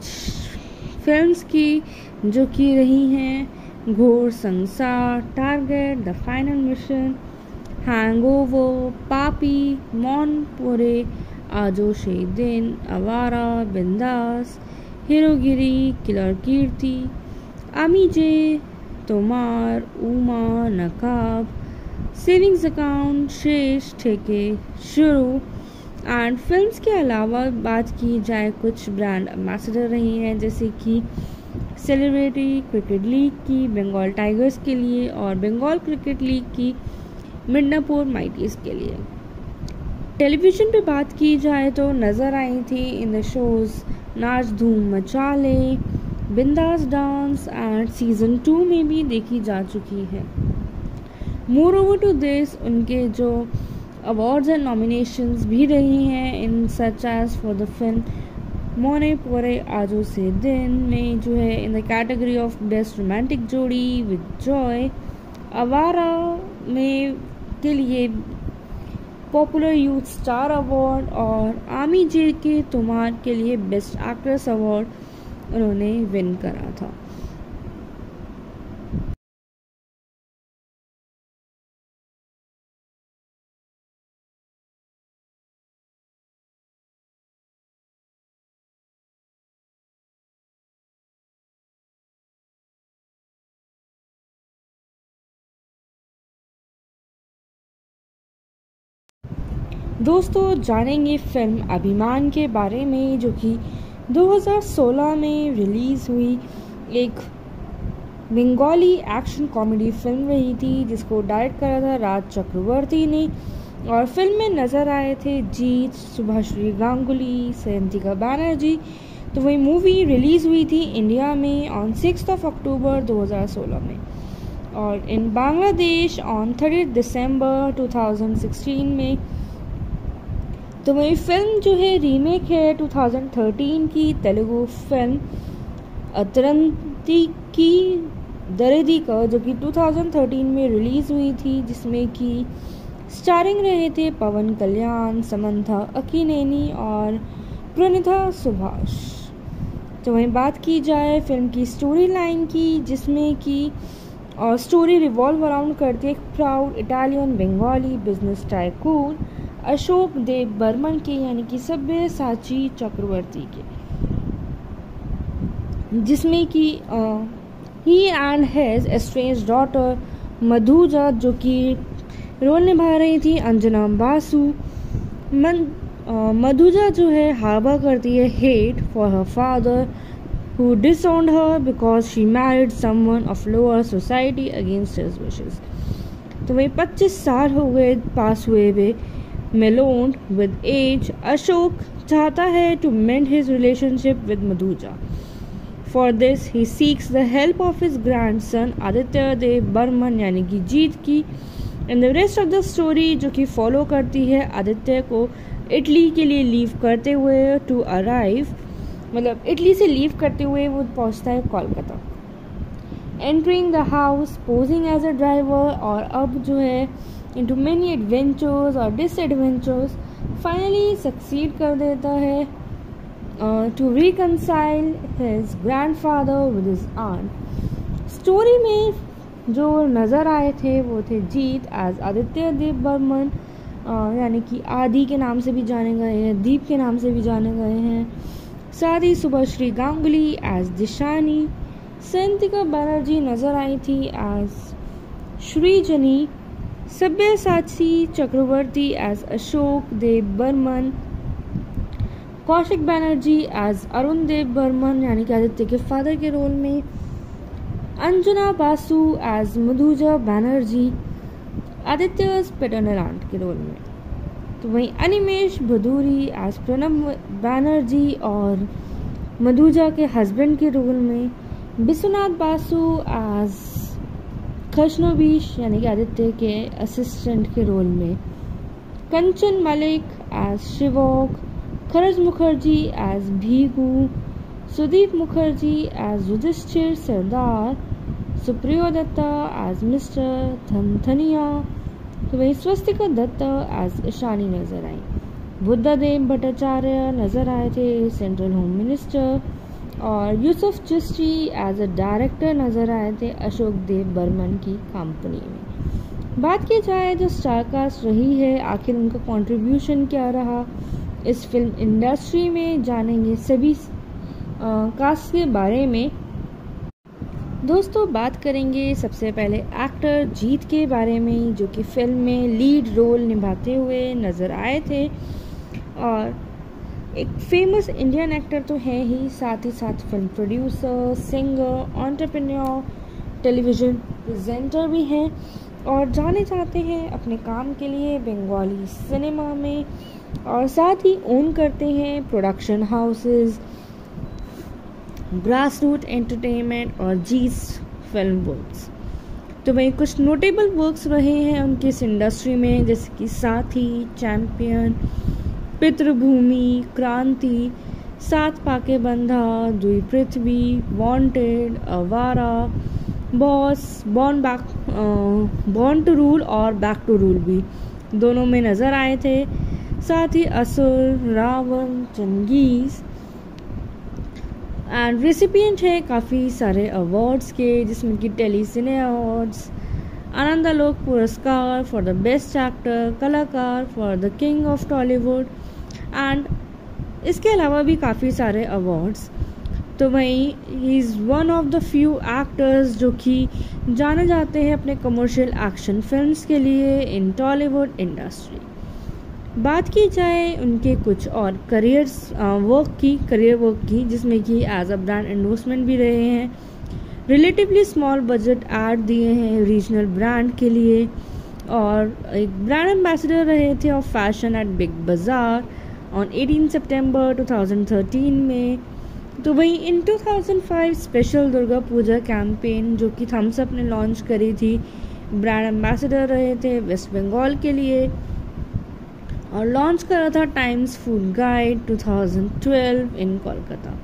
फिल्म्स की जो कि रही हैं Ghar Sansar target the final mission hangover पापी मौनपुरे आजोशे दिन अवारा बिंदास হিরোগিরি কিলার কীর্তি আমি যে তোমার উমা নকাব सेविंग्स अकाउंट शेष ठेके शुरू एंड फिल्म्स के अलावा बात की जाए कुछ ब्रांड एम्बेसडर रही हैं जैसे कि सेलिब्रिटी क्रिकेट लीग की बंगाल टाइगर्स के लिए और बंगाल क्रिकेट लीग की मिडनापुर माइटीज के लिए। टेलीविज़न पे बात की जाए तो नज़र आई थी इन द शोज़ नाच धूम मचाले, बिंदास डांस एंड सीज़न टू में भी देखी जा चुकी है। मोर ओवर टू दिस उनके जो अवार्ड्स एंड नॉमिनेशंस भी रही हैं, in such as for the film Mone Pore Aajo Sei Din में जो है in the category of best romantic जोड़ी विद जॉय अवारा में के लिए पॉपुलर यूथ स्टार अवार्ड और आमी जे के तुम्हार के लिए बेस्ट एक्ट्रेस अवार्ड उन्होंने विन करा था। दोस्तों, जानेंगे फ़िल्म अभिमान के बारे में, जो कि 2016 में रिलीज़ हुई। एक बंगाली एक्शन कॉमेडी फ़िल्म रही थी, जिसको डायरेक्ट करा था राज चक्रवर्ती ने। और फ़िल्म में नज़र आए थे जीत सुभाश्री गांगुली सयंतिका बनर्जी। तो वही मूवी रिलीज़ हुई थी इंडिया में ऑन सिक्स ऑफ़ अक्टूबर 2016 में। और in Bangladesh on thirty December 2016 में तो वही फ़िल्म जो है रीमेक है 2013 की, तेलुगु फ़िल्म अतरंती की, दरेदी का, जो कि 2013 में रिलीज़ हुई थी, जिसमें कि स्टारिंग रहे थे पवन कल्याण, समंथा अकीनेनी और प्रणिता सुभाष। तो वहीं बात की जाए फ़िल्म की स्टोरी लाइन की, जिसमें कि स्टोरी रिवॉल्व अराउंड करती है एक proud Italian Bengali business tycoon Ashok Dev Burman के, यानी कि सभ्य साची चक्रवर्ती के। जिसमें कि he and has estranged daughter Madhuja, जो कि रोल निभा रही थी, अंजना बासु। मन मधुजा जो है, हावा करती है hate for her father who disowned her because she married someone of lower society against his wishes तो वही 25 साल हो गए, पास हुए हुए। मेलोन विद एज अशोक चाहता है to mend his relationship with Madhuja for this he seeks the help of his grandson Aditya Dev Burman यानी कि जीत की and the rest of the story जो कि फॉलो करती है आदित्य को इटली के लिए लीव करते हुए टू अराइव मतलब इटली से लीव करते हुए वो पहुँचता है Kolkata entering the house posing as a driver और अब जो है into many adventures or disadventures finally succeed कर देता है uh, to reconcile his grandfather with his aunt. Story में जो नज़र आए थे वो थे जीत एज आदित्य देव बर्मन यानी कि आदि के नाम से भी जाने गए हैं दीप के नाम से भी जाने गए हैं। साथ ही सुभाश्री गांगुली एज दिशानी सैंतिका बनर्जी नज़र आई थी एज श्रीजनी सभ्य साची चक्रवर्ती एज अशोक देव बर्मन कौशिक बैनर्जी एज अरुण देव बर्मन यानी कि आदित्य के फादर के रोल में. Anjana Basu as Madhuja Banerjee, Aditya paternal aunt के रोल में. तो वहीं अनिमेश भदूरी एज प्रणब बैनर्जी और मधुजा के हस्बैंड के रोल में. विश्वनाथ बासु एज खशनोबीश यानी कि आदित्य के असिस्टेंट के रोल में Kanchan Mallick as Shivok, Kharaj Mukherjee as Bhigu, Sudip Mukherjee as Yudhishthir Sardar, Supriyo Dutta as mister Dhanthania तो वही स्वस्तिका दत्ता एज ईशानी नज़र आई। बुद्धदेव भट्टाचार्य नज़र आए थे सेंट्रल होम मिनिस्टर और Yusuf Chishti as a director नज़र आए थे अशोक देव बर्मन की कंपनी में। बात की जाए जो स्टारकास्ट रही है, आखिर उनका कंट्रीब्यूशन क्या रहा? इस फ़िल्म इंडस्ट्री में जानेंगे सभी कास्ट के बारे में। दोस्तों, बात करेंगे सबसे पहले एक्टर जीत के बारे में, जो कि फ़िल्म में लीड रोल निभाते हुए नज़र आए थे। और एक फ़ेमस इंडियन एक्टर तो है ही, साथ ही साथ film producer singer entrepreneur television presenter भी हैं। और जाने जाते हैं अपने काम के लिए बंगाली सिनेमा में और साथ ही ओन करते हैं production houses grass root entertainment और जीस फ़िल्म वर्क्स तो वही कुछ नोटेबल वर्क्स रहे हैं उनके इस इंडस्ट्री में, जैसे कि साथी चैम्पियन पितृभूमि, क्रांति, Saat Paake Bandha, Dui Prithibi wanted Awara boss born back born to rule और बैक टू रूल भी दोनों में नज़र आए थे। साथ ही असुर, रावण चंगीज एंड रेसिपियंट है काफ़ी सारे अवार्ड्स के, जिसमें कि tele cine awards Anandalok Puraskar for the best actor Kalakar for the king of Tollywood and इसके अलावा भी काफ़ी सारे अवार्ड्स तो वहीं he is one of the few actors जो कि जाने जाते हैं अपने कमर्शियल एक्शन फिल्म्स के लिए इन टॉलीवुड इंडस्ट्री बात की जाए उनके कुछ और करियर्स वर्क की करियर वर्क की, जिसमें कि एज अ ब्रांड एंडोर्समेंट भी रहे हैं. रिलेटिवली स्मॉल बजट एड दिए हैं रीजनल ब्रांड के लिए. और एक ब्रांड एम्बेसडर रहे थे of fashion at big bazaar on 18 सितंबर 2013 में। तो वहीं in 2005 special Durga Puja campaign जो कि थम्सअप ने लॉन्च करी थी ब्रांड एम्बेसडर रहे थे वेस्ट बंगाल के लिए। और लॉन्च करा था times food guide 2012 in Kolkata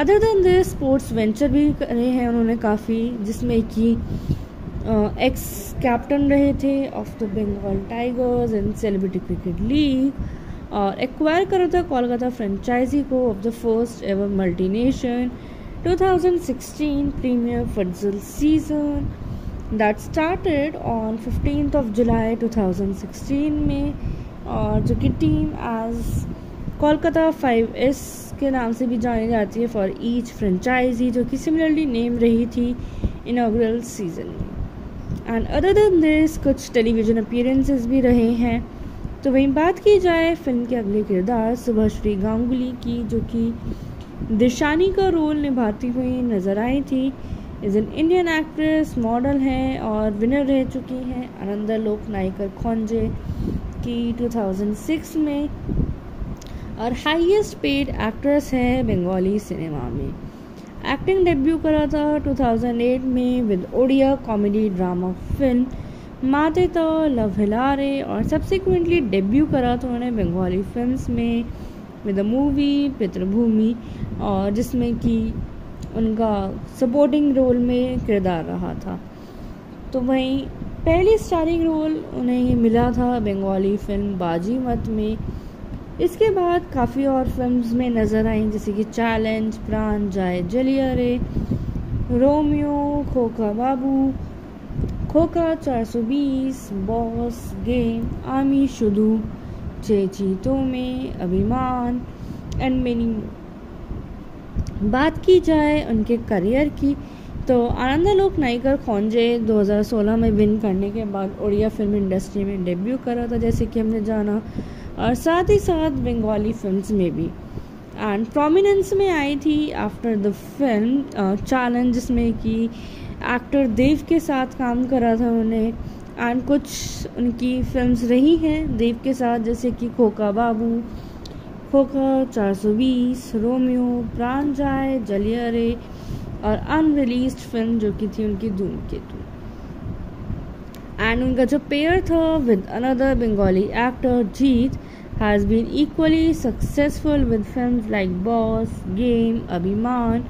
other than they sports venture भी करे हैं उन्होंने काफ़ी, जिसमें कि एक्स कैप्टन रहे थे of the Bengal tigers and celebrity cricket league और एक्वायर करा था कोलकाता फ्रेंचाइजी को of the first ever multi nation 2016 premier futsal season that started on 15th of July 2016 में और जो कि team as Kolkata five S के नाम से भी जानी जाती है फॉर ईच फ्रेंचाइजी जो कि सिमिलरली नेम रही थी इनाग्रल सीज़न में. एंड अदर देन दिस कुछ टेलीविज़न अपीयरेंसेस भी रहे हैं। तो वहीं बात की जाए फ़िल्म के अगले किरदार सुभाश्री गांगुली की, जो कि दिशानी का रोल निभाती हुई नज़र आई थी। Is an Indian actress model हैं और विनर रह चुकी हैं आनंदा लोक नायकर खोंजे की 2006 में। और हाईएस्ट पेड एक्ट्रेस है बंगाली सिनेमा में। एक्टिंग डेब्यू करा था 2008 में with Odia comedy drama film Mate Ta love हिलारे और सब्सिक्वेंटली डेब्यू करा था उन्होंने बंगाली फिल्म्स में विद द मूवी पितृभूमि, और जिसमें कि उनका सपोर्टिंग रोल में किरदार रहा था। तो वहीं पहली स्टारिंग रोल उन्हें मिला था बंगाली फ़िल्म बाजी मत में। इसके बाद काफ़ी और फिल्म्स में नज़र आई, जैसे कि चैलेंज प्राण जाए जलिया रे रोमियो खोखा बाबू खोखा 420 बॉस गेम आमी शुदू। चेचीतों में अभिमान एंड मेनी बात की जाए उनके करियर की तो आनंदा आनंदालोक नाइकर खोंजे 2016 में विन करने के बाद उड़िया फ़िल्म इंडस्ट्री में डेब्यू करा था, जैसे कि हमने जाना, और साथ ही साथ बंगाली फिल्म्स में भी। एंड प्रोमिनेंस में आई थी आफ्टर द फ़िल्म चैलेंज जिसमें कि एक्टर देव के साथ काम करा था उन्होंने। एंड कुछ उनकी फिल्म्स रही हैं, देव के साथ, जैसे कि खोखा बाबू, खोखा 420 रोमियो, प्राण जाए जलियारे और अनरिलीज फ़िल्म जो कि थी उनकी धूम केतु। एंड उनका जो पेयर था with another Bengali actor Jeet has been equally successful with film like boss game Abhimaan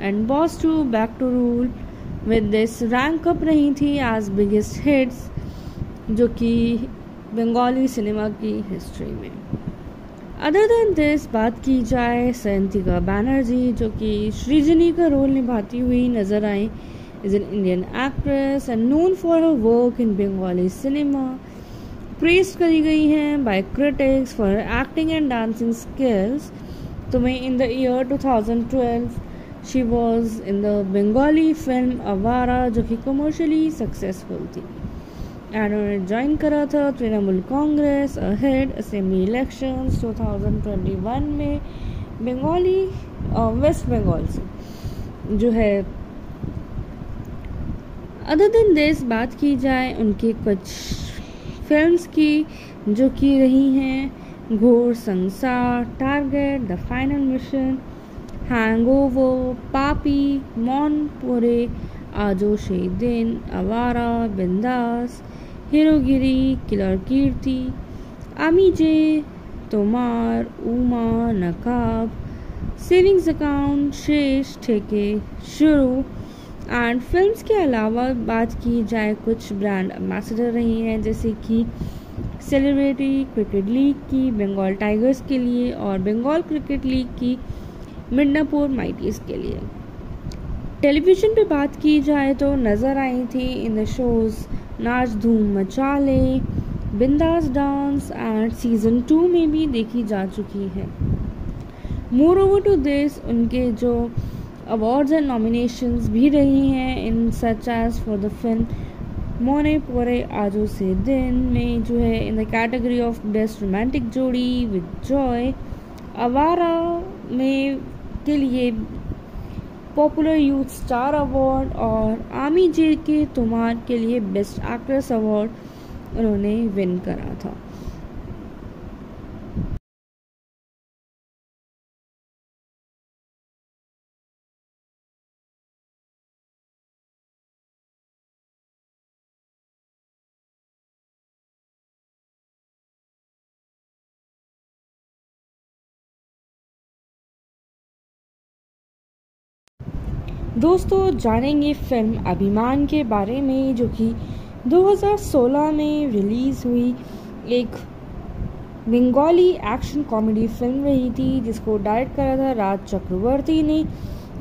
and boss two back to rule with this rank up रही थी एज बिगेस्ट हिट्स जो कि बंगाली सिनेमा की हिस्ट्री में अदर देन दिस बात की जाए सयंतिका बैनर्जी जो कि श्रीजनी का रोल निभाती हुई नज़र आई is an Indian actress and known for her work in Bengali cinema press करी गई हैं by critics for acting and dancing skills तो मैं in the year 2012 she was in the Bengali film Awara जो कि कमर्शली सक्सेसफुल थी। एंड उन्होंने ज्वाइन करा था Trinamool Congress ahead assembly election 2021 में बंगाली वेस्ट बंगाल से, जो है। अदर दिन दिस बात की जाए उनके कुछ फिल्म्स की, जो कि रही हैं घोर संसार target the final mission hangover पापी मौनपुरे आजो शे दिन अवारा बिंदास हिरोगिरी किलर कीर्ति आमी जे तोमार उमा नकाब सेविंग्स अकाउंट शेष ठेके शुरू एंड फिल्म्स के अलावा बात की जाए कुछ ब्रांड एम्बेसडर रही हैं जैसे कि सेलिब्रिटी क्रिकेट लीग की बंगाल टाइगर्स के लिए और बंगाल क्रिकेट लीग की मिडनापुर माइटीज के लिए। टेलीविज़न पे बात की जाए तो नज़र आई थी इन द शोज़ नाच धूम मचाले, बिंदास डांस एंड सीज़न टू में भी देखी जा चुकी है। मोर ओवर टू दिस उनके जो अवार्ड्स एंड नॉमिनेशंस भी रही हैं, in such as for the film Mone Pore Aajo Sei Din में जो है in the category of best romantic जोड़ी विद जॉय अवारा में के लिए पॉपुलर यूथ स्टार अवार्ड और आमी जे के तुम्हार के लिए बेस्ट एक्ट्रेस अवार्ड उन्होंने विन करा था। दोस्तों, जानेंगे फ़िल्म अभिमान के बारे में, जो कि 2016 में रिलीज़ हुई। एक बंगाली एक्शन कॉमेडी फ़िल्म रही थी, जिसको डायरेक्ट करा था राज चक्रवर्ती ने।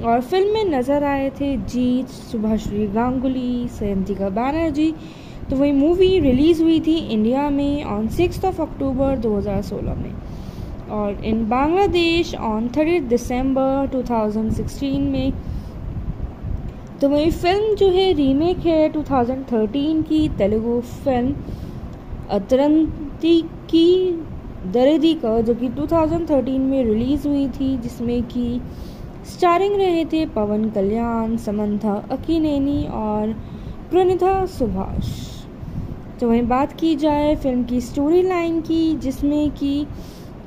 और फ़िल्म में नज़र आए थे जीत सुभाश्री गांगुली, सयंतिका बनर्जी। तो वही मूवी रिलीज़ हुई थी इंडिया में ऑन सिक्स ऑफ़ अक्टूबर 2016 में। और in Bangladesh on thirty December 2016 में तो वही फ़िल्म जो है रीमेक है 2013 की, तेलुगु फ़िल्म अतरंती की, दरेदी का, जो कि 2013 में रिलीज़ हुई थी, जिसमें कि स्टारिंग रहे थे पवन कल्याण, समंथा अकीनेनी और प्रणिता सुभाष। तो वहीं बात की जाए फ़िल्म की स्टोरी लाइन की, जिसमें कि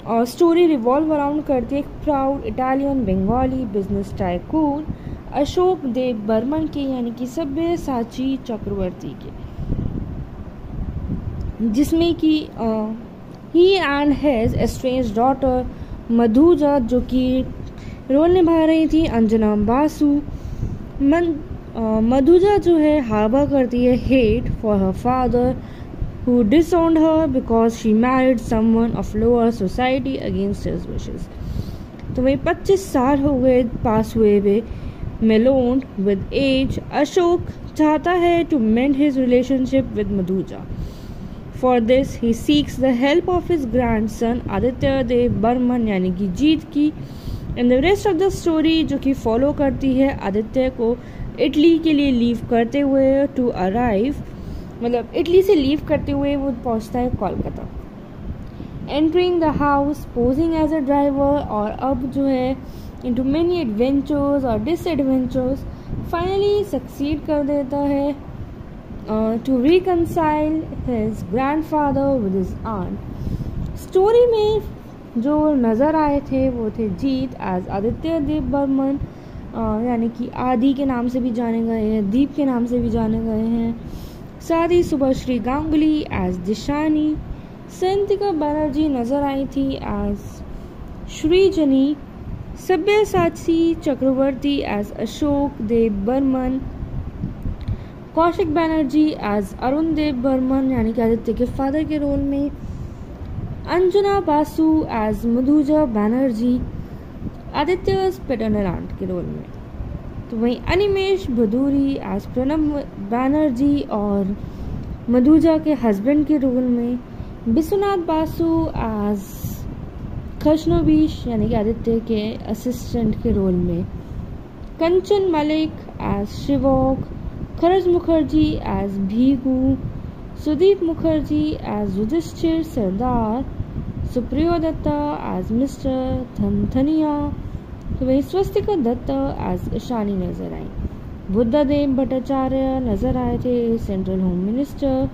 और स्टोरी रिवॉल्व अराउंड करती है एक proud Italian Bengali business tycoon Ashok Dev Burman के, यानी कि सभ्य साची चक्रवर्ती के। जिसमें कि he and has estrange daughter Madhuja, जो कि रोल निभा रही थी, अंजना बासु। मन मधुजा जो है, हावा करती है hate for her father who disowned her because she married someone of lower society against his wishes तो वही 25 साल हो गए, पास हुए हुए। मेलोन विद एज अशोक चाहता है to mend his relationship with Madhuja for this he seeks the help of his grandson Aditya Dev Burman यानी कि जीत की and the rest of the story जो कि फॉलो करती है आदित्य को इटली के लिए लीव करते हुए टू अराइव मतलब इटली से लीव करते हुए वो पहुँचता है Kolkata entering the house posing as a driver और अब जो है into many adventures or disadventures finally succeed कर देता है uh, to reconcile his grandfather with his aunt. Story में जो नज़र आए थे वो थे जीत एज आदित्य देव बर्मन यानी कि आदि के नाम से भी जाने गए हैं दीप के नाम से भी जाने गए हैं साथ ही सुबह श्री गांगुली एज दिशानी सैंतिका बनर्जी नज़र आई थी एज श्रीजनी सभ्यसाची चक्रवर्ती एज अशोक देव बर्मन कौशिक बैनर्जी एज अरुण देव बर्मन यानी कि आदित्य के फादर के रोल में Anjana Basu as Madhuja Banerjee Aditya paternal aunt के रोल में। तो वहीं अनिमेश भदूरी एज प्रणब बैनर्जी और मधुजा के हस्बैंड के रोल में विश्वनाथ बासु एज खशनोबीश यानी कि आदित्य के असिस्टेंट के रोल में, Kanchan Mallick as Shivok Kharaj Mukherjee as Bhigu, Sudip Mukherjee as Yudhishthir Sardar, Supriyo Dutta as mister Dhandhania तो वहीं स्वस्तिका दत्ता एज ईशानी नज़र आई। बुद्धदेव भट्टाचार्य नज़र आए थे सेंट्रल होम मिनिस्टर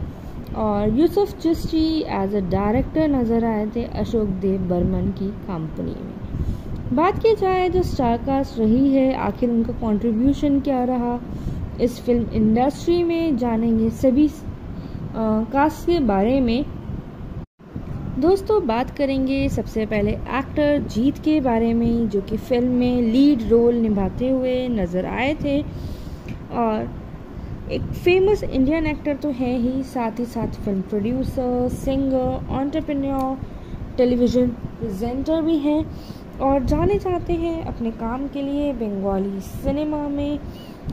और Yusuf Chishti as a director नज़र आए थे अशोक देव बर्मन की कंपनी में। बात की जाए जो स्टारकास्ट रही है, आखिर उनका कंट्रीब्यूशन क्या रहा? इस फ़िल्म इंडस्ट्री में जानेंगे सभी कास्ट के बारे में। दोस्तों, बात करेंगे सबसे पहले एक्टर जीत के बारे में, जो कि फ़िल्म में लीड रोल निभाते हुए नज़र आए थे। और एक फ़ेमस इंडियन एक्टर तो है ही, साथ ही साथ film producer singer entrepreneur television presenter भी हैं। और जाने जाते हैं अपने काम के लिए बंगाली सिनेमा में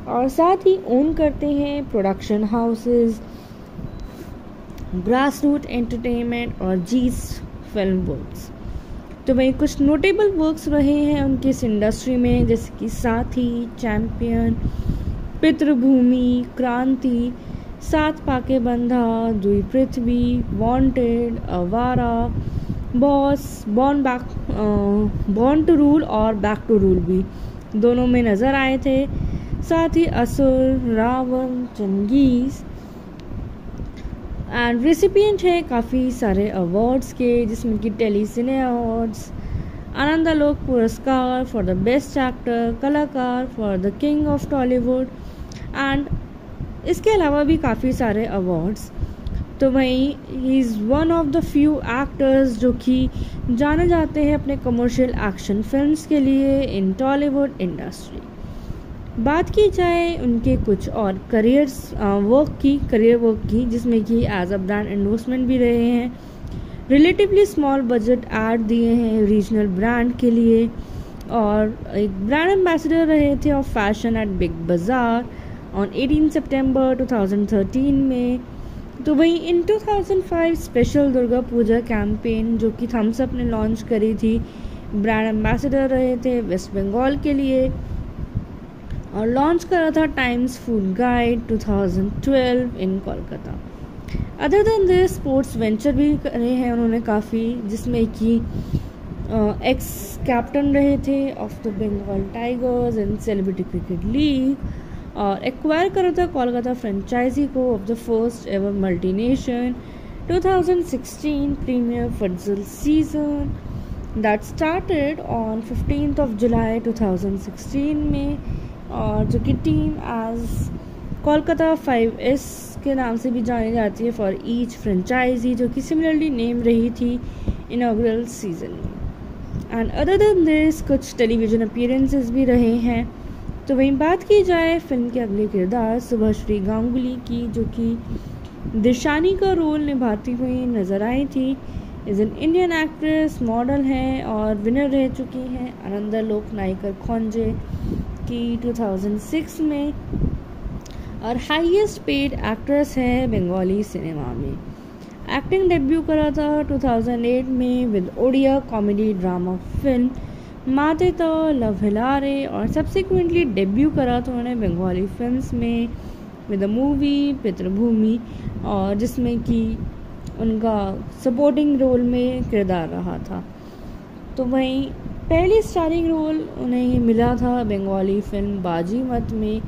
और साथ ही ओन करते हैं production houses grass root entertainment और जीस फ़िल्म वर्क्स तो वही कुछ नोटेबल वर्क्स रहे हैं उनके इस इंडस्ट्री में, जैसे कि साथी चैम्पियन पितृभूमि, क्रांति, Saat Paake Bandha, Dui Prithibi wanted Awara boss born back born to rule और बैक टू रूल भी दोनों में नज़र आए थे। साथ ही असुर, रावण चंगीज़ एंड रेसिपियंट है काफ़ी सारे अवार्ड्स के, जिसमें कि tele cine awards Anandalok Puraskar for the best actor Kalakar for the king of Tollywood and इसके अलावा भी काफ़ी सारे अवार्ड्स तो वहीं he is one of the few actors जो कि जाने जाते हैं अपने कमर्शियल एक्शन फिल्म्स के लिए इन टॉलीवुड इंडस्ट्री बात की जाए उनके कुछ और करियर्स वर्क की करियर वर्क की, जिसमें कि एज अ ब्रांड एंडोर्समेंट भी रहे हैं. रिलेटिवली स्मॉल बजट एड दिए हैं रीजनल ब्रांड के लिए. और एक ब्रांड एम्बेसडर रहे थे of fashion at big bazaar on 18 सितंबर 2013 में। तो वहीं in 2005 special Durga Puja campaign जो कि थम्सअप ने लॉन्च करी थी ब्रांड एम्बेसडर रहे थे वेस्ट बंगाल के लिए। और लॉन्च करा था times food guide 2012 in Kolkata other than this sports venture भी करे हैं उन्होंने काफ़ी, जिसमें कि एक्स कैप्टन रहे थे of the Bengal tigers and celebrity cricket league और एक्वायर करा था कोलकाता फ्रेंचाइजी को of the first ever multi nation 2016 premier futsal season that started on 15th of July 2016 में और जो कि team as Kolkata five S के नाम से भी जानी जाती है फॉर ईच फ्रेंचाइजी जो कि सिमिलरली नेम रही थी इनाग्रल सीज़न में। एंड अदर देन दिस कुछ टेलीविज़न अपीयरेंसेस भी रहे हैं। तो वहीं बात की जाए फ़िल्म के अगले किरदार, सुबह श्री गांगुली की, जो कि दिशानी का रोल निभाती हुई नज़र आई थी। Is an Indian actress model हैं और विनर रह चुकी हैं आनंदा लोक नायकर खोंजे की 2006 में और हाईएस्ट पेड एक्ट्रेस है बंगाली सिनेमा में। एक्टिंग डेब्यू करा था 2008 में with Odia comedy drama film Mate Ta love हिलारे और सब्सिक्वेंटली डेब्यू करा था उन्होंने बंगाली फिल्म्स में विद अ मूवी पितृभूमि, और जिसमें कि उनका सपोर्टिंग रोल में किरदार रहा था। तो वहीं पहली स्टारिंग रोल उन्हें मिला था बंगाली फ़िल्म बाजी मत में।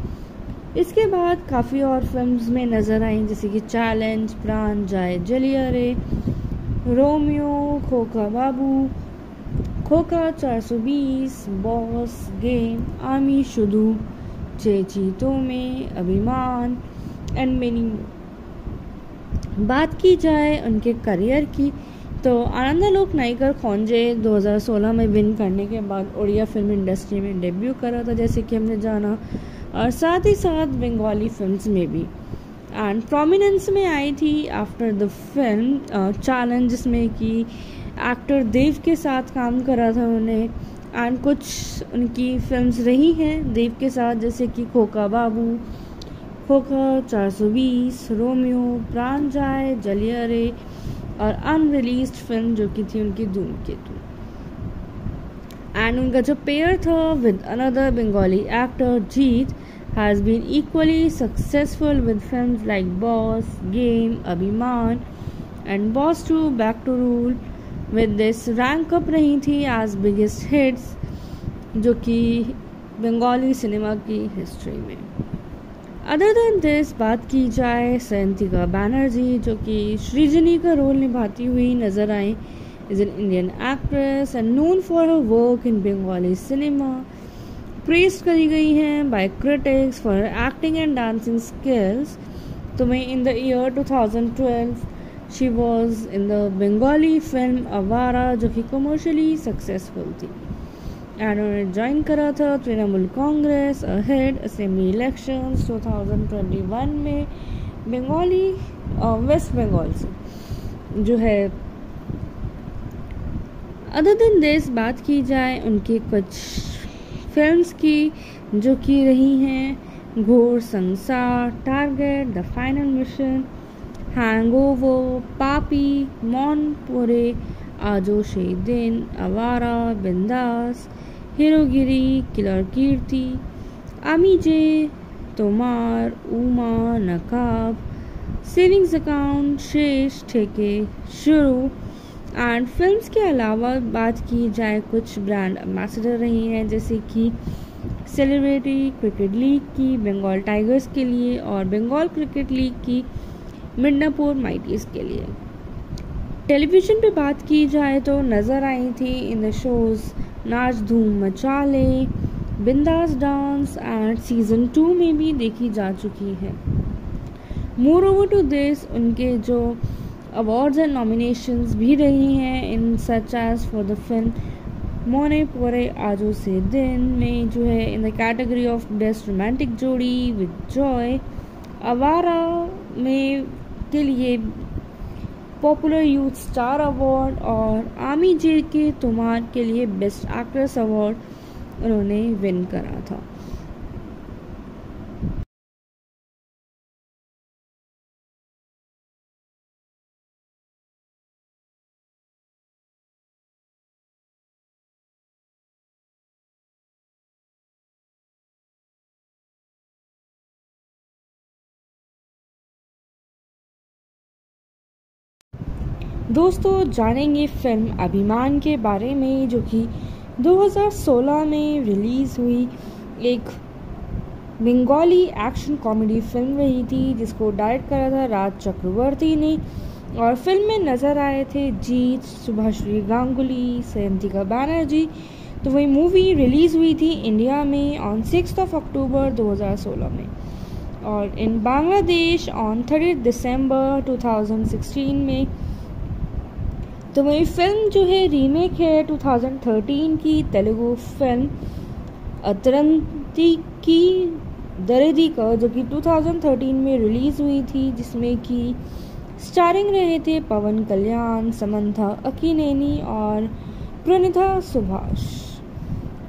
इसके बाद काफ़ी और फिल्म्स में नज़र आई, जैसे कि चैलेंज प्राण जाए जलिया रे, रोमियो, खोखा बाबू खोखा चार सौ बीस बॉस गेम आमी शुदू। चेची तो में अभिमान। एंड मेनी बात की जाए उनके करियर की तो आनंदा आनंदालोक नाइकर खोंजे 2016 में विन करने के बाद उड़िया फ़िल्म इंडस्ट्री में डेब्यू करा था, जैसे कि हमने जाना। और साथ ही साथ बंगाली फिल्म्स में भी। एंड प्रोमिनेंस में आई थी आफ्टर द फ़िल्म चैलेंज जिसमें कि एक्टर देव के साथ काम करा था उन्होंने एंड कुछ उनकी फिल्म्स रही हैं देव के साथ जैसे कि खोखा बाबू खोखा 420 रोमियो प्राण जाए जलिया रे और अनरिलीज फ़िल्म जो कि थी उनकी धूमकेतु एंड उनका जो पेयर था with another Bengali actor Jeet has been equally successful with films like Boss, Game, Abhiman, and Boss 2 Back to Rule. With this rank up रही थी as बिगेस्ट हिट्स जो कि बंगाली सिनेमा की हिस्ट्री में अदर देन दिस बात की जाए सयंतिका बैनर्जी जो कि श्रीजनी का रोल निभाती हुई नज़र आई is an Indian actress and known for her work in Bengali cinema press करी गई हैं by critics for acting and dancing skills तो मैं in the year 2012 she was in the Bengali film Awara जो कि कमर्शियली सक्सेसफुल थी। एंड उन्होंने ज्वाइन करा था Trinamool Congress ahead assembly election 2021 में बंगाली वेस्ट बंगाल से, जो है। अदर दिन दिस बात की जाए उनके कुछ फिल्म्स की, जो कि रही हैं घोर संसार target the final mission hangover पापी मौनपुरे आजो शे दिन अवारा बिंदास हिरोगिरी किलर कीर्ति आमी जे तोमार उमा नकाब सेविंग्स अकाउंट शेष ठेके शुरू एंड फिल्म्स के अलावा बात की जाए कुछ ब्रांड एम्बेसडर रही हैं जैसे कि सेलिब्रिटी क्रिकेट लीग की बंगाल टाइगर्स के लिए और बंगाल क्रिकेट लीग की मिडनापुर माइटीज के लिए। टेलीविज़न पे बात की जाए तो नज़र आई थी इन द शोज़ नाच धूम मचाले, बिंदास डांस एंड सीज़न टू में भी देखी जा चुकी है। मोर ओवर टू दिस उनके जो अवार्ड्स एंड नॉमिनेशंस भी रही हैं, in such as for the film Mone Pore Aajo Sei Din में जो है in the category of best romantic जोड़ी विद जॉय अवारा में के लिए पॉपुलर यूथ स्टार अवार्ड और आमी जे के तुम्हार के लिए बेस्ट एक्ट्रेस अवार्ड उन्होंने विन करा था। दोस्तों, जानेंगे फ़िल्म अभिमान के बारे में, जो कि 2016 में रिलीज़ हुई। एक बंगाली एक्शन कॉमेडी फ़िल्म रही थी, जिसको डायरेक्ट करा था राज चक्रवर्ती ने। और फ़िल्म में नज़र आए थे जीत सुभाश्री गांगुली सयंतिका बैनर्जी। तो वही मूवी रिलीज़ हुई थी इंडिया में ऑन सिक्स ऑफ़ अक्टूबर 2016 में। और in Bangladesh on thirty December 2016 में तो वही फ़िल्म जो है रीमेक है 2013 की, तेलुगु फ़िल्म अतरंती की, दरेदी का, जो कि 2013 में रिलीज़ हुई थी, जिसमें कि स्टारिंग रहे थे पवन कल्याण, समंथा अकीनेनी और प्रणिता सुभाष।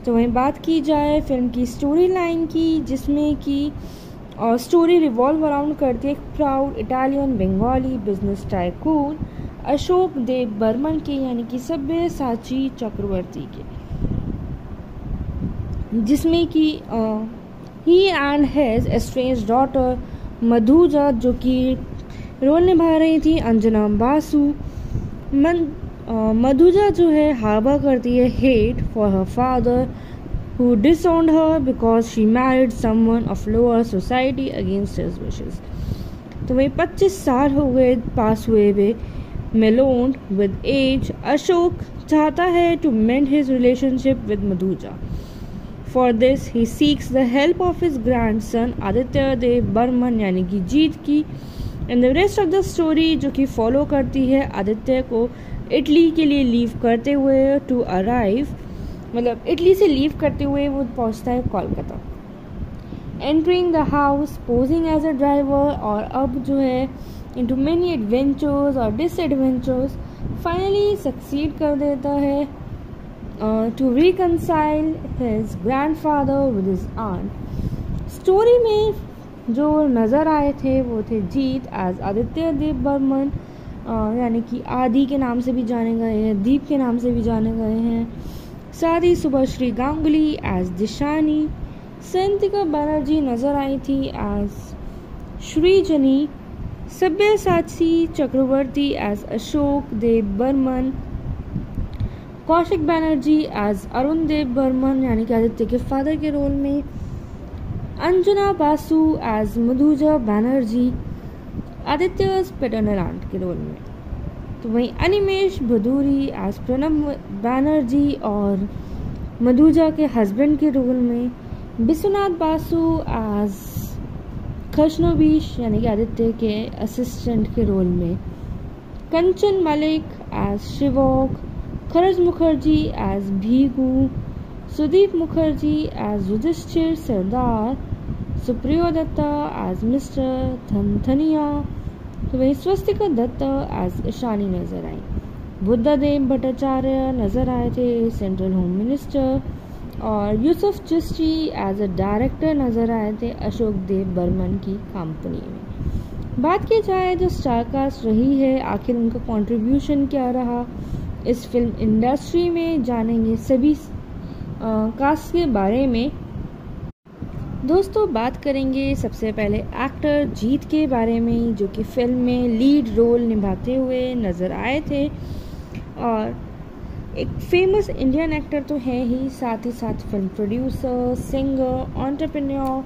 तो वहीं बात की जाए फ़िल्म की स्टोरी लाइन की, जिसमें कि, और स्टोरी रिवॉल्व अराउंड करती है एक proud Italian Bengali business tycoon Ashok Dev Burman के, यानी कि सभ्य साची चक्रवर्ती के। जिसमें कि he and has estrange daughter Madhuja, जो कि रोल निभा रही थी, अंजना बासु। मन मधुजा जो है, हावा करती है hate for her father who disowned her because she married someone of lower society against his wishes. तो वही 25 साल हो गए, पास हुए हुए। मेलोन्ड विद एज अशोक चाहता है to mend his relationship with Madhuja for this he seeks the help of his grandson Aditya Dev Burman यानी कि जीत की. And the rest of the story जो कि फॉलो करती है आदित्य को इटली के लिए लीव करते हुए टू अराइव मतलब इटली से लीव करते हुए वो पहुँचता है Kolkata. Entering the house posing as a driver और अब जो है into many adventures or disadventures finally succeed कर देता है uh, to reconcile his grandfather with his aunt. Story में जो नज़र आए थे वो थे जीत एज आदित्य देव बर्मन यानी कि आदि के नाम से भी जाने गए हैं दीप के नाम से भी जाने गए हैं साथ ही सुभाश्री गांगुली एज दिशानी संतिका बनर्जी नज़र आई थी as Srijani Sabya Sachi Chakraborty as Ashok Dev Burman, Kaushik Banerjee as Arun Dev Burman, यानी कि आदित्य के फादर के रोल में, Anjana Basu as Madhuja Banerjee, Aditya paternal aunt के रोल में। तो वहीं अनिमेश भदूरी एज प्रणब बैनर्जी और मधुजा के हस्बैंड के रोल में, विश्वनाथ बासु एज खशनोबीश यानी कि आदित्य के असिस्टेंट के रोल में, Kanchan Mullick as Shivok Kharaj Mukherjee as Bhigu Sudip Mukherjee as Yudhishthir Sardar Supriyo Dutta as mister Dhandhania तो वहीं स्वस्तिका दत्ता एज ईशानी नज़र आई। बुद्धा देव भट्टाचार्य नज़र आए थे सेंट्रल होम मिनिस्टर और Yusuf Chishti as a director नज़र आए थे अशोक देव बर्मन की कंपनी में। बात की जाए जो स्टारकास्ट रही है, आखिर उनका कंट्रीब्यूशन क्या रहा? इस फ़िल्म इंडस्ट्री में जानेंगे सभी कास्ट के बारे में। दोस्तों, बात करेंगे सबसे पहले एक्टर जीत के बारे में, जो कि फ़िल्म में लीड रोल निभाते हुए नज़र आए थे। और एक फ़ेमस इंडियन एक्टर तो है ही, साथ ही साथ film producer singer entrepreneur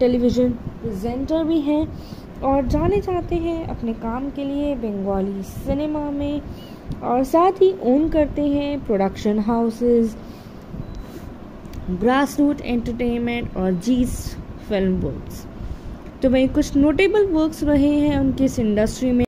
television presenter भी हैं। और जाने जाते हैं अपने काम के लिए बंगाली सिनेमा में। और साथ ही ओन करते हैं production houses grass root entertainment और जीस फ़िल्म वर्क्स तो वहीं कुछ नोटेबल वर्क्स रहे हैं उनके इस इंडस्ट्री में।